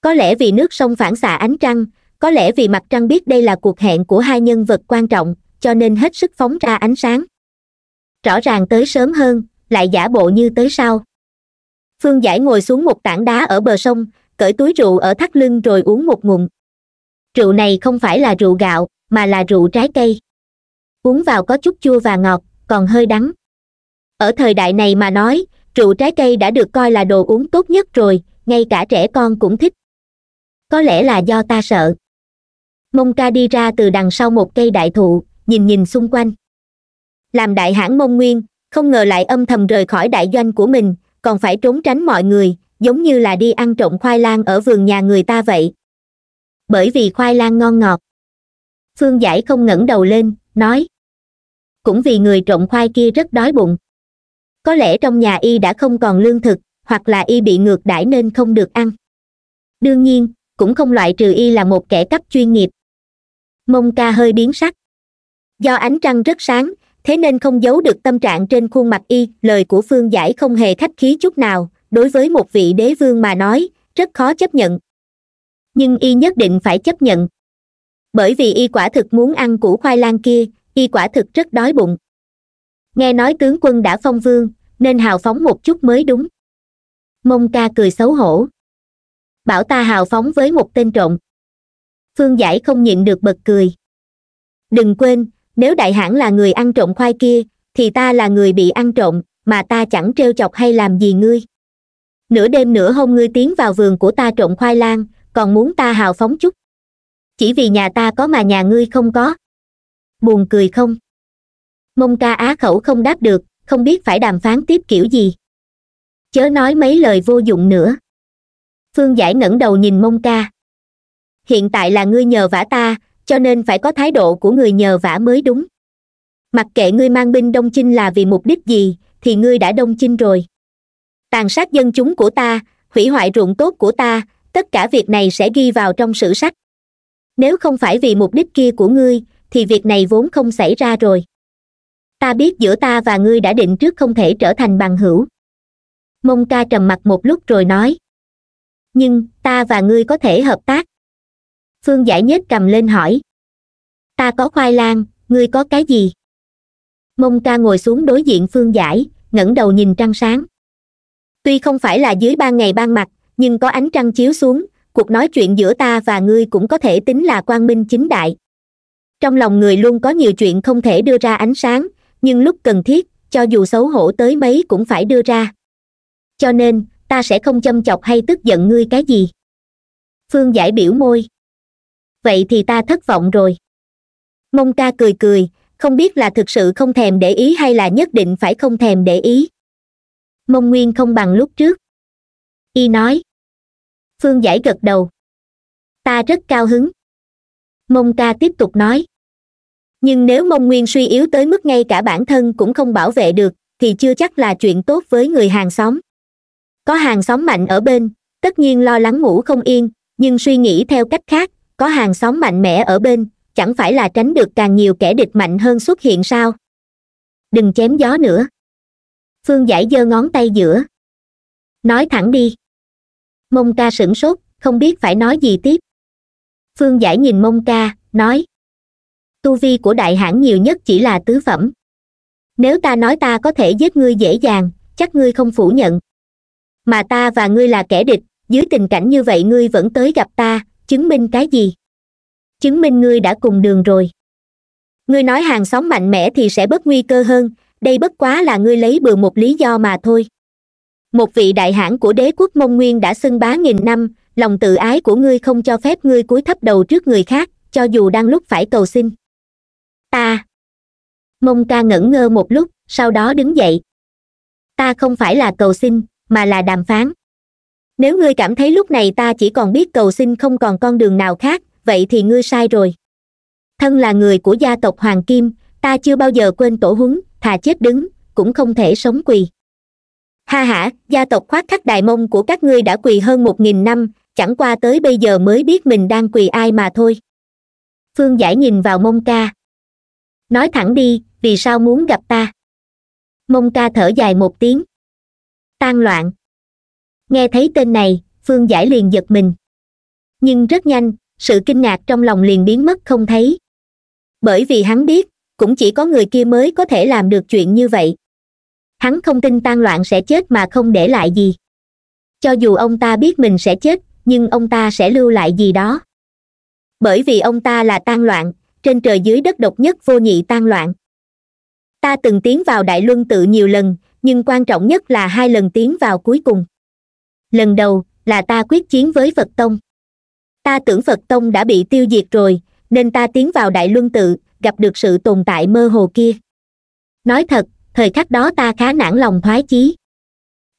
Có lẽ vì nước sông phản xạ ánh trăng, có lẽ vì mặt trăng biết đây là cuộc hẹn của hai nhân vật quan trọng, cho nên hết sức phóng ra ánh sáng. Rõ ràng tới sớm hơn, lại giả bộ như tới sau. Phương giải ngồi xuống một tảng đá ở bờ sông, cởi túi rượu ở thắt lưng rồi uống một ngụm rượu này không phải là rượu gạo, mà là rượu trái cây. Uống vào có chút chua và ngọt, còn hơi đắng. Ở thời đại này mà nói, rượu trái cây đã được coi là đồ uống tốt nhất rồi, ngay cả trẻ con cũng thích. Có lẽ là do ta sợ. Mông ca đi ra từ đằng sau một cây đại thụ, nhìn nhìn xung quanh. Làm đại hãn mông nguyên, không ngờ lại âm thầm rời khỏi đại doanh của mình, còn phải trốn tránh mọi người, giống như là đi ăn trộm khoai lang ở vườn nhà người ta vậy bởi vì khoai lang ngon ngọt. Phương giải không ngẩng đầu lên, nói. Cũng vì người trộm khoai kia rất đói bụng. Có lẽ trong nhà y đã không còn lương thực, hoặc là y bị ngược đãi nên không được ăn. Đương nhiên, cũng không loại trừ y là một kẻ cấp chuyên nghiệp. Mông ca hơi biến sắc. Do ánh trăng rất sáng, thế nên không giấu được tâm trạng trên khuôn mặt y, lời của phương giải không hề khách khí chút nào, đối với một vị đế vương mà nói, rất khó chấp nhận nhưng y nhất định phải chấp nhận. Bởi vì y quả thực muốn ăn củ khoai lang kia, y quả thực rất đói bụng. Nghe nói tướng quân đã phong vương, nên hào phóng một chút mới đúng. Mông ca cười xấu hổ. Bảo ta hào phóng với một tên trộm. Phương giải không nhịn được bật cười. Đừng quên, nếu đại hãn là người ăn trộm khoai kia, thì ta là người bị ăn trộm, mà ta chẳng trêu chọc hay làm gì ngươi. Nửa đêm nửa hôm ngươi tiến vào vườn của ta trộm khoai lang còn muốn ta hào phóng chút. Chỉ vì nhà ta có mà nhà ngươi không có. Buồn cười không? Mông ca á khẩu không đáp được, không biết phải đàm phán tiếp kiểu gì. Chớ nói mấy lời vô dụng nữa. Phương giải ngẩng đầu nhìn mông ca. Hiện tại là ngươi nhờ vả ta, cho nên phải có thái độ của người nhờ vả mới đúng. Mặc kệ ngươi mang binh đông chinh là vì mục đích gì, thì ngươi đã đông chinh rồi. Tàn sát dân chúng của ta, hủy hoại ruộng tốt của ta tất cả việc này sẽ ghi vào trong sử sách. Nếu không phải vì mục đích kia của ngươi, thì việc này vốn không xảy ra rồi. Ta biết giữa ta và ngươi đã định trước không thể trở thành bằng hữu. Mông ca trầm mặt một lúc rồi nói. Nhưng, ta và ngươi có thể hợp tác? Phương giải nhếch cầm lên hỏi. Ta có khoai lang, ngươi có cái gì? Mông ca ngồi xuống đối diện phương giải, ngẩng đầu nhìn trăng sáng. Tuy không phải là dưới ban ngày ban mặt nhưng có ánh trăng chiếu xuống, cuộc nói chuyện giữa ta và ngươi cũng có thể tính là quang minh chính đại. Trong lòng người luôn có nhiều chuyện không thể đưa ra ánh sáng, nhưng lúc cần thiết, cho dù xấu hổ tới mấy cũng phải đưa ra. Cho nên, ta sẽ không châm chọc hay tức giận ngươi cái gì. Phương giải biểu môi. Vậy thì ta thất vọng rồi. Mông ca cười cười, không biết là thực sự không thèm để ý hay là nhất định phải không thèm để ý. Mông nguyên không bằng lúc trước y nói. Phương giải gật đầu. Ta rất cao hứng. Mông ca tiếp tục nói. Nhưng nếu mông nguyên suy yếu tới mức ngay cả bản thân cũng không bảo vệ được, thì chưa chắc là chuyện tốt với người hàng xóm. Có hàng xóm mạnh ở bên, tất nhiên lo lắng ngủ không yên, nhưng suy nghĩ theo cách khác, có hàng xóm mạnh mẽ ở bên, chẳng phải là tránh được càng nhiều kẻ địch mạnh hơn xuất hiện sao? Đừng chém gió nữa. Phương giải giơ ngón tay giữa. Nói thẳng đi mông ca sửng sốt, không biết phải nói gì tiếp. Phương giải nhìn mông ca, nói. Tu vi của đại hãn nhiều nhất chỉ là tứ phẩm. Nếu ta nói ta có thể giết ngươi dễ dàng, chắc ngươi không phủ nhận. Mà ta và ngươi là kẻ địch, dưới tình cảnh như vậy ngươi vẫn tới gặp ta, chứng minh cái gì? Chứng minh ngươi đã cùng đường rồi. Ngươi nói hàng xóm mạnh mẽ thì sẽ bớt nguy cơ hơn, đây bất quá là ngươi lấy bừa một lý do mà thôi một vị đại hãn của đế quốc mông nguyên đã xưng bá nghìn năm, lòng tự ái của ngươi không cho phép ngươi cúi thấp đầu trước người khác, cho dù đang lúc phải cầu xin. Ta. Mông ca ngẩn ngơ một lúc, sau đó đứng dậy. Ta không phải là cầu xin, mà là đàm phán. Nếu ngươi cảm thấy lúc này ta chỉ còn biết cầu xin không còn con đường nào khác, vậy thì ngươi sai rồi. Thân là người của gia tộc hoàng kim, ta chưa bao giờ quên tổ huấn, thà chết đứng, cũng không thể sống quỳ ha hả gia tộc khoác khắc đại mông của các ngươi đã quỳ hơn một nghìn năm, chẳng qua tới bây giờ mới biết mình đang quỳ ai mà thôi. Phương giải nhìn vào mông ca. Nói thẳng đi, vì sao muốn gặp ta? Mông ca thở dài một tiếng. Tan loạn. Nghe thấy tên này, phương giải liền giật mình. Nhưng rất nhanh, sự kinh ngạc trong lòng liền biến mất không thấy. Bởi vì hắn biết, cũng chỉ có người kia mới có thể làm được chuyện như vậy hắn không tin tan loạn sẽ chết mà không để lại gì. Cho dù ông ta biết mình sẽ chết, nhưng ông ta sẽ lưu lại gì đó. Bởi vì ông ta là tan loạn, trên trời dưới đất độc nhất vô nhị tan loạn. Ta từng tiến vào đại luân tự nhiều lần, nhưng quan trọng nhất là hai lần tiến vào cuối cùng. Lần đầu là ta quyết chiến với phật tông. Ta tưởng phật tông đã bị tiêu diệt rồi, nên ta tiến vào đại luân tự, gặp được sự tồn tại mơ hồ kia. Nói thật thời khắc đó ta khá nản lòng thoái chí.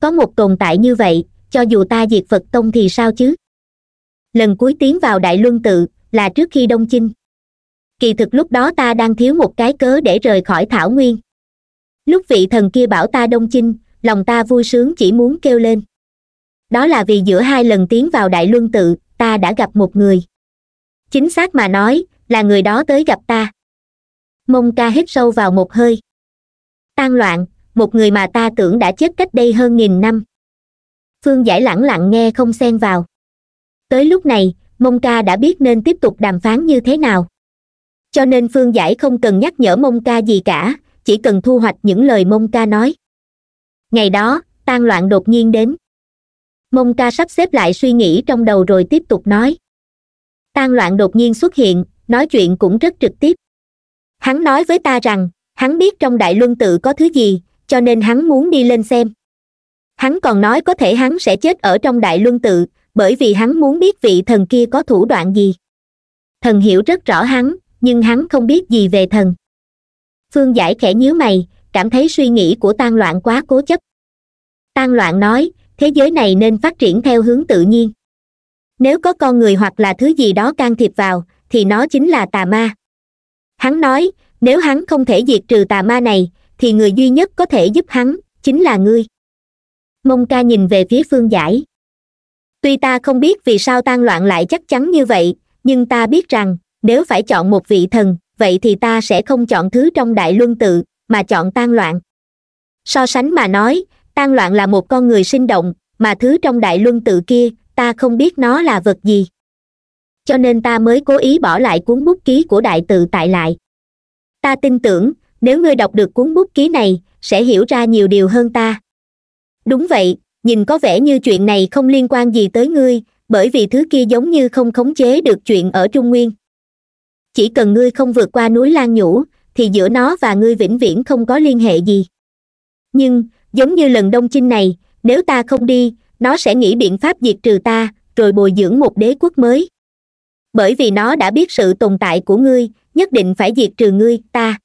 Có một tồn tại như vậy, cho dù ta diệt phật tông thì sao chứ? Lần cuối tiến vào đại luân tự là trước khi đông chinh. Kỳ thực lúc đó ta đang thiếu một cái cớ để rời khỏi thảo nguyên. Lúc vị thần kia bảo ta đông chinh, lòng ta vui sướng chỉ muốn kêu lên. Đó là vì giữa hai lần tiến vào đại luân tự, ta đã gặp một người. Chính xác mà nói, là người đó tới gặp ta. Mông ca hít sâu vào một hơi tan loạn, một người mà ta tưởng đã chết cách đây hơn nghìn năm. Phương giải lẳng lặng nghe không xen vào. Tới lúc này, mông ca đã biết nên tiếp tục đàm phán như thế nào. Cho nên phương giải không cần nhắc nhở mông ca gì cả, chỉ cần thu hoạch những lời mông ca nói. Ngày đó, tan loạn đột nhiên đến. Mông ca sắp xếp lại suy nghĩ trong đầu rồi tiếp tục nói. Tan loạn đột nhiên xuất hiện, nói chuyện cũng rất trực tiếp. Hắn nói với ta rằng hắn biết trong đại luân tự có thứ gì, cho nên hắn muốn đi lên xem. Hắn còn nói có thể hắn sẽ chết ở trong đại luân tự, bởi vì hắn muốn biết vị thần kia có thủ đoạn gì. Thần hiểu rất rõ hắn, nhưng hắn không biết gì về thần. Phương giải khẽ nhíu mày, cảm thấy suy nghĩ của tan loạn quá cố chấp. Tan loạn nói, thế giới này nên phát triển theo hướng tự nhiên. Nếu có con người hoặc là thứ gì đó can thiệp vào, thì nó chính là tà ma. Hắn nói nếu hắn không thể diệt trừ tà ma này, thì người duy nhất có thể giúp hắn chính là ngươi. Mông ca nhìn về phía phương giải. Tuy ta không biết vì sao tan loạn lại chắc chắn như vậy, nhưng ta biết rằng, nếu phải chọn một vị thần, vậy thì ta sẽ không chọn thứ trong đại luân tự, mà chọn tan loạn. So sánh mà nói, tan loạn là một con người sinh động, mà thứ trong đại luân tự kia, ta không biết nó là vật gì. Cho nên ta mới cố ý bỏ lại cuốn bút ký của đại tự tại lại ta tin tưởng, nếu ngươi đọc được cuốn bút ký này, sẽ hiểu ra nhiều điều hơn ta. Đúng vậy, nhìn có vẻ như chuyện này không liên quan gì tới ngươi, bởi vì thứ kia giống như không khống chế được chuyện ở trung nguyên. Chỉ cần ngươi không vượt qua núi lan nhũ, thì giữa nó và ngươi vĩnh viễn không có liên hệ gì. Nhưng, giống như lần đông chinh này, nếu ta không đi, nó sẽ nghĩ biện pháp diệt trừ ta, rồi bồi dưỡng một đế quốc mới bởi vì nó đã biết sự tồn tại của ngươi, nhất định phải diệt trừ ngươi, ta.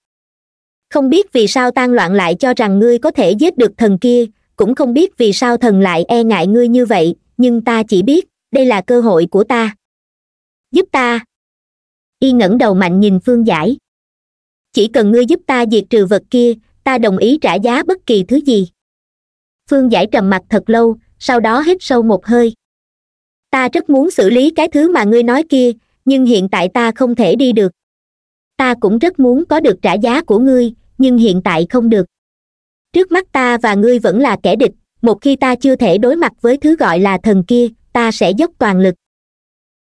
Không biết vì sao tan loạn lại cho rằng ngươi có thể giết được thần kia, cũng không biết vì sao thần lại e ngại ngươi như vậy, nhưng ta chỉ biết, đây là cơ hội của ta. Giúp ta. Y ngẩng đầu mạnh nhìn phương giải. Chỉ cần ngươi giúp ta diệt trừ vật kia, ta đồng ý trả giá bất kỳ thứ gì. Phương giải trầm mặt thật lâu, sau đó hít sâu một hơi ta rất muốn xử lý cái thứ mà ngươi nói kia, nhưng hiện tại ta không thể đi được. Ta cũng rất muốn có được trả giá của ngươi, nhưng hiện tại không được. Trước mắt ta và ngươi vẫn là kẻ địch, một khi ta chưa thể đối mặt với thứ gọi là thần kia, ta sẽ dốc toàn lực.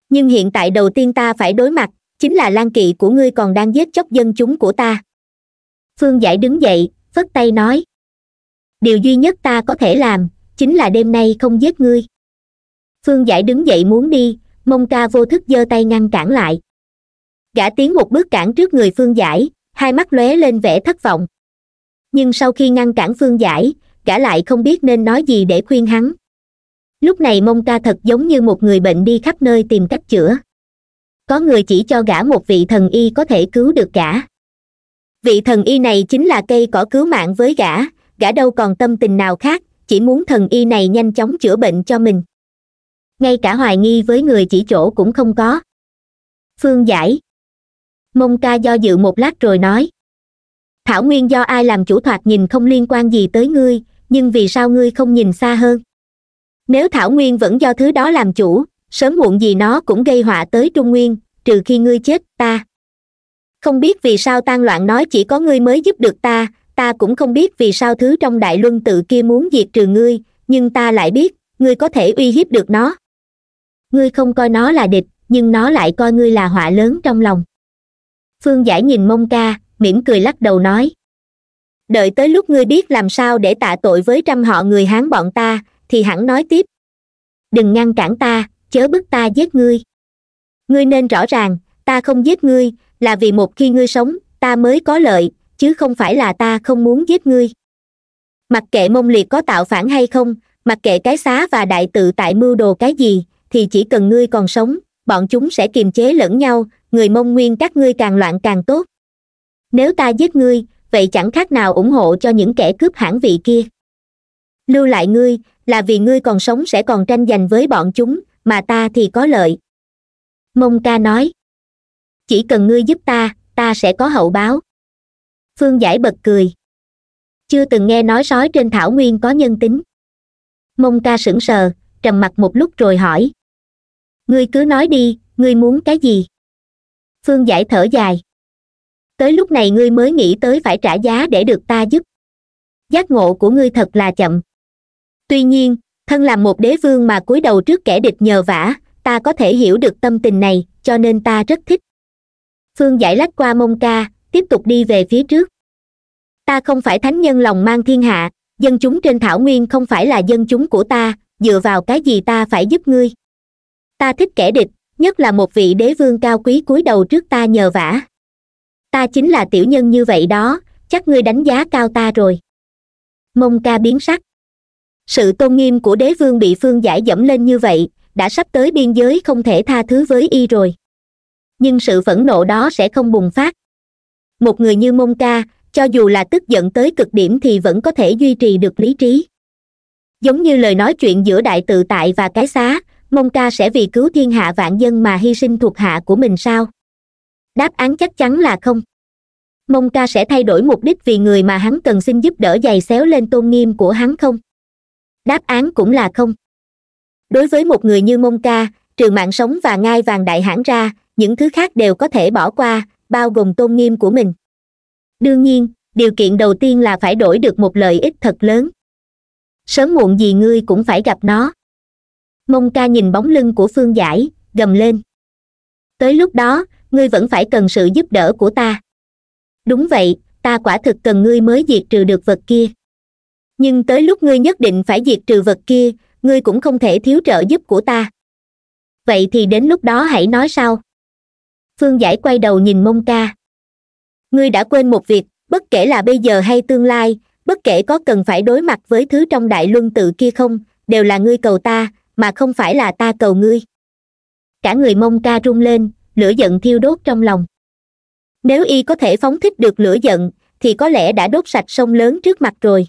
Nhưng hiện tại đầu tiên ta phải đối mặt, chính là lan kỵ của ngươi còn đang giết chóc dân chúng của ta. Phương giải đứng dậy, phất tay nói. Điều duy nhất ta có thể làm, chính là đêm nay không giết ngươi phương giải đứng dậy muốn đi, mông ca vô thức giơ tay ngăn cản lại. Gã tiến một bước cản trước người phương giải, hai mắt lóe lên vẻ thất vọng. Nhưng sau khi ngăn cản phương giải, gã lại không biết nên nói gì để khuyên hắn. Lúc này mông ca thật giống như một người bệnh đi khắp nơi tìm cách chữa. Có người chỉ cho gã một vị thần y có thể cứu được gã. Vị thần y này chính là cây cỏ cứu mạng với gã gã đâu còn tâm tình nào khác, chỉ muốn thần y này nhanh chóng chữa bệnh cho mình ngay cả hoài nghi với người chỉ chỗ cũng không có. Phương giải. Mông ca do dự một lát rồi nói. Thảo nguyên do ai làm chủ thoạt nhìn không liên quan gì tới ngươi, nhưng vì sao ngươi không nhìn xa hơn? Nếu thảo nguyên vẫn do thứ đó làm chủ, sớm muộn gì nó cũng gây họa tới trung nguyên, trừ khi ngươi chết, ta. Không biết vì sao tan loạn nói chỉ có ngươi mới giúp được ta ta cũng không biết vì sao thứ trong đại luân tự kia muốn diệt trừ ngươi, nhưng ta lại biết, ngươi có thể uy hiếp được nó ngươi không coi nó là địch, nhưng nó lại coi ngươi là họa lớn trong lòng. Phương giải nhìn mông ca, mỉm cười lắc đầu nói. Đợi tới lúc ngươi biết làm sao để tạ tội với trăm họ người hán bọn ta, thì hẳn nói tiếp. Đừng ngăn cản ta, chớ bức ta giết ngươi. Ngươi nên rõ ràng, ta không giết ngươi, là vì một khi ngươi sống, ta mới có lợi, chứ không phải là ta không muốn giết ngươi. Mặc kệ mông liệt có tạo phản hay không, mặc kệ cái xá và đại tự tại mưu đồ cái gì thì chỉ cần ngươi còn sống, bọn chúng sẽ kiềm chế lẫn nhau, người mông nguyên các ngươi càng loạn càng tốt. Nếu ta giết ngươi, vậy chẳng khác nào ủng hộ cho những kẻ cướp hãng vị kia. Lưu lại ngươi, là vì ngươi còn sống sẽ còn tranh giành với bọn chúng, mà ta thì có lợi. Mông ca nói, chỉ cần ngươi giúp ta ta sẽ có hậu báo. Phương giải bật cười. Chưa từng nghe nói sói trên thảo nguyên có nhân tính. Mông ca sững sờ, trầm mặt một lúc rồi hỏi ngươi cứ nói đi, ngươi muốn cái gì? Phương giải thở dài. Tới lúc này ngươi mới nghĩ tới phải trả giá để được ta giúp. Giác ngộ của ngươi thật là chậm. Tuy nhiên, thân làm một đế vương mà cúi đầu trước kẻ địch nhờ vả, ta có thể hiểu được tâm tình này, cho nên ta rất thích. Phương giải lách qua mông ca, tiếp tục đi về phía trước. Ta không phải thánh nhân lòng mang thiên hạ, dân chúng trên thảo nguyên không phải là dân chúng của ta, dựa vào cái gì ta phải giúp ngươi? Ta thích kẻ địch, nhất là một vị đế vương cao quý cúi đầu trước ta nhờ vả. Ta chính là tiểu nhân như vậy đó, chắc ngươi đánh giá cao ta rồi. Mông ca biến sắc. Sự tôn nghiêm của đế vương bị phương giải dẫm lên như vậy, đã sắp tới biên giới không thể tha thứ với y rồi. Nhưng sự phẫn nộ đó sẽ không bùng phát. Một người như mông ca, cho dù là tức giận tới cực điểm thì vẫn có thể duy trì được lý trí. Giống như lời nói chuyện giữa đại tự tại và cái xá mông ca sẽ vì cứu thiên hạ vạn dân mà hy sinh thuộc hạ của mình sao? Đáp án chắc chắn là không. Mông ca sẽ thay đổi mục đích vì người mà hắn cần xin giúp đỡ giày xéo lên tôn nghiêm của hắn không? Đáp án cũng là không. Đối với một người như mông ca trừ mạng sống và ngai vàng đại hãn ra, những thứ khác đều có thể bỏ qua, bao gồm tôn nghiêm của mình. Đương nhiên, điều kiện đầu tiên là phải đổi được một lợi ích thật lớn. Sớm muộn gì ngươi cũng phải gặp nó mông ca nhìn bóng lưng của phương giải, gầm lên. Tới lúc đó, ngươi vẫn phải cần sự giúp đỡ của ta. Đúng vậy, ta quả thực cần ngươi mới diệt trừ được vật kia. Nhưng tới lúc ngươi nhất định phải diệt trừ vật kia, ngươi cũng không thể thiếu trợ giúp của ta. Vậy thì đến lúc đó hãy nói sao? Phương giải quay đầu nhìn mông ca. Ngươi đã quên một việc, bất kể là bây giờ hay tương lai, bất kể có cần phải đối mặt với thứ trong đại luân tự kia không, đều là ngươi cầu ta mà không phải là ta cầu ngươi. Cả người mông ca rung lên, lửa giận thiêu đốt trong lòng. Nếu y có thể phóng thích được lửa giận, thì có lẽ đã đốt sạch sông lớn trước mặt rồi.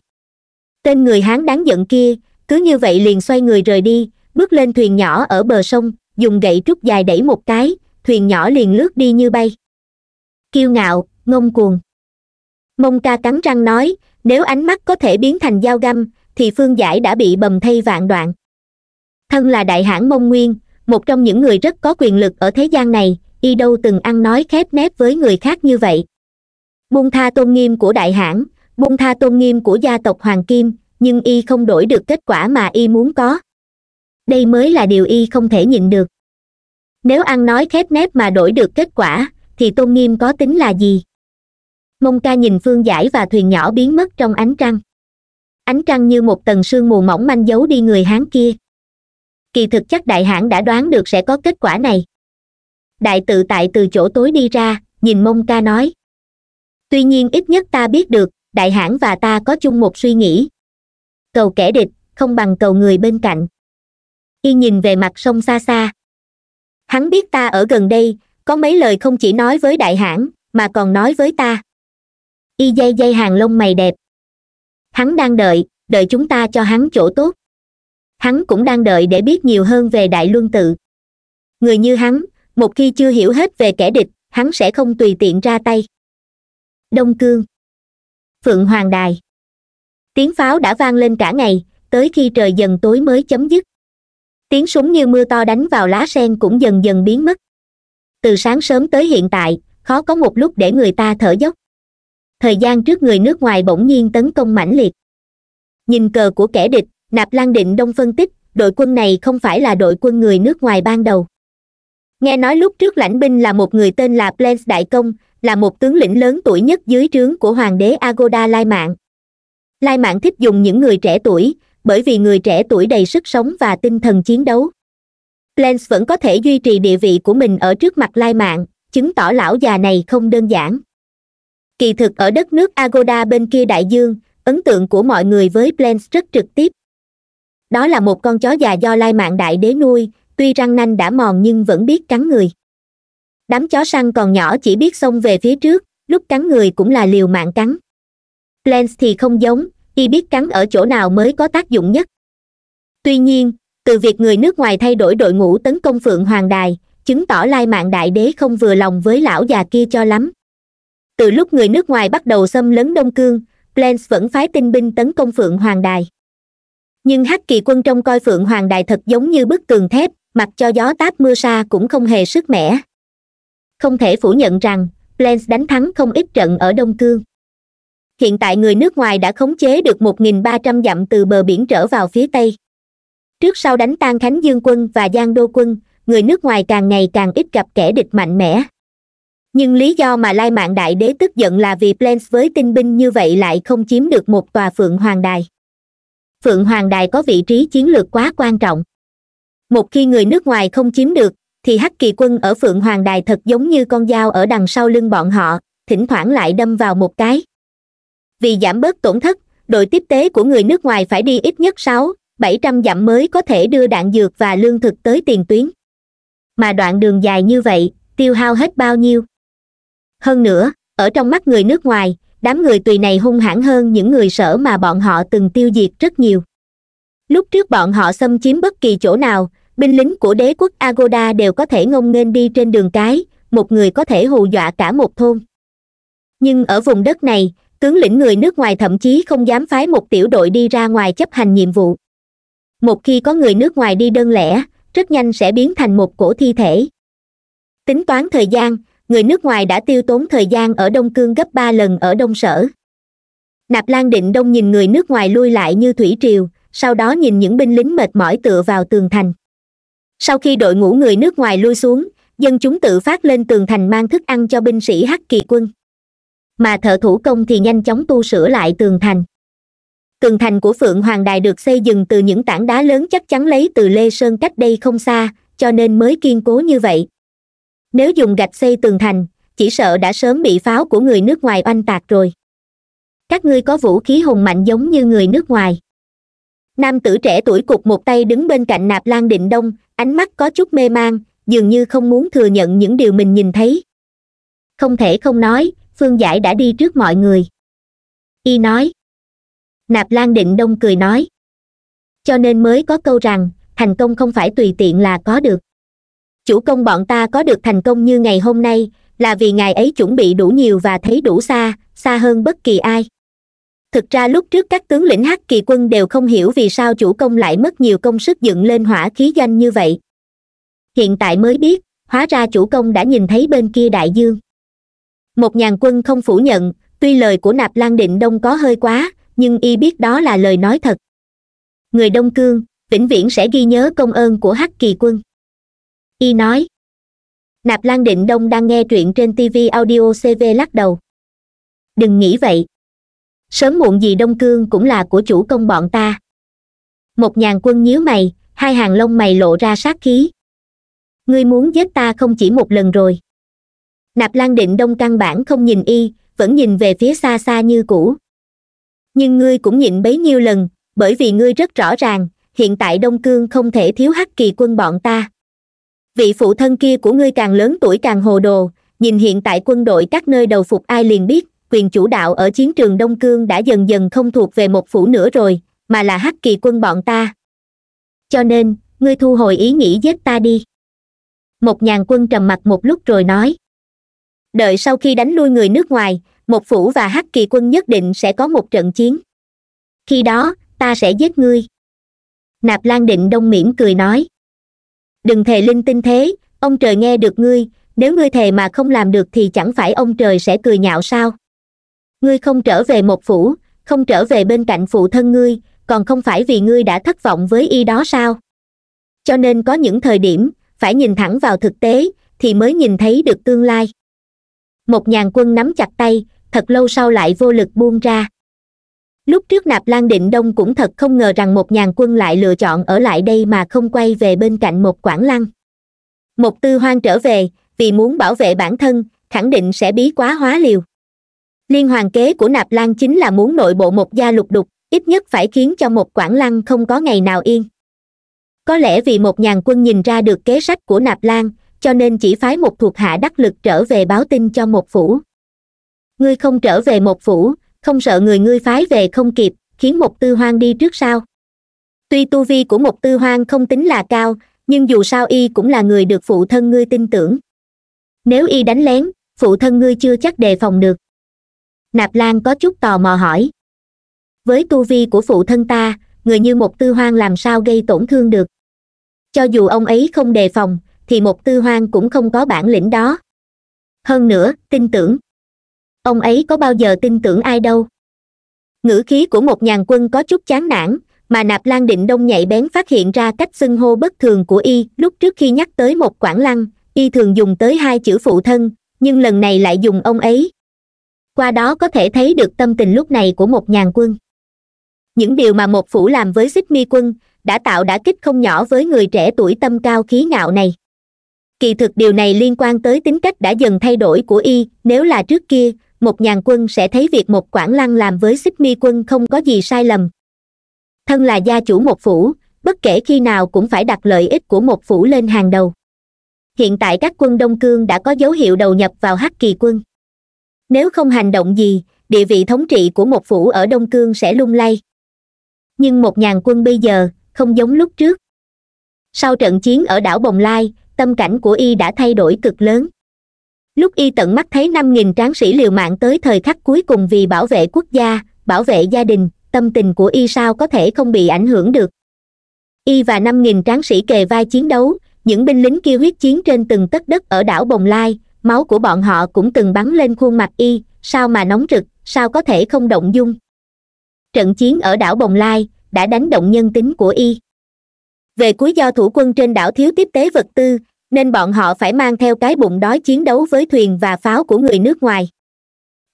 Tên người hán đáng giận kia, cứ như vậy liền xoay người rời đi, bước lên thuyền nhỏ ở bờ sông, dùng gậy trúc dài đẩy một cái, thuyền nhỏ liền lướt đi như bay. Kiêu ngạo, ngông cuồng. Mông ca cắn răng nói, nếu ánh mắt có thể biến thành dao găm, thì phương giải đã bị bầm thây vạn đoạn thân là đại hãn mông nguyên, một trong những người rất có quyền lực ở thế gian này, y đâu từng ăn nói khép nép với người khác như vậy. Buông tha tôn nghiêm của đại hãn buông tha tôn nghiêm của gia tộc hoàng kim, nhưng y không đổi được kết quả mà y muốn có. Đây mới là điều y không thể nhịn được. Nếu ăn nói khép nép mà đổi được kết quả, thì tôn nghiêm có tính là gì? Mông ca nhìn phương giải và thuyền nhỏ biến mất trong ánh trăng. Ánh trăng như một tầng sương mù mỏng manh giấu đi người hán kia kỳ thực chắc đại hãn đã đoán được sẽ có kết quả này. Đại tự tại từ chỗ tối đi ra, nhìn mông ca nói. Tuy nhiên ít nhất ta biết được, đại hãn và ta có chung một suy nghĩ. Cầu kẻ địch, không bằng cầu người bên cạnh. Y nhìn về mặt sông xa xa. Hắn biết ta ở gần đây, có mấy lời không chỉ nói với đại hãn mà còn nói với ta. Y dây dây hàng lông mày đẹp. Hắn đang đợi đợi chúng ta cho hắn chỗ tốt hắn cũng đang đợi để biết nhiều hơn về đại luân tự. Người như hắn, một khi chưa hiểu hết về kẻ địch, hắn sẽ không tùy tiện ra tay. Đông cương phượng hoàng đài tiếng pháo đã vang lên cả ngày, tới khi trời dần tối mới chấm dứt. Tiếng súng như mưa to đánh vào lá sen cũng dần dần biến mất. Từ sáng sớm tới hiện tại, khó có một lúc để người ta thở dốc. Thời gian trước người nước ngoài bỗng nhiên tấn công mãnh liệt. Nhìn cờ của kẻ địch nạp lan định đông phân tích, đội quân này không phải là đội quân người nước ngoài ban đầu. Nghe nói lúc trước lãnh binh là một người tên là plens đại công, là một tướng lĩnh lớn tuổi nhất dưới trướng của hoàng đế agoda lai mạng. Lai mạng thích dùng những người trẻ tuổi, bởi vì người trẻ tuổi đầy sức sống và tinh thần chiến đấu. Plens vẫn có thể duy trì địa vị của mình ở trước mặt lai mạng, chứng tỏ lão già này không đơn giản. Kỳ thực ở đất nước agoda bên kia đại dương, ấn tượng của mọi người với plens rất trực tiếp đó là một con chó già do lai mạng đại đế nuôi, tuy răng nanh đã mòn nhưng vẫn biết cắn người. Đám chó săn còn nhỏ chỉ biết xông về phía trước, lúc cắn người cũng là liều mạng cắn. Lens thì không giống, y biết cắn ở chỗ nào mới có tác dụng nhất. Tuy nhiên, từ việc người nước ngoài thay đổi đội ngũ tấn công phượng hoàng đài, chứng tỏ lai mạng đại đế không vừa lòng với lão già kia cho lắm. Từ lúc người nước ngoài bắt đầu xâm lấn đông cương plans vẫn phái tinh binh tấn công phượng hoàng đài nhưng hắc kỳ quân trông coi phượng hoàng đài thật giống như bức tường thép, mặc cho gió táp mưa sa cũng không hề sức mẻ. Không thể phủ nhận rằng plans đánh thắng không ít trận ở đông cương. Hiện tại người nước ngoài đã khống chế được 1.300 dặm từ bờ biển trở vào phía tây. Trước sau đánh tan khánh dương quân và giang đô quân, người nước ngoài càng ngày càng ít gặp kẻ địch mạnh mẽ. Nhưng lý do mà lai mạng đại đế tức giận là vì plans với tinh binh như vậy lại không chiếm được một tòa phượng hoàng đài phượng hoàng đài có vị trí chiến lược quá quan trọng. Một khi người nước ngoài không chiếm được, thì hắc kỳ quân ở phượng hoàng đài thật giống như con dao ở đằng sau lưng bọn họ, thỉnh thoảng lại đâm vào một cái. Vì giảm bớt tổn thất, đội tiếp tế của người nước ngoài phải đi ít nhất sáu, bảy trăm dặm mới có thể đưa đạn dược và lương thực tới tiền tuyến. Mà đoạn đường dài như vậy, tiêu hao hết bao nhiêu? Hơn nữa, ở trong mắt người nước ngoài đám người tùy này hung hãn hơn những người sở mà bọn họ từng tiêu diệt rất nhiều. Lúc trước bọn họ xâm chiếm bất kỳ chỗ nào, binh lính của đế quốc agoda đều có thể ngông nghênh đi trên đường cái, một người có thể hù dọa cả một thôn. Nhưng ở vùng đất này, tướng lĩnh người nước ngoài thậm chí không dám phái một tiểu đội đi ra ngoài chấp hành nhiệm vụ. Một khi có người nước ngoài đi đơn lẻ, rất nhanh sẽ biến thành một cổ thi thể. Tính toán thời gian người nước ngoài đã tiêu tốn thời gian ở đông cương gấp ba lần ở đông sở. Nạp lan định đông nhìn người nước ngoài lui lại như thủy triều, sau đó nhìn những binh lính mệt mỏi tựa vào tường thành. Sau khi đội ngũ người nước ngoài lui xuống, dân chúng tự phát lên tường thành mang thức ăn cho binh sĩ hắc kỳ quân. Mà thợ thủ công thì nhanh chóng tu sửa lại tường thành. Tường thành của phượng hoàng đài được xây dựng từ những tảng đá lớn chắc chắn lấy từ lê sơn cách đây không xa, cho nên mới kiên cố như vậy nếu dùng gạch xây tường thành, chỉ sợ đã sớm bị pháo của người nước ngoài oanh tạc rồi. Các ngươi có vũ khí hùng mạnh giống như người nước ngoài. Nam tử trẻ tuổi cục một tay đứng bên cạnh nạp lan định đông, ánh mắt có chút mê man dường như không muốn thừa nhận những điều mình nhìn thấy. Không thể không nói, phương giải đã đi trước mọi người. Y nói. Nạp lan định đông cười nói. Cho nên mới có câu rằng, thành công không phải tùy tiện là có được chủ công bọn ta có được thành công như ngày hôm nay, là vì ngài ấy chuẩn bị đủ nhiều và thấy đủ xa xa hơn bất kỳ ai. Thực ra lúc trước các tướng lĩnh hắc kỳ quân đều không hiểu vì sao chủ công lại mất nhiều công sức dựng lên hỏa khí doanh như vậy. Hiện tại mới biết, hóa ra chủ công đã nhìn thấy bên kia đại dương. Một nhàn quân không phủ nhận, tuy lời của nạp lan định đông có hơi quá, nhưng y biết đó là lời nói thật. Người đông cương, vĩnh viễn sẽ ghi nhớ công ơn của hắc kỳ quân y nói. Nạp lan định đông đang nghe truyện trên tv audio cv lắc đầu. Đừng nghĩ vậy. Sớm muộn gì đông cương cũng là của chủ công bọn ta. Một nhàn quân nhíu mày, hai hàng lông mày lộ ra sát khí. Ngươi muốn giết ta không chỉ một lần rồi. Nạp lan định đông căn bản không nhìn y, vẫn nhìn về phía xa xa như cũ. Nhưng ngươi cũng nhịn bấy nhiêu lần, bởi vì ngươi rất rõ ràng, hiện tại đông cương không thể thiếu hắc kỳ quân bọn ta vị phụ thân kia của ngươi càng lớn tuổi càng hồ đồ. Nhìn hiện tại quân đội các nơi đầu phục ai liền biết, quyền chủ đạo ở chiến trường đông cương đã dần dần không thuộc về một phủ nữa rồi, mà là hắc kỳ quân bọn ta. Cho nên, ngươi thu hồi ý nghĩ giết ta đi. Một nhàn quân trầm mặt một lúc rồi nói. Đợi sau khi đánh lui người nước ngoài, một phủ và hắc kỳ quân nhất định sẽ có một trận chiến. Khi đó, ta sẽ giết ngươi. Nạp lan định đông mỉm cười nói đừng thề linh tinh thế, ông trời nghe được ngươi, nếu ngươi thề mà không làm được thì chẳng phải ông trời sẽ cười nhạo sao? Ngươi không trở về một phủ, không trở về bên cạnh phụ thân ngươi, còn không phải vì ngươi đã thất vọng với y đó sao? Cho nên có những thời điểm, phải nhìn thẳng vào thực tế, thì mới nhìn thấy được tương lai. Một nhàn quân nắm chặt tay, thật lâu sau lại vô lực buông ra lúc trước nạp lan định đông cũng thật không ngờ rằng một nhàn quân lại lựa chọn ở lại đây mà không quay về bên cạnh một quảng lăng. Một tư hoang trở về, vì muốn bảo vệ bản thân, khẳng định sẽ bí quá hóa liều. Liên hoàn kế của nạp lan chính là muốn nội bộ một gia lục đục, ít nhất phải khiến cho một quảng lăng không có ngày nào yên. Có lẽ vì một nhàn quân nhìn ra được kế sách của nạp lan, cho nên chỉ phái một thuộc hạ đắc lực trở về báo tin cho một phủ. Ngươi không trở về một phủ không sợ người ngươi phái về không kịp, khiến một tư hoang đi trước sao? Tuy tu vi của một tư hoang không tính là cao, nhưng dù sao y cũng là người được phụ thân ngươi tin tưởng. Nếu y đánh lén, phụ thân ngươi chưa chắc đề phòng được. Nạp lan có chút tò mò hỏi. Với tu vi của phụ thân ta, người như một tư hoang làm sao gây tổn thương được? Cho dù ông ấy không đề phòng, thì một tư hoang cũng không có bản lĩnh đó. Hơn nữa, tin tưởng ông ấy có bao giờ tin tưởng ai đâu. Ngữ khí của một nhàn quân có chút chán nản, mà nạp lan định đông nhạy bén phát hiện ra cách xưng hô bất thường của y lúc trước khi nhắc tới một quảng lăng, y thường dùng tới hai chữ phụ thân, nhưng lần này lại dùng ông ấy. Qua đó có thể thấy được tâm tình lúc này của một nhàn quân. Những điều mà một phủ làm với xích mi quân đã tạo đả kích không nhỏ với người trẻ tuổi tâm cao khí ngạo này. Kỳ thực điều này liên quan tới tính cách đã dần thay đổi của y, nếu là trước kia một nhàn quân sẽ thấy việc một quản lăng làm với xích mi quân không có gì sai lầm. Thân là gia chủ một phủ, bất kể khi nào cũng phải đặt lợi ích của một phủ lên hàng đầu. Hiện tại các quân đông cương đã có dấu hiệu đầu nhập vào hắc kỳ quân. Nếu không hành động gì, địa vị thống trị của một phủ ở đông cương sẽ lung lay. Nhưng một nhàn quân bây giờ, không giống lúc trước. Sau trận chiến ở đảo bồng lai, tâm cảnh của y đã thay đổi cực lớn lúc y tận mắt thấy năm nghìn tráng sĩ liều mạng tới thời khắc cuối cùng vì bảo vệ quốc gia, bảo vệ gia đình, tâm tình của y sao có thể không bị ảnh hưởng được. Y và năm nghìn tráng sĩ kề vai chiến đấu, những binh lính kia huyết chiến trên từng tấc đất ở đảo bồng lai, máu của bọn họ cũng từng bắn lên khuôn mặt y, sao mà nóng rực, sao có thể không động dung. Trận chiến ở đảo bồng lai đã đánh động nhân tính của y. Về cuối do thủ quân trên đảo thiếu tiếp tế vật tư nên bọn họ phải mang theo cái bụng đói chiến đấu với thuyền và pháo của người nước ngoài.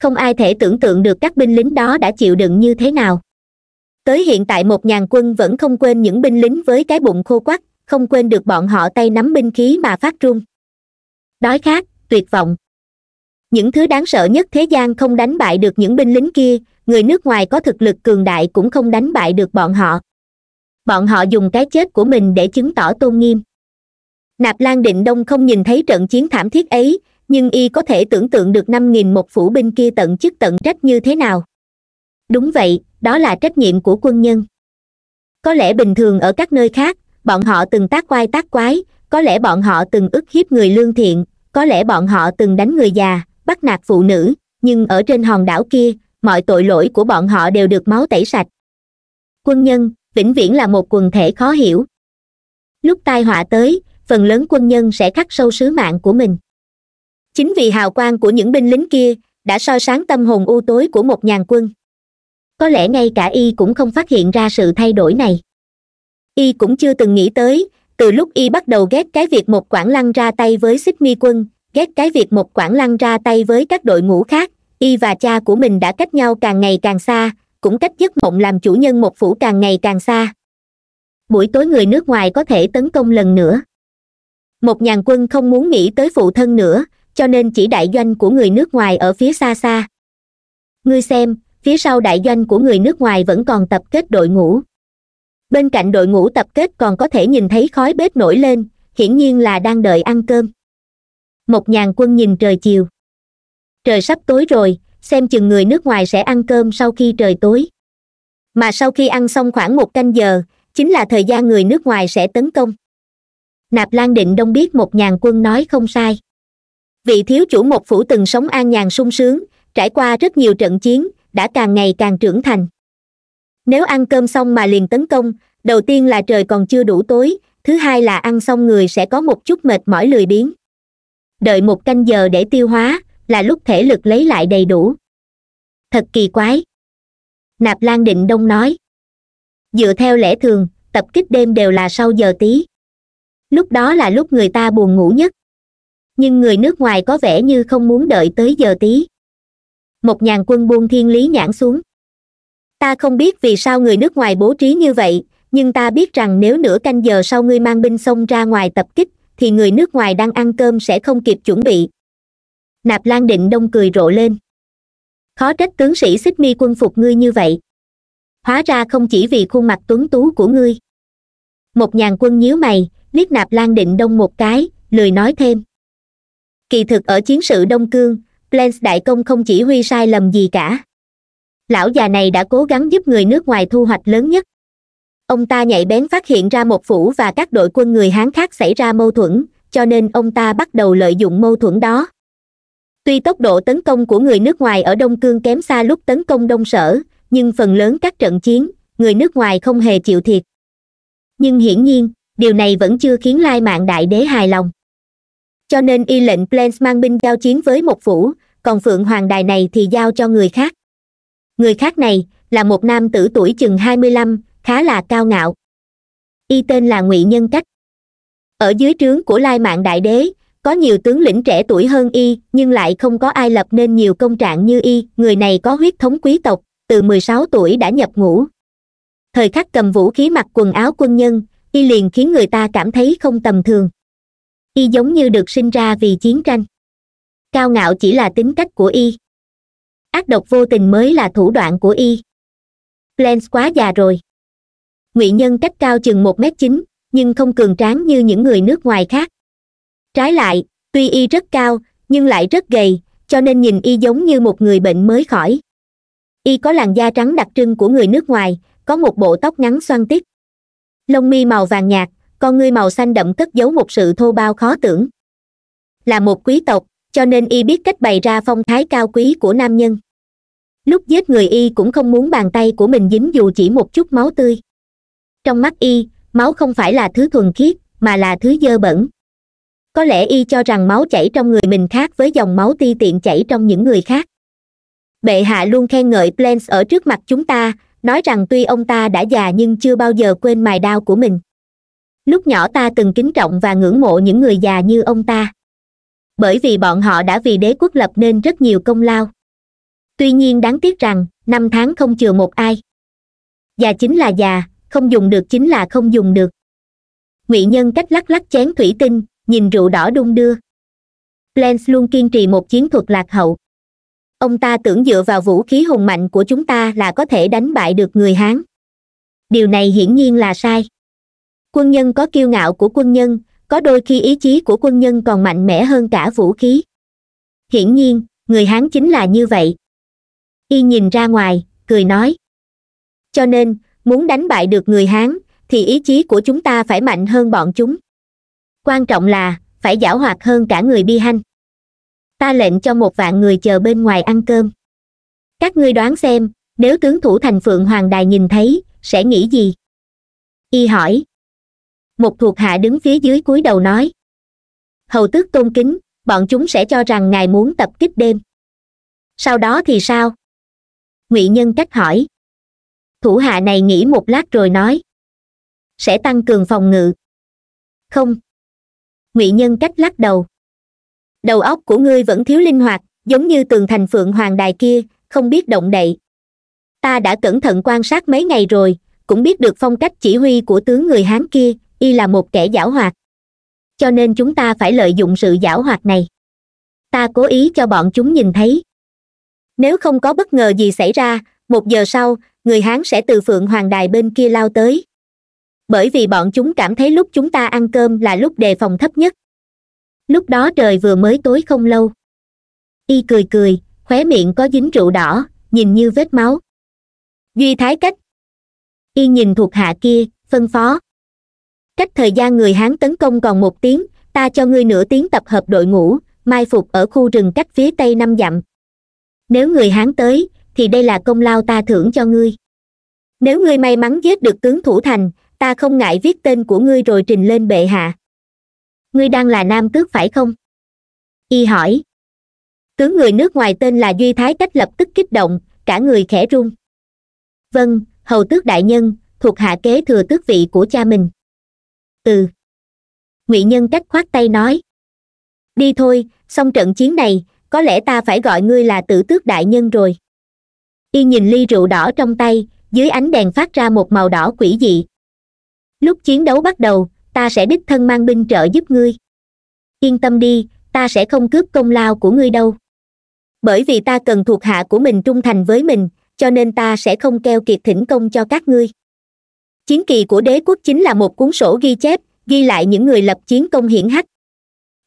Không ai thể tưởng tượng được các binh lính đó đã chịu đựng như thế nào. Tới hiện tại một nhàn quân vẫn không quên những binh lính với cái bụng khô quắc không quên được bọn họ tay nắm binh khí mà phát run. Đói khát, tuyệt vọng. Những thứ đáng sợ nhất thế gian không đánh bại được những binh lính kia, người nước ngoài có thực lực cường đại cũng không đánh bại được bọn họ. Bọn họ dùng cái chết của mình để chứng tỏ tôn nghiêm nạp lan định đông không nhìn thấy trận chiến thảm thiết ấy, nhưng y có thể tưởng tượng được năm nghìn một phủ binh kia tận chức tận trách như thế nào. Đúng vậy, đó là trách nhiệm của quân nhân. Có lẽ bình thường ở các nơi khác, bọn họ từng tác quai tác quái, có lẽ bọn họ từng ức hiếp người lương thiện, có lẽ bọn họ từng đánh người già, bắt nạt phụ nữ, nhưng ở trên hòn đảo kia, mọi tội lỗi của bọn họ đều được máu tẩy sạch. Quân nhân, vĩnh viễn là một quần thể khó hiểu. Lúc tai họa tới phần lớn quân nhân sẽ khắc sâu sứ mạng của mình. Chính vì hào quang của những binh lính kia đã soi sáng tâm hồn u tối của một nhàn quân. Có lẽ ngay cả y cũng không phát hiện ra sự thay đổi này. Y cũng chưa từng nghĩ tới, từ lúc y bắt đầu ghét cái việc một quản lăng ra tay với xích mi quân, ghét cái việc một quản lăng ra tay với các đội ngũ khác, y và cha của mình đã cách nhau càng ngày càng xa, cũng cách giấc mộng làm chủ nhân một phủ càng ngày càng xa. Buổi tối người nước ngoài có thể tấn công lần nữa một nhàn quân không muốn nghĩ tới phụ thân nữa, cho nên chỉ đại doanh của người nước ngoài ở phía xa xa. Ngươi xem, phía sau đại doanh của người nước ngoài vẫn còn tập kết đội ngũ. Bên cạnh đội ngũ tập kết còn có thể nhìn thấy khói bếp nổi lên, hiển nhiên là đang đợi ăn cơm. Một nhàn quân nhìn trời chiều. Trời sắp tối rồi, xem chừng người nước ngoài sẽ ăn cơm sau khi trời tối. Mà sau khi ăn xong khoảng một canh giờ, chính là thời gian người nước ngoài sẽ tấn công nạp lan định đông biết một nhàn quân nói không sai. Vị thiếu chủ một phủ từng sống an nhàn sung sướng, trải qua rất nhiều trận chiến, đã càng ngày càng trưởng thành. Nếu ăn cơm xong mà liền tấn công, đầu tiên là trời còn chưa đủ tối, thứ hai là ăn xong người sẽ có một chút mệt mỏi lười biếng. Đợi một canh giờ để tiêu hóa, là lúc thể lực lấy lại đầy đủ. Thật kỳ quái. Nạp lan định đông nói. Dựa theo lẽ thường, tập kích đêm đều là sau giờ tí lúc đó là lúc người ta buồn ngủ nhất. Nhưng người nước ngoài có vẻ như không muốn đợi tới giờ tí. Một nhàn quân buông thiên lý nhãn xuống. Ta không biết vì sao người nước ngoài bố trí như vậy, nhưng ta biết rằng nếu nửa canh giờ sau ngươi mang binh xông ra ngoài tập kích, thì người nước ngoài đang ăn cơm sẽ không kịp chuẩn bị. Nạp lan định đông cười rộ lên. Khó trách tướng sĩ xích mi quân phục ngươi như vậy. Hóa ra không chỉ vì khuôn mặt tuấn tú của ngươi. Một nhàn quân nhíu mày liếc nạp lan định đông một cái, lười nói thêm. Kỳ thực ở chiến sự đông cương Plans đại công không chỉ huy sai lầm gì cả. Lão già này đã cố gắng giúp người nước ngoài thu hoạch lớn nhất. Ông ta nhạy bén phát hiện ra một phủ và các đội quân người hán khác xảy ra mâu thuẫn, cho nên ông ta bắt đầu lợi dụng mâu thuẫn đó. Tuy tốc độ tấn công của người nước ngoài ở đông cương kém xa lúc tấn công đông sở, nhưng phần lớn các trận chiến, người nước ngoài không hề chịu thiệt. Nhưng hiển nhiên điều này vẫn chưa khiến lai mạng đại đế hài lòng. Cho nên y lệnh plans mang binh giao chiến với một phủ, còn phượng hoàng đài này thì giao cho người khác. Người khác này là một nam tử tuổi chừng hai mươi lăm, khá là cao ngạo. Y tên là ngụy nhân cách. Ở dưới trướng của lai mạng đại đế, có nhiều tướng lĩnh trẻ tuổi hơn y, nhưng lại không có ai lập nên nhiều công trạng như y. Người này có huyết thống quý tộc, từ mười sáu tuổi đã nhập ngũ. Thời khắc cầm vũ khí mặc quần áo quân nhân y liền khiến người ta cảm thấy không tầm thường. Y giống như được sinh ra vì chiến tranh. Cao ngạo chỉ là tính cách của y. Ác độc vô tình mới là thủ đoạn của y. Plans quá già rồi. Ngụy nhân cách cao chừng một m chín, nhưng không cường tráng như những người nước ngoài khác. Trái lại, tuy y rất cao, nhưng lại rất gầy, cho nên nhìn y giống như một người bệnh mới khỏi. Y có làn da trắng đặc trưng của người nước ngoài, có một bộ tóc ngắn xoăn tít lông mi màu vàng nhạt, con ngươi màu xanh đậm cất giấu một sự thô bao khó tưởng. Là một quý tộc, cho nên y biết cách bày ra phong thái cao quý của nam nhân. Lúc giết người y cũng không muốn bàn tay của mình dính dù chỉ một chút máu tươi. Trong mắt y, máu không phải là thứ thuần khiết, mà là thứ dơ bẩn. Có lẽ y cho rằng máu chảy trong người mình khác với dòng máu ti tiện chảy trong những người khác. Bệ hạ luôn khen ngợi plans ở trước mặt chúng ta nói rằng tuy ông ta đã già nhưng chưa bao giờ quên mài đao của mình. Lúc nhỏ ta từng kính trọng và ngưỡng mộ những người già như ông ta. Bởi vì bọn họ đã vì đế quốc lập nên rất nhiều công lao. Tuy nhiên đáng tiếc rằng, năm tháng không chừa một ai. Già chính là già, không dùng được chính là không dùng được. Ngụy nhân cách lắc lắc chén thủy tinh, nhìn rượu đỏ đung đưa. Lance luôn kiên trì một chiến thuật lạc hậu ông ta tưởng dựa vào vũ khí hùng mạnh của chúng ta là có thể đánh bại được người hán. Điều này hiển nhiên là sai. Quân nhân có kiêu ngạo của quân nhân, có đôi khi ý chí của quân nhân còn mạnh mẽ hơn cả vũ khí. Hiển nhiên, người hán chính là như vậy. Y nhìn ra ngoài, cười nói. Cho nên, muốn đánh bại được người hán, thì ý chí của chúng ta phải mạnh hơn bọn chúng. Quan trọng là, phải giảo hoạt hơn cả người bi hanh ta lệnh cho một vạn người chờ bên ngoài ăn cơm. Các ngươi đoán xem, nếu tướng thủ thành phượng hoàng đài nhìn thấy, sẽ nghĩ gì? Y hỏi. Một thuộc hạ đứng phía dưới cúi đầu nói. Hầu tước tôn kính, bọn chúng sẽ cho rằng ngài muốn tập kích đêm. Sau đó thì sao? Ngụy nhân cách hỏi. Thủ hạ này nghĩ một lát rồi nói. Sẽ tăng cường phòng ngự. Không. Ngụy nhân cách lắc đầu đầu óc của ngươi vẫn thiếu linh hoạt, giống như tường thành phượng hoàng đài kia, không biết động đậy. Ta đã cẩn thận quan sát mấy ngày rồi, cũng biết được phong cách chỉ huy của tướng người hán kia, y là một kẻ giảo hoạt. Cho nên chúng ta phải lợi dụng sự giảo hoạt này. Ta cố ý cho bọn chúng nhìn thấy. Nếu không có bất ngờ gì xảy ra, một giờ sau, người hán sẽ từ phượng hoàng đài bên kia lao tới. Bởi vì bọn chúng cảm thấy lúc chúng ta ăn cơm là lúc đề phòng thấp nhất lúc đó trời vừa mới tối không lâu. Y cười cười, khóe miệng có dính rượu đỏ, nhìn như vết máu. Duy thái cách. Y nhìn thuộc hạ kia, phân phó. Cách thời gian người hán tấn công còn một tiếng, ta cho ngươi nửa tiếng tập hợp đội ngũ, mai phục ở khu rừng cách phía tây năm dặm. Nếu người hán tới, thì đây là công lao ta thưởng cho ngươi. Nếu ngươi may mắn giết được tướng thủ thành, ta không ngại viết tên của ngươi rồi trình lên bệ hạ ngươi đang là nam tước phải không? Y hỏi. Tướng người nước ngoài tên là duy thái cách lập tức kích động, cả người khẽ run. Vâng hầu tước đại nhân, thuộc hạ kế thừa tước vị của cha mình. Ừ. Ngụy nhân cách khoát tay nói. Đi thôi, xong trận chiến này, có lẽ ta phải gọi ngươi là tử tước đại nhân rồi. Y nhìn ly rượu đỏ trong tay, dưới ánh đèn phát ra một màu đỏ quỷ dị. Lúc chiến đấu bắt đầu ta sẽ đích thân mang binh trợ giúp ngươi. Yên tâm đi, ta sẽ không cướp công lao của ngươi đâu. Bởi vì ta cần thuộc hạ của mình trung thành với mình, cho nên ta sẽ không keo kiệt thỉnh công cho các ngươi. Chiến kỳ của đế quốc chính là một cuốn sổ ghi chép, ghi lại những người lập chiến công hiển hách.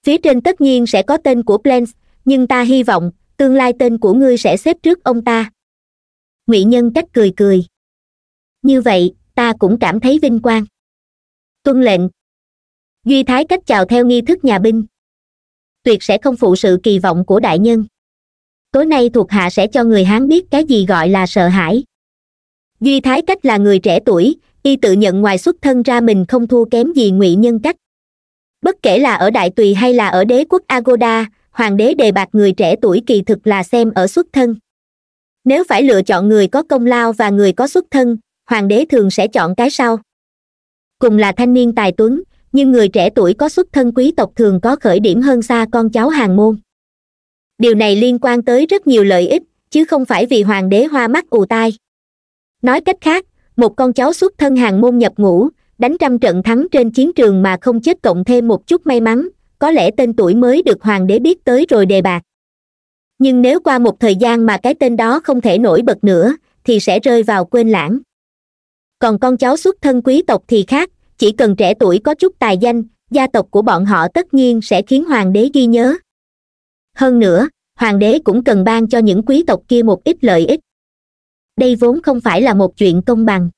Phía trên tất nhiên sẽ có tên của plans nhưng ta hy vọng, tương lai tên của ngươi sẽ xếp trước ông ta. Ngụy nhân cách cười cười. Như vậy, ta cũng cảm thấy vinh quang tuân lệnh. Duy thái cách chào theo nghi thức nhà binh. Tuyệt sẽ không phụ sự kỳ vọng của đại nhân. Tối nay thuộc hạ sẽ cho người hán biết cái gì gọi là sợ hãi. Duy thái cách là người trẻ tuổi, y tự nhận ngoài xuất thân ra mình không thua kém gì ngụy nhân cách. Bất kể là ở đại tùy hay là ở đế quốc agoda, hoàng đế đề bạt người trẻ tuổi kỳ thực là xem ở xuất thân. Nếu phải lựa chọn người có công lao và người có xuất thân, hoàng đế thường sẽ chọn cái sau cùng là thanh niên tài tuấn, nhưng người trẻ tuổi có xuất thân quý tộc thường có khởi điểm hơn xa con cháu hàng môn. Điều này liên quan tới rất nhiều lợi ích, chứ không phải vì hoàng đế hoa mắt ù tai. Nói cách khác, một con cháu xuất thân hàng môn nhập ngũ, đánh trăm trận thắng trên chiến trường mà không chết cộng thêm một chút may mắn, có lẽ tên tuổi mới được hoàng đế biết tới rồi đề bạc nhưng nếu qua một thời gian mà cái tên đó không thể nổi bật nữa, thì sẽ rơi vào quên lãng còn con cháu xuất thân quý tộc thì khác, chỉ cần trẻ tuổi có chút tài danh, gia tộc của bọn họ tất nhiên sẽ khiến hoàng đế ghi nhớ. Hơn nữa, hoàng đế cũng cần ban cho những quý tộc kia một ít lợi ích. Đây vốn không phải là một chuyện công bằng.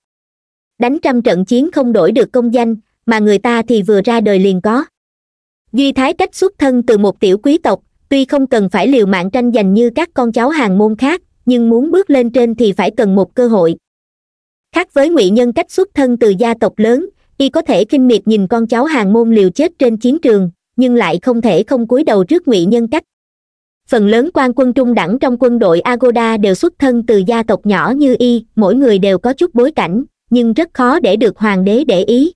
Đánh trăm trận chiến không đổi được công danh, mà người ta thì vừa ra đời liền có. Duy thái cách xuất thân từ một tiểu quý tộc, tuy không cần phải liều mạng tranh giành như các con cháu hàng môn khác, nhưng muốn bước lên trên thì phải cần một cơ hội khác với ngụy nhân cách xuất thân từ gia tộc lớn, y có thể kinh miệt nhìn con cháu hàng môn liều chết trên chiến trường, nhưng lại không thể không cúi đầu trước ngụy nhân cách. Phần lớn quan quân trung đẳng trong quân đội agoda đều xuất thân từ gia tộc nhỏ như y, mỗi người đều có chút bối cảnh, nhưng rất khó để được hoàng đế để ý.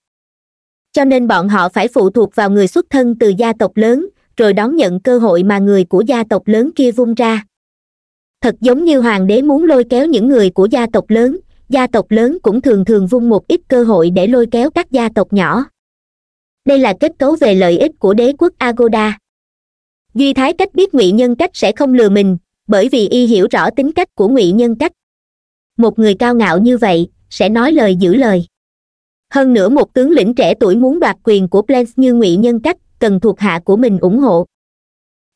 Cho nên bọn họ phải phụ thuộc vào người xuất thân từ gia tộc lớn, rồi đón nhận cơ hội mà người của gia tộc lớn kia vung ra. Thật giống như hoàng đế muốn lôi kéo những người của gia tộc lớn gia tộc lớn cũng thường thường vung một ít cơ hội để lôi kéo các gia tộc nhỏ. Đây là kết cấu về lợi ích của đế quốc agoda. Duy thái cách biết ngụy nhân cách sẽ không lừa mình, bởi vì y hiểu rõ tính cách của ngụy nhân cách. Một người cao ngạo như vậy, sẽ nói lời giữ lời. Hơn nữa một tướng lĩnh trẻ tuổi muốn đoạt quyền của plans như ngụy nhân cách, cần thuộc hạ của mình ủng hộ.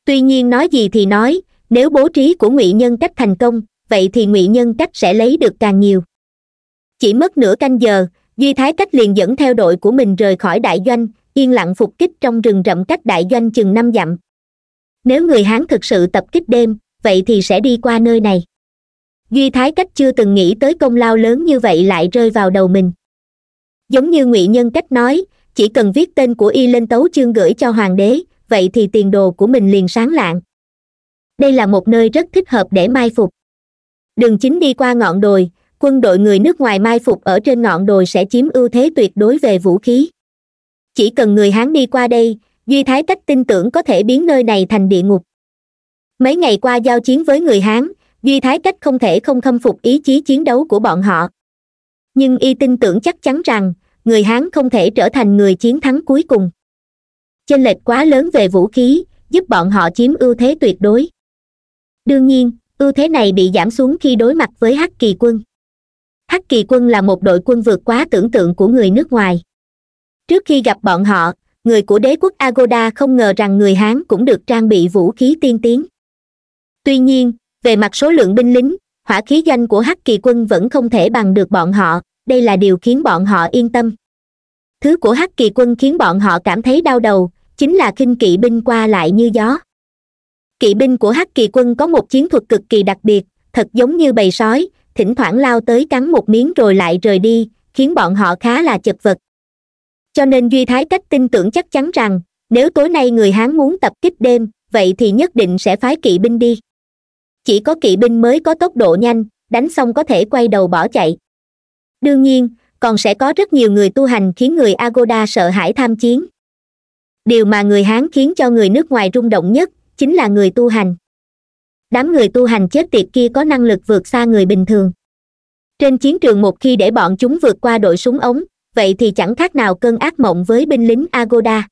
Tuy nhiên nói gì thì nói, nếu bố trí của ngụy nhân cách thành công, vậy thì ngụy nhân cách sẽ lấy được càng nhiều chỉ mất nửa canh giờ, duy thái cách liền dẫn theo đội của mình rời khỏi đại doanh, yên lặng phục kích trong rừng rậm cách đại doanh chừng năm dặm. Nếu người hán thực sự tập kích đêm, vậy thì sẽ đi qua nơi này. Duy thái cách chưa từng nghĩ tới công lao lớn như vậy lại rơi vào đầu mình. Giống như ngụy nhân cách nói, chỉ cần viết tên của y lên tấu chương gửi cho hoàng đế, vậy thì tiền đồ của mình liền sáng lạng. Đây là một nơi rất thích hợp để mai phục. Đường chính đi qua ngọn đồi quân đội người nước ngoài mai phục ở trên ngọn đồi sẽ chiếm ưu thế tuyệt đối về vũ khí. Chỉ cần người hán đi qua đây, duy thái tách tin tưởng có thể biến nơi này thành địa ngục. Mấy ngày qua giao chiến với người hán, duy thái cách không thể không khâm phục ý chí chiến đấu của bọn họ. Nhưng y tin tưởng chắc chắn rằng, người hán không thể trở thành người chiến thắng cuối cùng. Chênh lệch quá lớn về vũ khí, giúp bọn họ chiếm ưu thế tuyệt đối. Đương nhiên, ưu thế này bị giảm xuống khi đối mặt với hắc kỳ quân hắc kỳ quân là một đội quân vượt quá tưởng tượng của người nước ngoài. Trước khi gặp bọn họ, người của đế quốc agoda không ngờ rằng người hán cũng được trang bị vũ khí tiên tiến. Tuy nhiên, về mặt số lượng binh lính, hỏa khí danh của hắc kỳ quân vẫn không thể bằng được bọn họ, đây là điều khiến bọn họ yên tâm. Thứ của hắc kỳ quân khiến bọn họ cảm thấy đau đầu, chính là khinh kỵ binh qua lại như gió. Kỵ binh của hắc kỳ quân có một chiến thuật cực kỳ đặc biệt, thật giống như bầy sói thỉnh thoảng lao tới cắn một miếng rồi lại rời đi, khiến bọn họ khá là chật vật. Cho nên duy thái cách tin tưởng chắc chắn rằng, nếu tối nay người hán muốn tập kích đêm, vậy thì nhất định sẽ phái kỵ binh đi. Chỉ có kỵ binh mới có tốc độ nhanh, đánh xong có thể quay đầu bỏ chạy. Đương nhiên, còn sẽ có rất nhiều người tu hành khiến người agoda sợ hãi tham chiến. Điều mà người hán khiến cho người nước ngoài rung động nhất chính là người tu hành đám người tu hành chết tiệt kia có năng lực vượt xa người bình thường. Trên chiến trường một khi để bọn chúng vượt qua đội súng ống, vậy thì chẳng khác nào cơn ác mộng với binh lính agoda.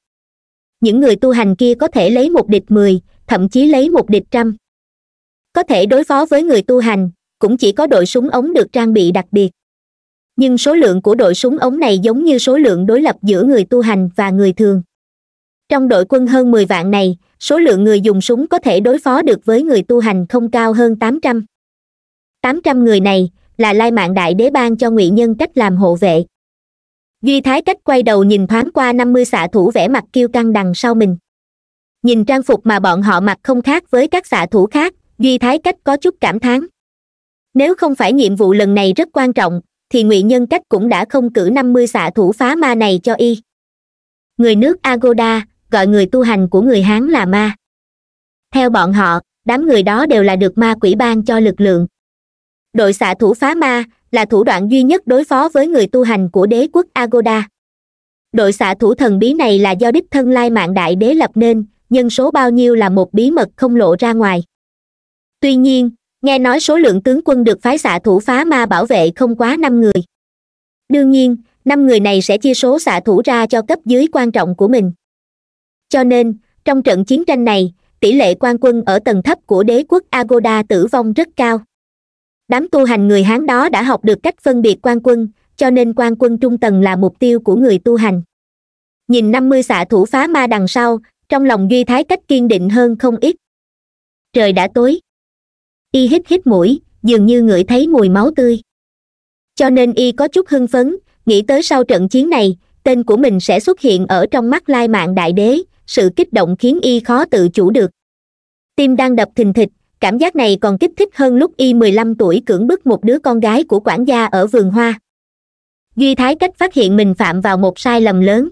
Những người tu hành kia có thể lấy một địch mười, thậm chí lấy một địch trăm. Có thể đối phó với người tu hành, cũng chỉ có đội súng ống được trang bị đặc biệt. Nhưng số lượng của đội súng ống này giống như số lượng đối lập giữa người tu hành và người thường. Trong đội quân hơn mười vạn này số lượng người dùng súng có thể đối phó được với người tu hành không cao hơn tám trăm. tám trăm người này là lai mạng đại đế ban cho ngụy nhân cách làm hộ vệ. Duy thái cách quay đầu nhìn thoáng qua năm mươi xạ thủ vẽ mặt kiêu căng đằng sau mình. Nhìn trang phục mà bọn họ mặc không khác với các xạ thủ khác, duy thái cách có chút cảm thán. Nếu không phải nhiệm vụ lần này rất quan trọng, thì ngụy nhân cách cũng đã không cử năm mươi xạ thủ phá ma này cho y. Người nước agoda gọi người tu hành của người hán là ma. Theo bọn họ, đám người đó đều là được ma quỷ ban cho lực lượng. Đội xạ thủ phá ma là thủ đoạn duy nhất đối phó với người tu hành của đế quốc agoda. Đội xạ thủ thần bí này là do đích thân lai mạng đại đế lập nên, nhân số bao nhiêu là một bí mật không lộ ra ngoài. Tuy nhiên, nghe nói số lượng tướng quân được phái xạ thủ phá ma bảo vệ không quá năm người. Đương nhiên, năm người này sẽ chia số xạ thủ ra cho cấp dưới quan trọng của mình cho nên, trong trận chiến tranh này, tỷ lệ quan quân ở tầng thấp của đế quốc agoda tử vong rất cao. Đám tu hành người hán đó đã học được cách phân biệt quan quân, cho nên quan quân trung tầng là mục tiêu của người tu hành. Nhìn năm mươi xạ thủ phá ma đằng sau, trong lòng duy thái cách kiên định hơn không ít. Trời đã tối. Y hít hít mũi, dường như ngửi thấy mùi máu tươi. Cho nên y có chút hưng phấn, nghĩ tới sau trận chiến này, tên của mình sẽ xuất hiện ở trong mắt lai mạng đại đế sự kích động khiến y khó tự chủ được. Tim đang đập thình thịch, cảm giác này còn kích thích hơn lúc y mười lăm tuổi cưỡng bức một đứa con gái của quản gia ở vườn hoa. Duy thái cách phát hiện mình phạm vào một sai lầm lớn.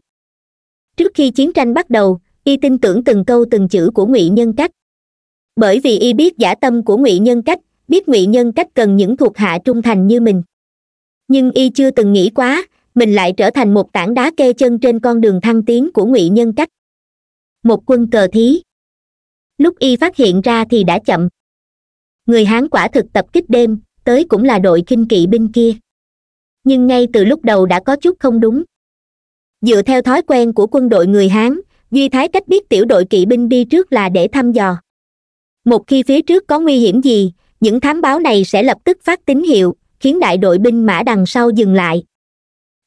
Trước khi chiến tranh bắt đầu, y tin tưởng từng câu từng chữ của ngụy nhân cách. Bởi vì y biết giả tâm của ngụy nhân cách, biết ngụy nhân cách cần những thuộc hạ trung thành như mình. Nhưng y chưa từng nghĩ quá, mình lại trở thành một tảng đá kê chân trên con đường thăng tiến của ngụy nhân cách một quân cờ thí. Lúc y phát hiện ra thì đã chậm. Người hán quả thực tập kích đêm, tới cũng là đội kinh kỵ binh kia. Nhưng ngay từ lúc đầu đã có chút không đúng. Dựa theo thói quen của quân đội người hán, duy thái cách biết tiểu đội kỵ binh đi trước là để thăm dò. Một khi phía trước có nguy hiểm gì, những thám báo này sẽ lập tức phát tín hiệu, khiến đại đội binh mã đằng sau dừng lại.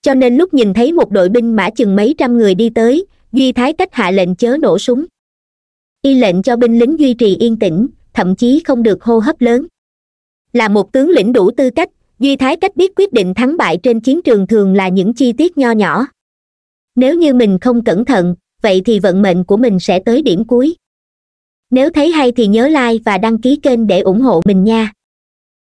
Cho nên lúc nhìn thấy một đội binh mã chừng mấy trăm người đi tới duy thái cách hạ lệnh chớ nổ súng. Y lệnh cho binh lính duy trì yên tĩnh, thậm chí không được hô hấp lớn. Là một tướng lĩnh đủ tư cách, duy thái cách biết quyết định thắng bại trên chiến trường thường là những chi tiết nho nhỏ. Nếu như mình không cẩn thận, vậy thì vận mệnh của mình sẽ tới điểm cuối. Nếu thấy hay thì nhớ like và đăng ký kênh để ủng hộ mình nha.